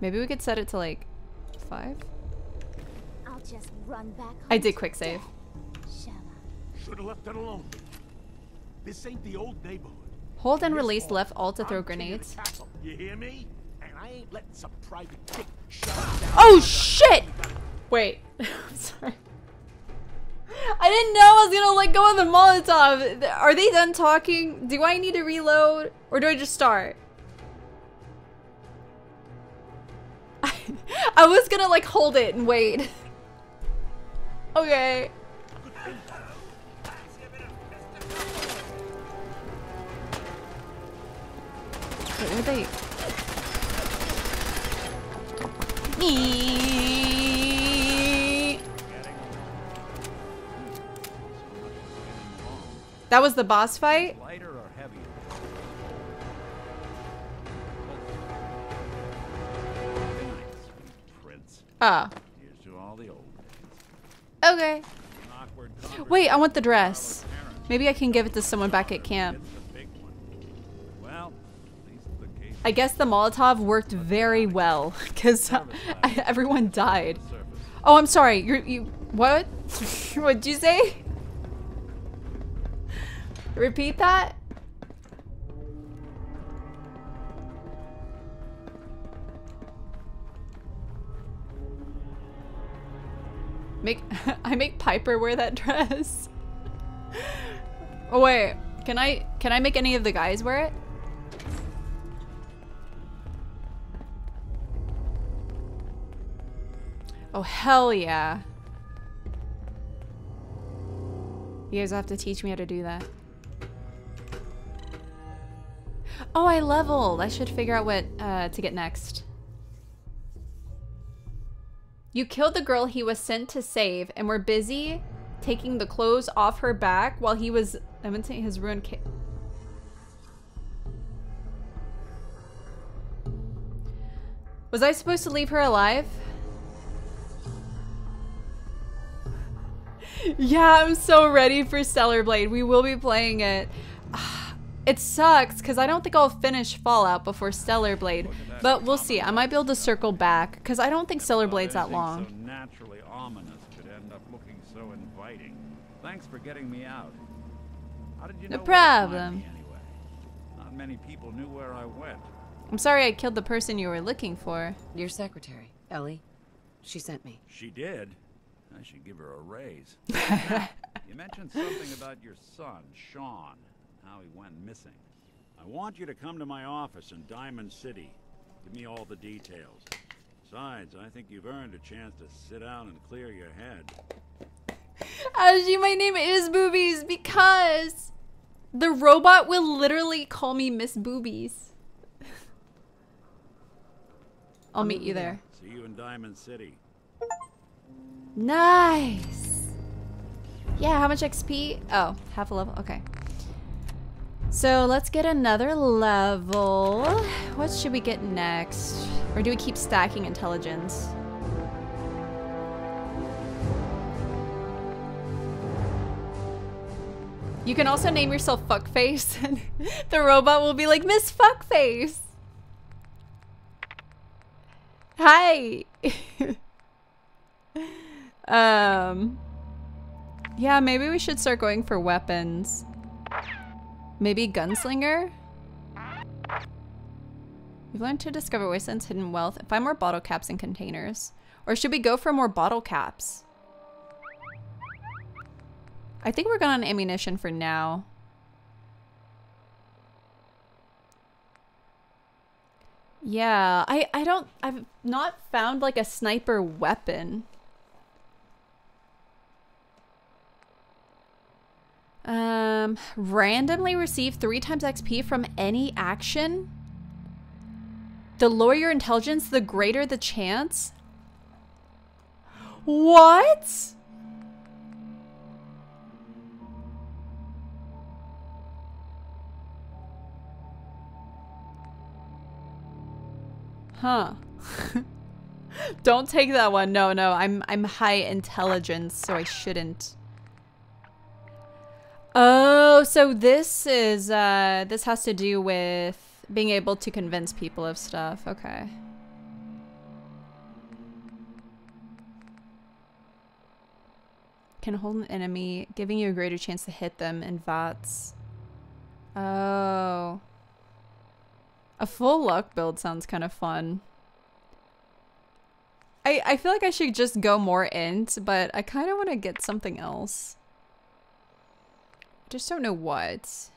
Maybe we could set it to like five? I'll just run back home. I did quick save. death, Shall I? Should have left it alone. This ain't the old neighborhood. Hold and release left alt to I'm throw king of the grenades. You hear me? And I ain't letting some private dick shut ah! down. Oh shit! Wait. I'm sorry. I didn't know I was gonna let go of the Molotov. Are they done talking? Do I need to reload? Or do I just start? I was gonna like hold it and wait. okay. Wait, where'd they? Me. That was the boss fight? Ah. Here's to all the old Okay. Wait, I want the dress. Maybe I can give it to someone back at camp. I guess the Molotov worked very well because everyone died. Oh, I'm sorry. You're you. What? What'd you say? Repeat that. Make I make Piper wear that dress. oh wait, can I can I make any of the guys wear it? Oh hell yeah. You guys have to teach me how to do that. Oh, I leveled. I should figure out what uh, to get next. You killed the girl he was sent to save and were busy taking the clothes off her back while he was imitating his ruined ca- Was I supposed to leave her alive? yeah, I'm so ready for Stellar Blade. We will be playing it. It sucks because I don't think I'll finish Fallout before Stellar Blade, but we'll see. I might be able to circle back because I don't think Stellar Blade's that long. So naturally ominous could end up looking so inviting. Thanks for getting me out. How did you No know where problem. anyway? Not many people knew where I went. I'm sorry I killed the person you were looking for. Your secretary, Ellie. She sent me. She did. I should give her a raise. You mentioned something about your son, Sean, and how he went missing. I want you to come to my office in Diamond City. Give me all the details. Besides, I think you've earned a chance to sit down and clear your head. Actually, my name is Boobies because the robot will literally call me Miss Boobies. I'll meet you there. See you in Diamond City. Nice. Yeah, how much XP? Oh, half a level. Okay. So let's get another level. What should we get next? Or do we keep stacking intelligence? You can also name yourself Fuckface and the robot will be like, Miss Fuckface. Hi. um Yeah, maybe we should start going for weapons. Maybe gunslinger? We've learned to discover wastelands hidden wealth and find more bottle caps and containers. Or should we go for more bottle caps? I think we're going on ammunition for now. Yeah, I, I don't, I've not found like a sniper weapon. Um, randomly receive three times XP from any action? The lower your intelligence, the greater the chance? What? Huh. Don't take that one. No, no. I'm I'm high intelligence, so I shouldn't. Oh, so this is uh this has to do with being able to convince people of stuff. Okay. Can hold an enemy, giving you a greater chance to hit them in VATS. Oh. A full luck build sounds kind of fun. I, I feel like I should just go more int, but I kind of want to get something else. Just don't know what.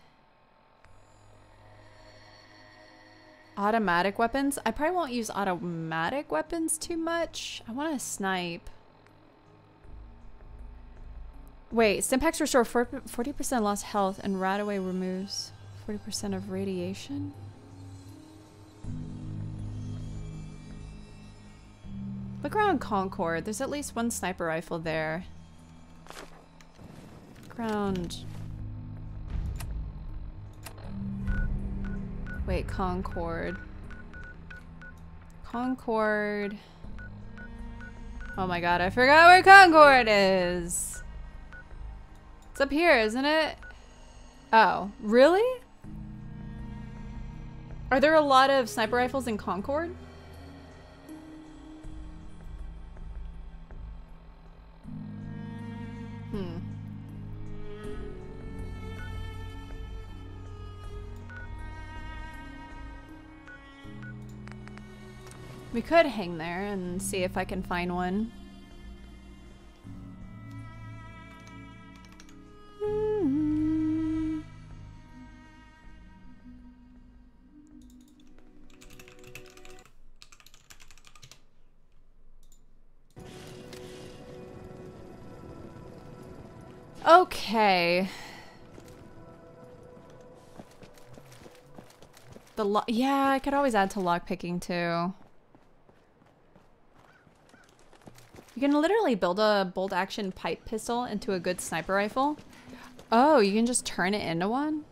Automatic weapons? I probably won't use automatic weapons too much. I want to snipe. Wait, Stimpaks restore 40% lost health and Radaway removes 40% of radiation? Look around Concord. There's at least one sniper rifle there. Ground. Wait, Concord. Concord. Oh my god, I forgot where Concord is. It's up here, isn't it? Oh, really? Are there a lot of sniper rifles in Concord? We could hang there and see if I can find one. Okay. The lock. Yeah, I could always add to lockpicking too. You can literally build a bolt action pipe pistol into a good sniper rifle. Oh, you can just turn it into one?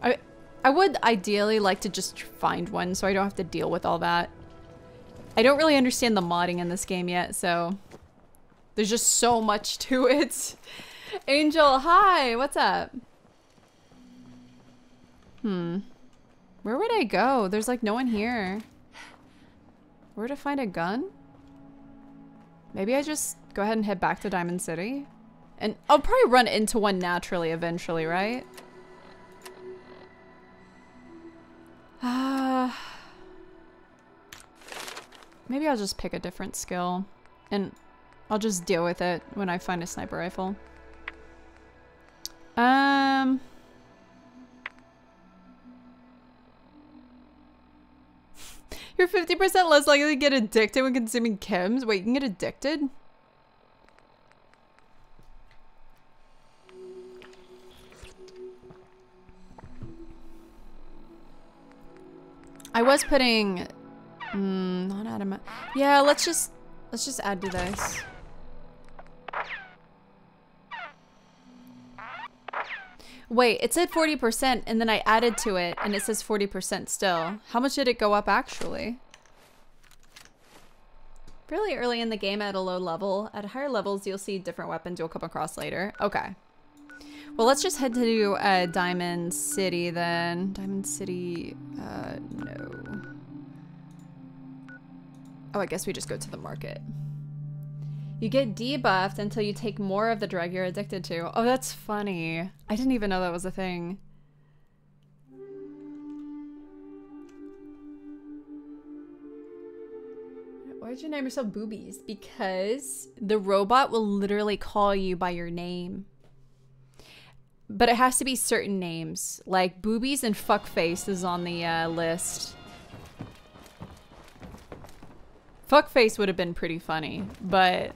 I I would ideally like to just find one so I don't have to deal with all that. I don't really understand the modding in this game yet, so there's just so much to it. Angel, hi, what's up? Hmm. Where would I go? There's like no one here. Where to find a gun? Maybe I just go ahead and head back to Diamond City. And I'll probably run into one naturally eventually, right? Uh, maybe I'll just pick a different skill. And I'll just deal with it when I find a sniper rifle. Um... You're 50% less likely to get addicted when consuming chems? Wait, you can get addicted? I was putting... Mm, not adamant. Yeah, let's just... Let's just add to this. Wait, it said 40% and then I added to it and it says 40% still. How much did it go up actually? Really early in the game at a low level. At higher levels, you'll see different weapons you'll come across later. Okay. Well, let's just head to uh, Diamond City then. Diamond City, uh, no. Oh, I guess we just go to the market. You get debuffed until you take more of the drug you're addicted to. Oh, that's funny. I didn't even know that was a thing. Why did you name yourself Boobies? Because the robot will literally call you by your name. But it has to be certain names. Like Boobies and Fuckface is on the uh, list. Fuckface would have been pretty funny, but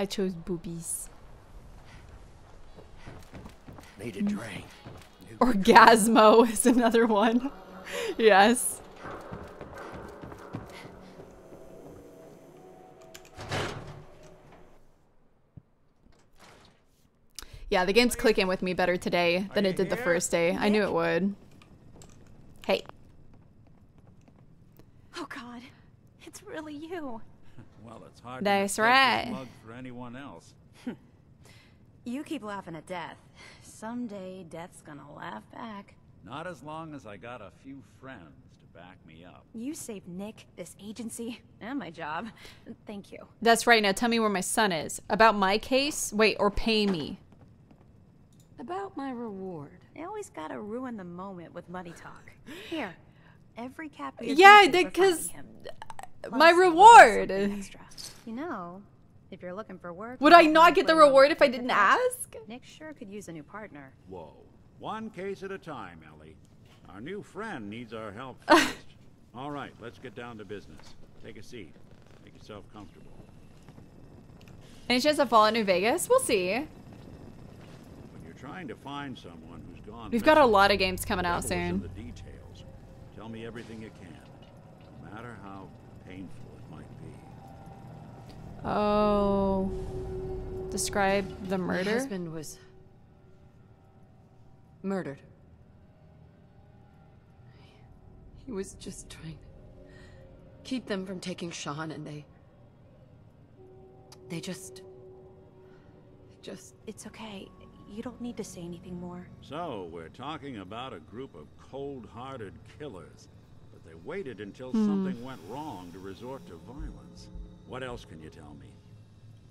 I chose Boobies. Need a drink. Orgasmo is another one. yes. Yeah, the game's clicking with me better today than it did the first day. I knew it would. Hey. Oh god, it's really you. Well, it's hard That's to right. mug for anyone else. You keep laughing at death. Someday, death's gonna laugh back. Not as long as I got a few friends to back me up. You saved Nick, this agency, and my job. Thank you. That's right. Now tell me where my son is. About my case? Wait, or pay me. About my reward. I always gotta ruin the moment with money talk. Here, every cap. Yeah, because my reward. You know, if you're looking for work, Would I not get the reward if I didn't ask? Nick sure could use a new partner. Whoa. One case at a time, Ellie. Our new friend needs our help first. All right, let's get down to business. Take a seat. Make yourself comfortable. Any chance of Fallout New Vegas? We'll see. When you're trying to find someone who's gone We've got a lot of games coming out the devil's in soon. the details. Tell me everything you can, no matter how painful it might be. Oh. Describe the My murder? husband was murdered. He was just trying to keep them from taking Sean, and they. They just. Just. It's okay. You don't need to say anything more. So, we're talking about a group of cold-hearted killers, but they waited until Hmm. something went wrong to resort to violence. What else can you tell me?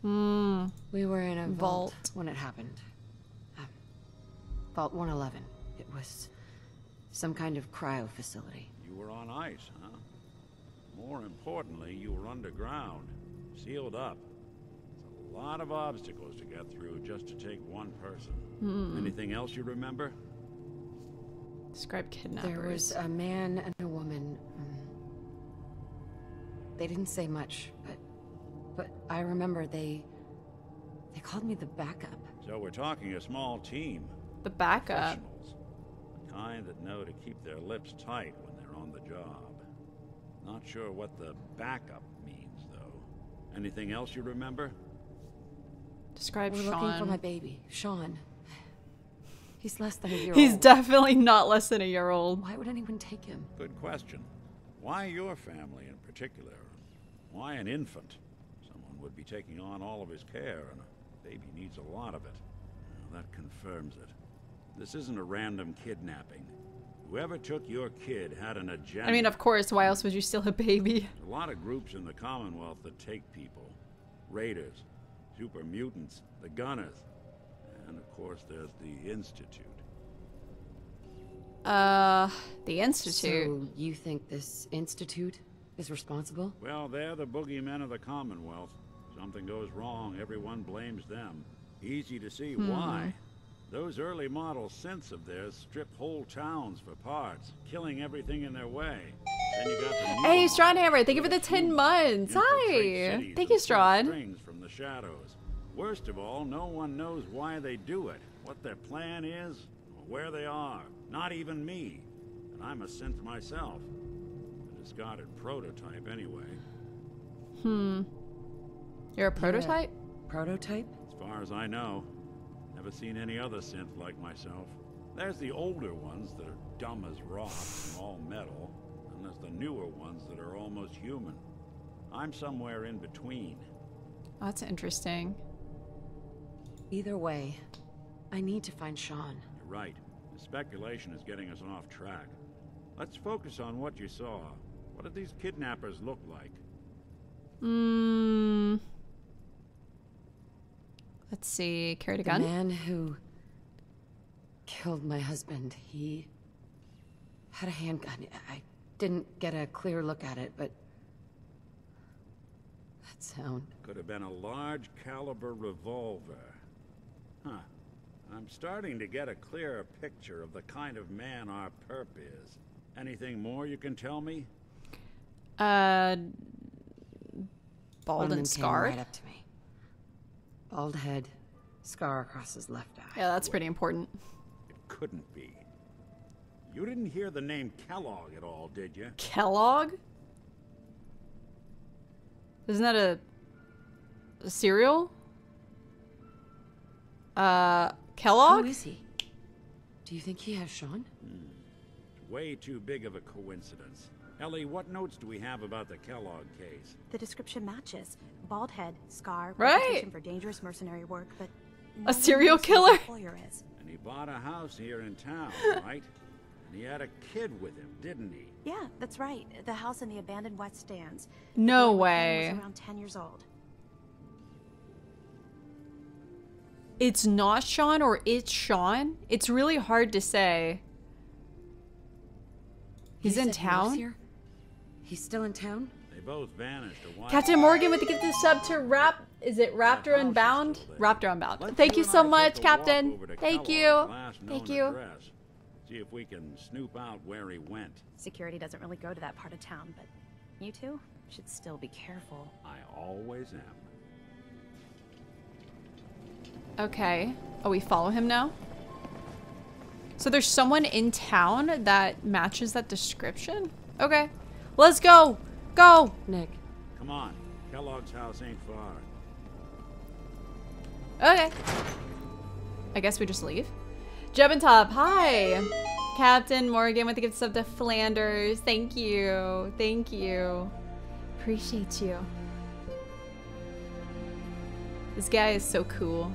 Hmm. We were in a vault, Vault. when it happened. Um, vault 111. It was some kind of cryo facility. You were on ice, huh? More importantly, you were underground, sealed up. It's a lot of obstacles to get through just to take one person. Hmm. Anything else you remember? Describe kidnappers. There was a man and a woman. um, They didn't say much, but but I remember they they called me the backup. So we're talking a small team. The backup. Professionals. The kind that know to keep their lips tight when they're on the job. Not sure what the backup means, though. Anything else you remember? Describe We're Sean. looking for my baby, Sean. He's less than a year old. He's old. definitely not less than a year old. Why would anyone take him? Good question. Why your family in particular? Why an infant? Someone would be taking on all of his care, and a baby needs a lot of it. Well, that confirms it. This isn't a random kidnapping. Whoever took your kid had an agenda. I mean, of course, why else would you steal a baby? There's a lot of groups in the Commonwealth that take people. Raiders, super mutants, the Gunners, and of course there's the Institute. Uh, the Institute. So you think this institute is responsible? Well, they're the boogeymen of the Commonwealth. Something goes wrong, everyone blames them. Easy to see Hmm. why. Those early model synths of theirs strip whole towns for parts, killing everything in their way. Then you got the Hey, models Strawnhammer, thank you for the 10 choose months. Hi. Thank you, pull Strahd. strings from the shadows. Worst of all, no one knows why they do it, what their plan is, or where they are. Not even me. And I'm a synth myself. A discarded prototype anyway. Hmm. You're a prototype? Prototype? As far as I know, never seen any other synth like myself. There's the older ones that are dumb as rocks and all metal, and there's the newer ones that are almost human. I'm somewhere in between. Oh, that's interesting. Either way, I need to find Sean. You're right. The speculation is getting us off track. Let's focus on what you saw. What did these kidnappers look like? Hmm. Let's see. Carried a gun. The man who killed my husband, he had a handgun. I didn't get a clear look at it, but that sound. Could have been a large caliber revolver. Huh. I'm starting to get a clearer picture of the kind of man our perp is. Anything more you can tell me? Uh, bald and came scarred. right up to me. Bald head, scar across his left eye. Yeah, that's pretty important. It couldn't be. You didn't hear the name Kellogg at all, did you? Kellogg? Isn't that a, a cereal? Uh, Kellogg? Who is he? Do you think he has Sean? It's way too big of a coincidence. Ellie, what notes do we have about the Kellogg case? The description matches. Bald head, scar, Right. reputation for dangerous mercenary work, but no A serial knows who his killer? is. And he bought a house here in town, right? And he had a kid with him, didn't he? Yeah, that's right. The house in the abandoned West Stands. No way. Was around 10 years old. It's not Sean or it's Sean? It's really hard to say. He's He in said he town? here? He's still in town? They both vanished a while Captain Morgan with the gift of sub to Rap. Is it Raptor Unbound? Raptor Unbound. Thank you so much, Captain. Thank you. Thank you. address. See if we can snoop out where he went. Security doesn't really go to that part of town, but you two should still be careful. I always am. Okay. Oh, we follow him now? So there's someone in town that matches that description? Okay. Let's go. Go. Nick. Come on. Kellogg's house ain't far. Okay. I guess we just leave. Jeb and Top, hi. Captain Morgan with the gift sub to Flanders. Thank you. Thank you. Appreciate you. This guy is so cool.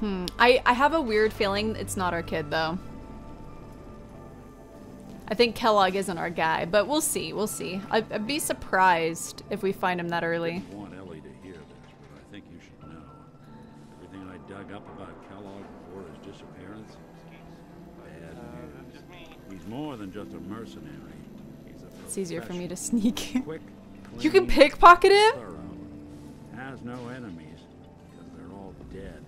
Hmm. I, I have a weird feeling it's not our kid, though. I think Kellogg isn't our guy, but we'll see. We'll see. I'd, I'd be surprised if we find him that early. I want Ellie to hear this, but I think you should know. Everything I dug up about Kellogg before his disappearance, bad news. He's more than just a mercenary. He's a It's easier for me to sneak. Quick, you can pickpocket him? Has no enemies, because they're all dead.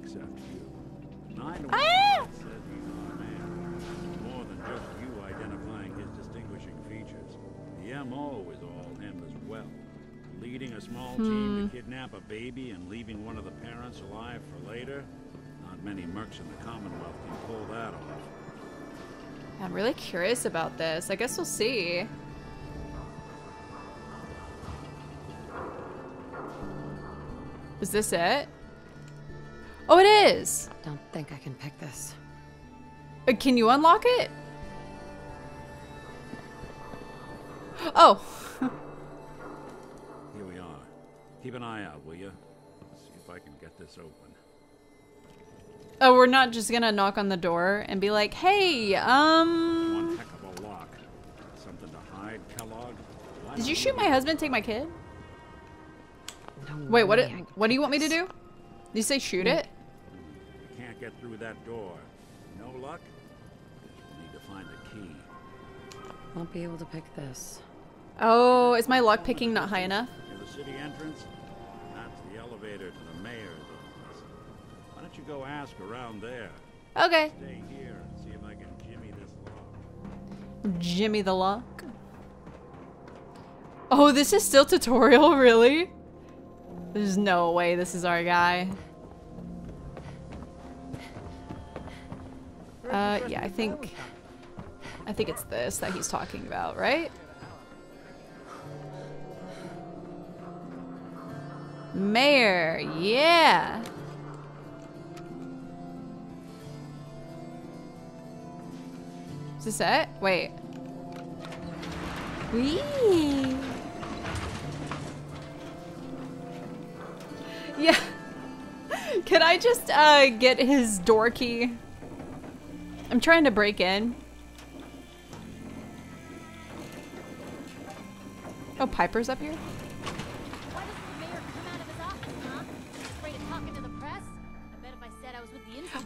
Except you. Nine Ah! says he's our man. It's more than just you identifying his distinguishing features. The MO is all him as well. Leading a small team Hmm. to kidnap a baby and leaving one of the parents alive for later? Not many mercs in the Commonwealth can pull that off. I'm really curious about this. I guess we'll see. Is this it? Oh, it is. Don't think I can pick this. Uh, Can you unlock it? Oh. Here we are. Keep an eye out, will you? See if I can get this open. Oh, we're not just gonna knock on the door and be like, hey, um. One heck of a lock. Something to hide, Kellogg? Why Did you shoot my husband, take my kid? No Wait, what, it, what do you want me to do? Did you say shoot mm. it? We can't get through that door. No luck? We need to find the key. Won't be able to pick this. Oh, is my luck picking not high enough? Near the city entrance? That's the elevator to the mayor's office. Why don't you go ask around there? Okay. Stay here and see if I can jimmy this lock. Jimmy the lock. Oh, this is still tutorial, really? There's no way this is our guy. Uh, yeah, I think... I think it's this that he's talking about, right? Mayor, yeah! Is this it? Wait. Wee. Yeah. Can I just uh, get his door key? I'm trying to break in. Oh, Piper's up here?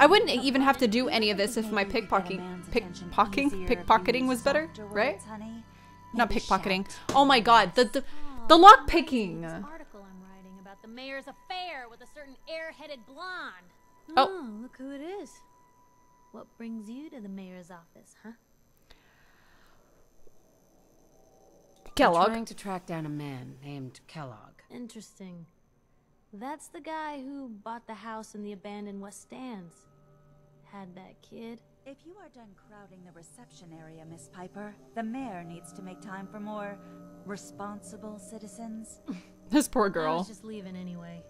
I wouldn't even have to do any of this if my pickpocketing, pickpocketing, pickpocketing was better, right? Not pickpocketing. Oh my god, the the, the lock picking. article I'm writing about the mayor's affair with a certain air-headed blonde. Oh. Hmm, look who it is. What brings you to the mayor's office, huh? Kellogg. I'm trying to track down a man named Kellogg. Interesting. That's the guy who bought the house in the abandoned West Stands. Had that kid. If you are done crowding the reception area, Miss Piper, the mayor needs to make time for more responsible citizens. This poor I girl. was just leaving anyway.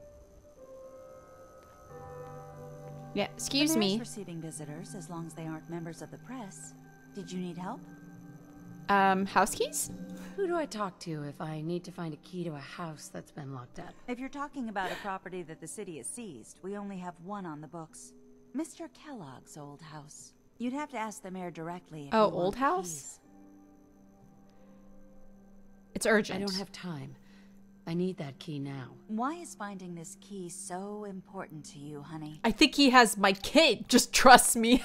Yeah, excuse the me. receiving visitors as long as they aren't members of the press. Did you need help? Um, house keys? Who do I talk to if I need to find a key to a house that's been locked up? If you're talking about a property that the city has seized, we only have one on the books. Mr. Kellogg's old house. You'd have to ask the mayor directly. If Oh, old house? keys. It's urgent. I don't have time. I need that key now. Why is finding this key so important to you, honey? I think he has my kid. Just trust me.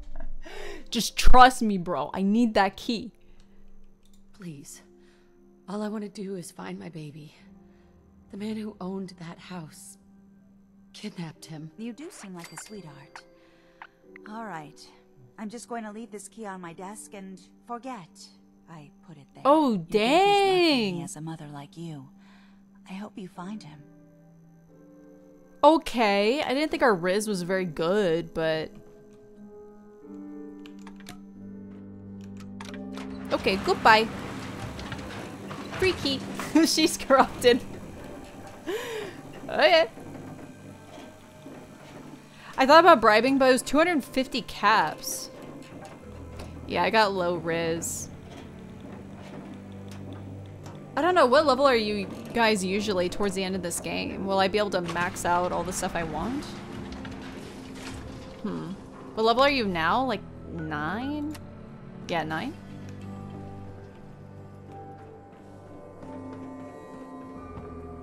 Just trust me, bro. I need that key. Please. All I want to do is find my baby. The man who owned that house kidnapped him. You do seem like a sweetheart. All right. I'm just going to leave this key on my desk and forget I put it there. Oh, Your baby's lucky dang. Has a mother like you. I hope you find him. Okay. I didn't think our Riz was very good, but... Okay, goodbye. Freaky. She's corrupted. okay. I thought about bribing, but it was 250 caps. Yeah, I got low Riz. I don't know, what level are you guys usually towards the end of this game? Will I be able to max out all the stuff I want? Hmm. What level are you now? Like, nine? Yeah, nine?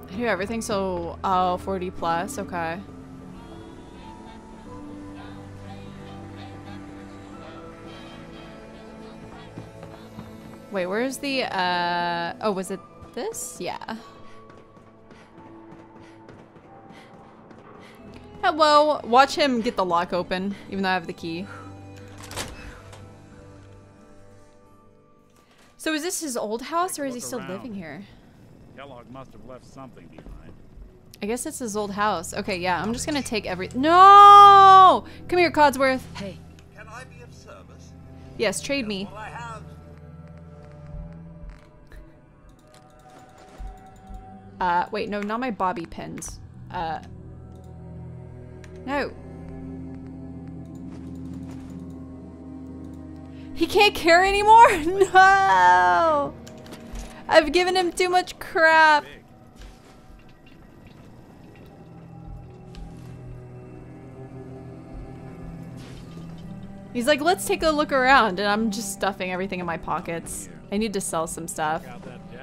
I do everything so, oh, 40 plus, okay. Wait, where's the, uh, oh, was it this? Yeah. Hello, watch him get the lock open, even though I have the key. So is this his old house or is he still around. living here? Kellogg must have left something behind. I guess it's his old house. Okay, yeah, I'm just gonna take every- No! Come here, Codsworth. Hey. Can I be of service? Yes, trade me. Uh, wait, no, not my bobby pins. Uh, no. He can't carry anymore? No! I've given him too much crap. He's like, let's take a look around, and I'm just stuffing everything in my pockets. I need to sell some stuff.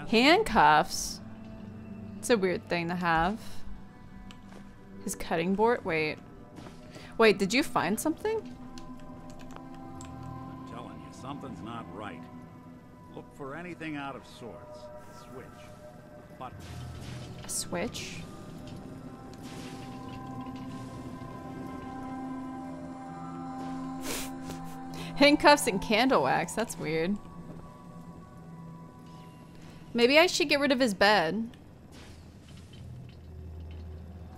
Handcuffs? It's a weird thing to have. His cutting board? Wait. Wait, did you find something? I'm telling you, something's not right. Look for anything out of sorts. Switch. Button. A switch? Handcuffs and candle wax. That's weird. Maybe I should get rid of his bed.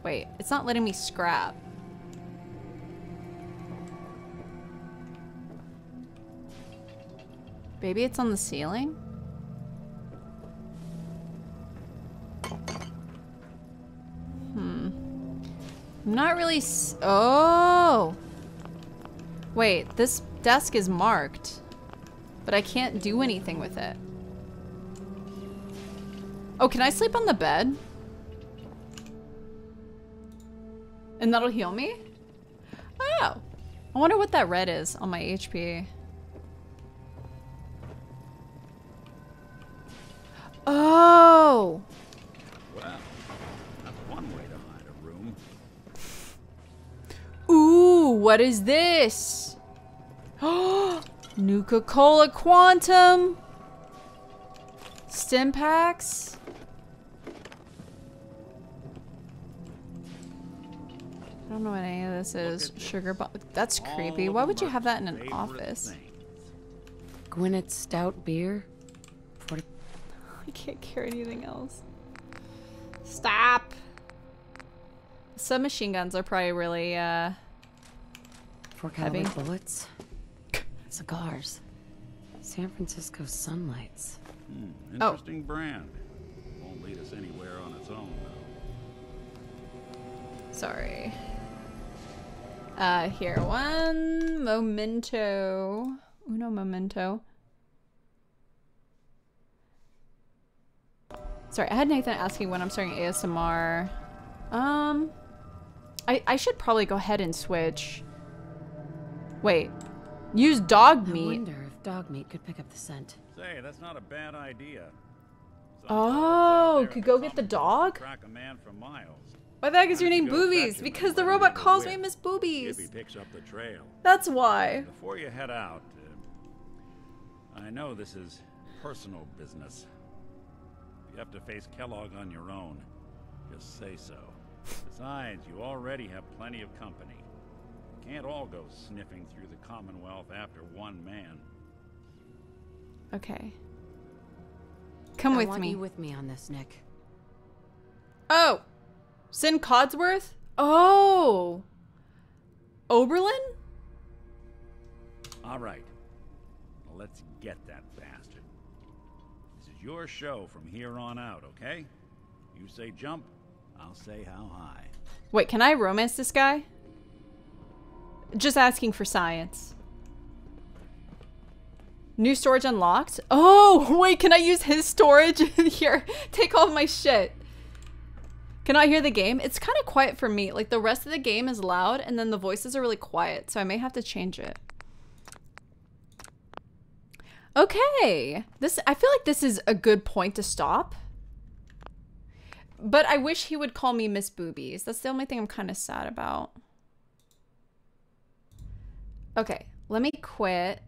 Wait, it's not letting me scrap. Maybe it's on the ceiling? Hmm. I'm not really Oh! Wait, this desk is marked. But I can't do anything with it. Oh, can I sleep on the bed? And that'll heal me? Oh. I wonder what that red is on my HP. Oh! Well, that's one way to hide a room. Ooh, what is this? Nuka-Cola Quantum! Stimpaks? Don't know what any of this is. Sugar bomb. That's creepy. Why would you have that in an office? Gwinnett Stout beer? For I can't carry anything else. Stop! Submachine guns are probably really, uh... Four heavy. caliber bullets? Cigars. San Francisco sunlights. Hmm, Oh. interesting brand. Won't lead us anywhere on its own, though. Sorry. Uh, here. One memento. Uno memento. Sorry, I had Nathan asking when I'm starting ASMR. Um, I, I should probably go ahead and switch. Wait. Use Dogmeat. I meat. wonder if Dogmeat could pick up the scent. Say, that's not a bad idea. Oh, could go get the dog? Track a man for miles. Why the heck is your name you Boobies? Because the robot calls me. Miss Boobies. If picks up the trail. That's why. Before you head out, uh, I know this is personal business. If you have to face Kellogg on your own, just say so. Besides, you already have plenty of company. You can't all go sniffing through the Commonwealth after one man. Okay. Come I with want me. you with me on this, Nick. Oh! Sin Codsworth? Oh! Oberland? All right. Let's get that bastard. This is your show from here on out, okay? You say jump, I'll say how high. Wait, can I romance this guy? Just asking for science. New storage unlocked? Oh, wait, can I use his storage? Here, take all my shit. Can I hear the game? It's kind of quiet for me. Like, the rest of the game is loud, and then the voices are really quiet, so I may have to change it. Okay. This I feel like this is a good point to stop. But I wish he would call me Miss Boobies. That's the only thing I'm kind of sad about. Okay, let me quit.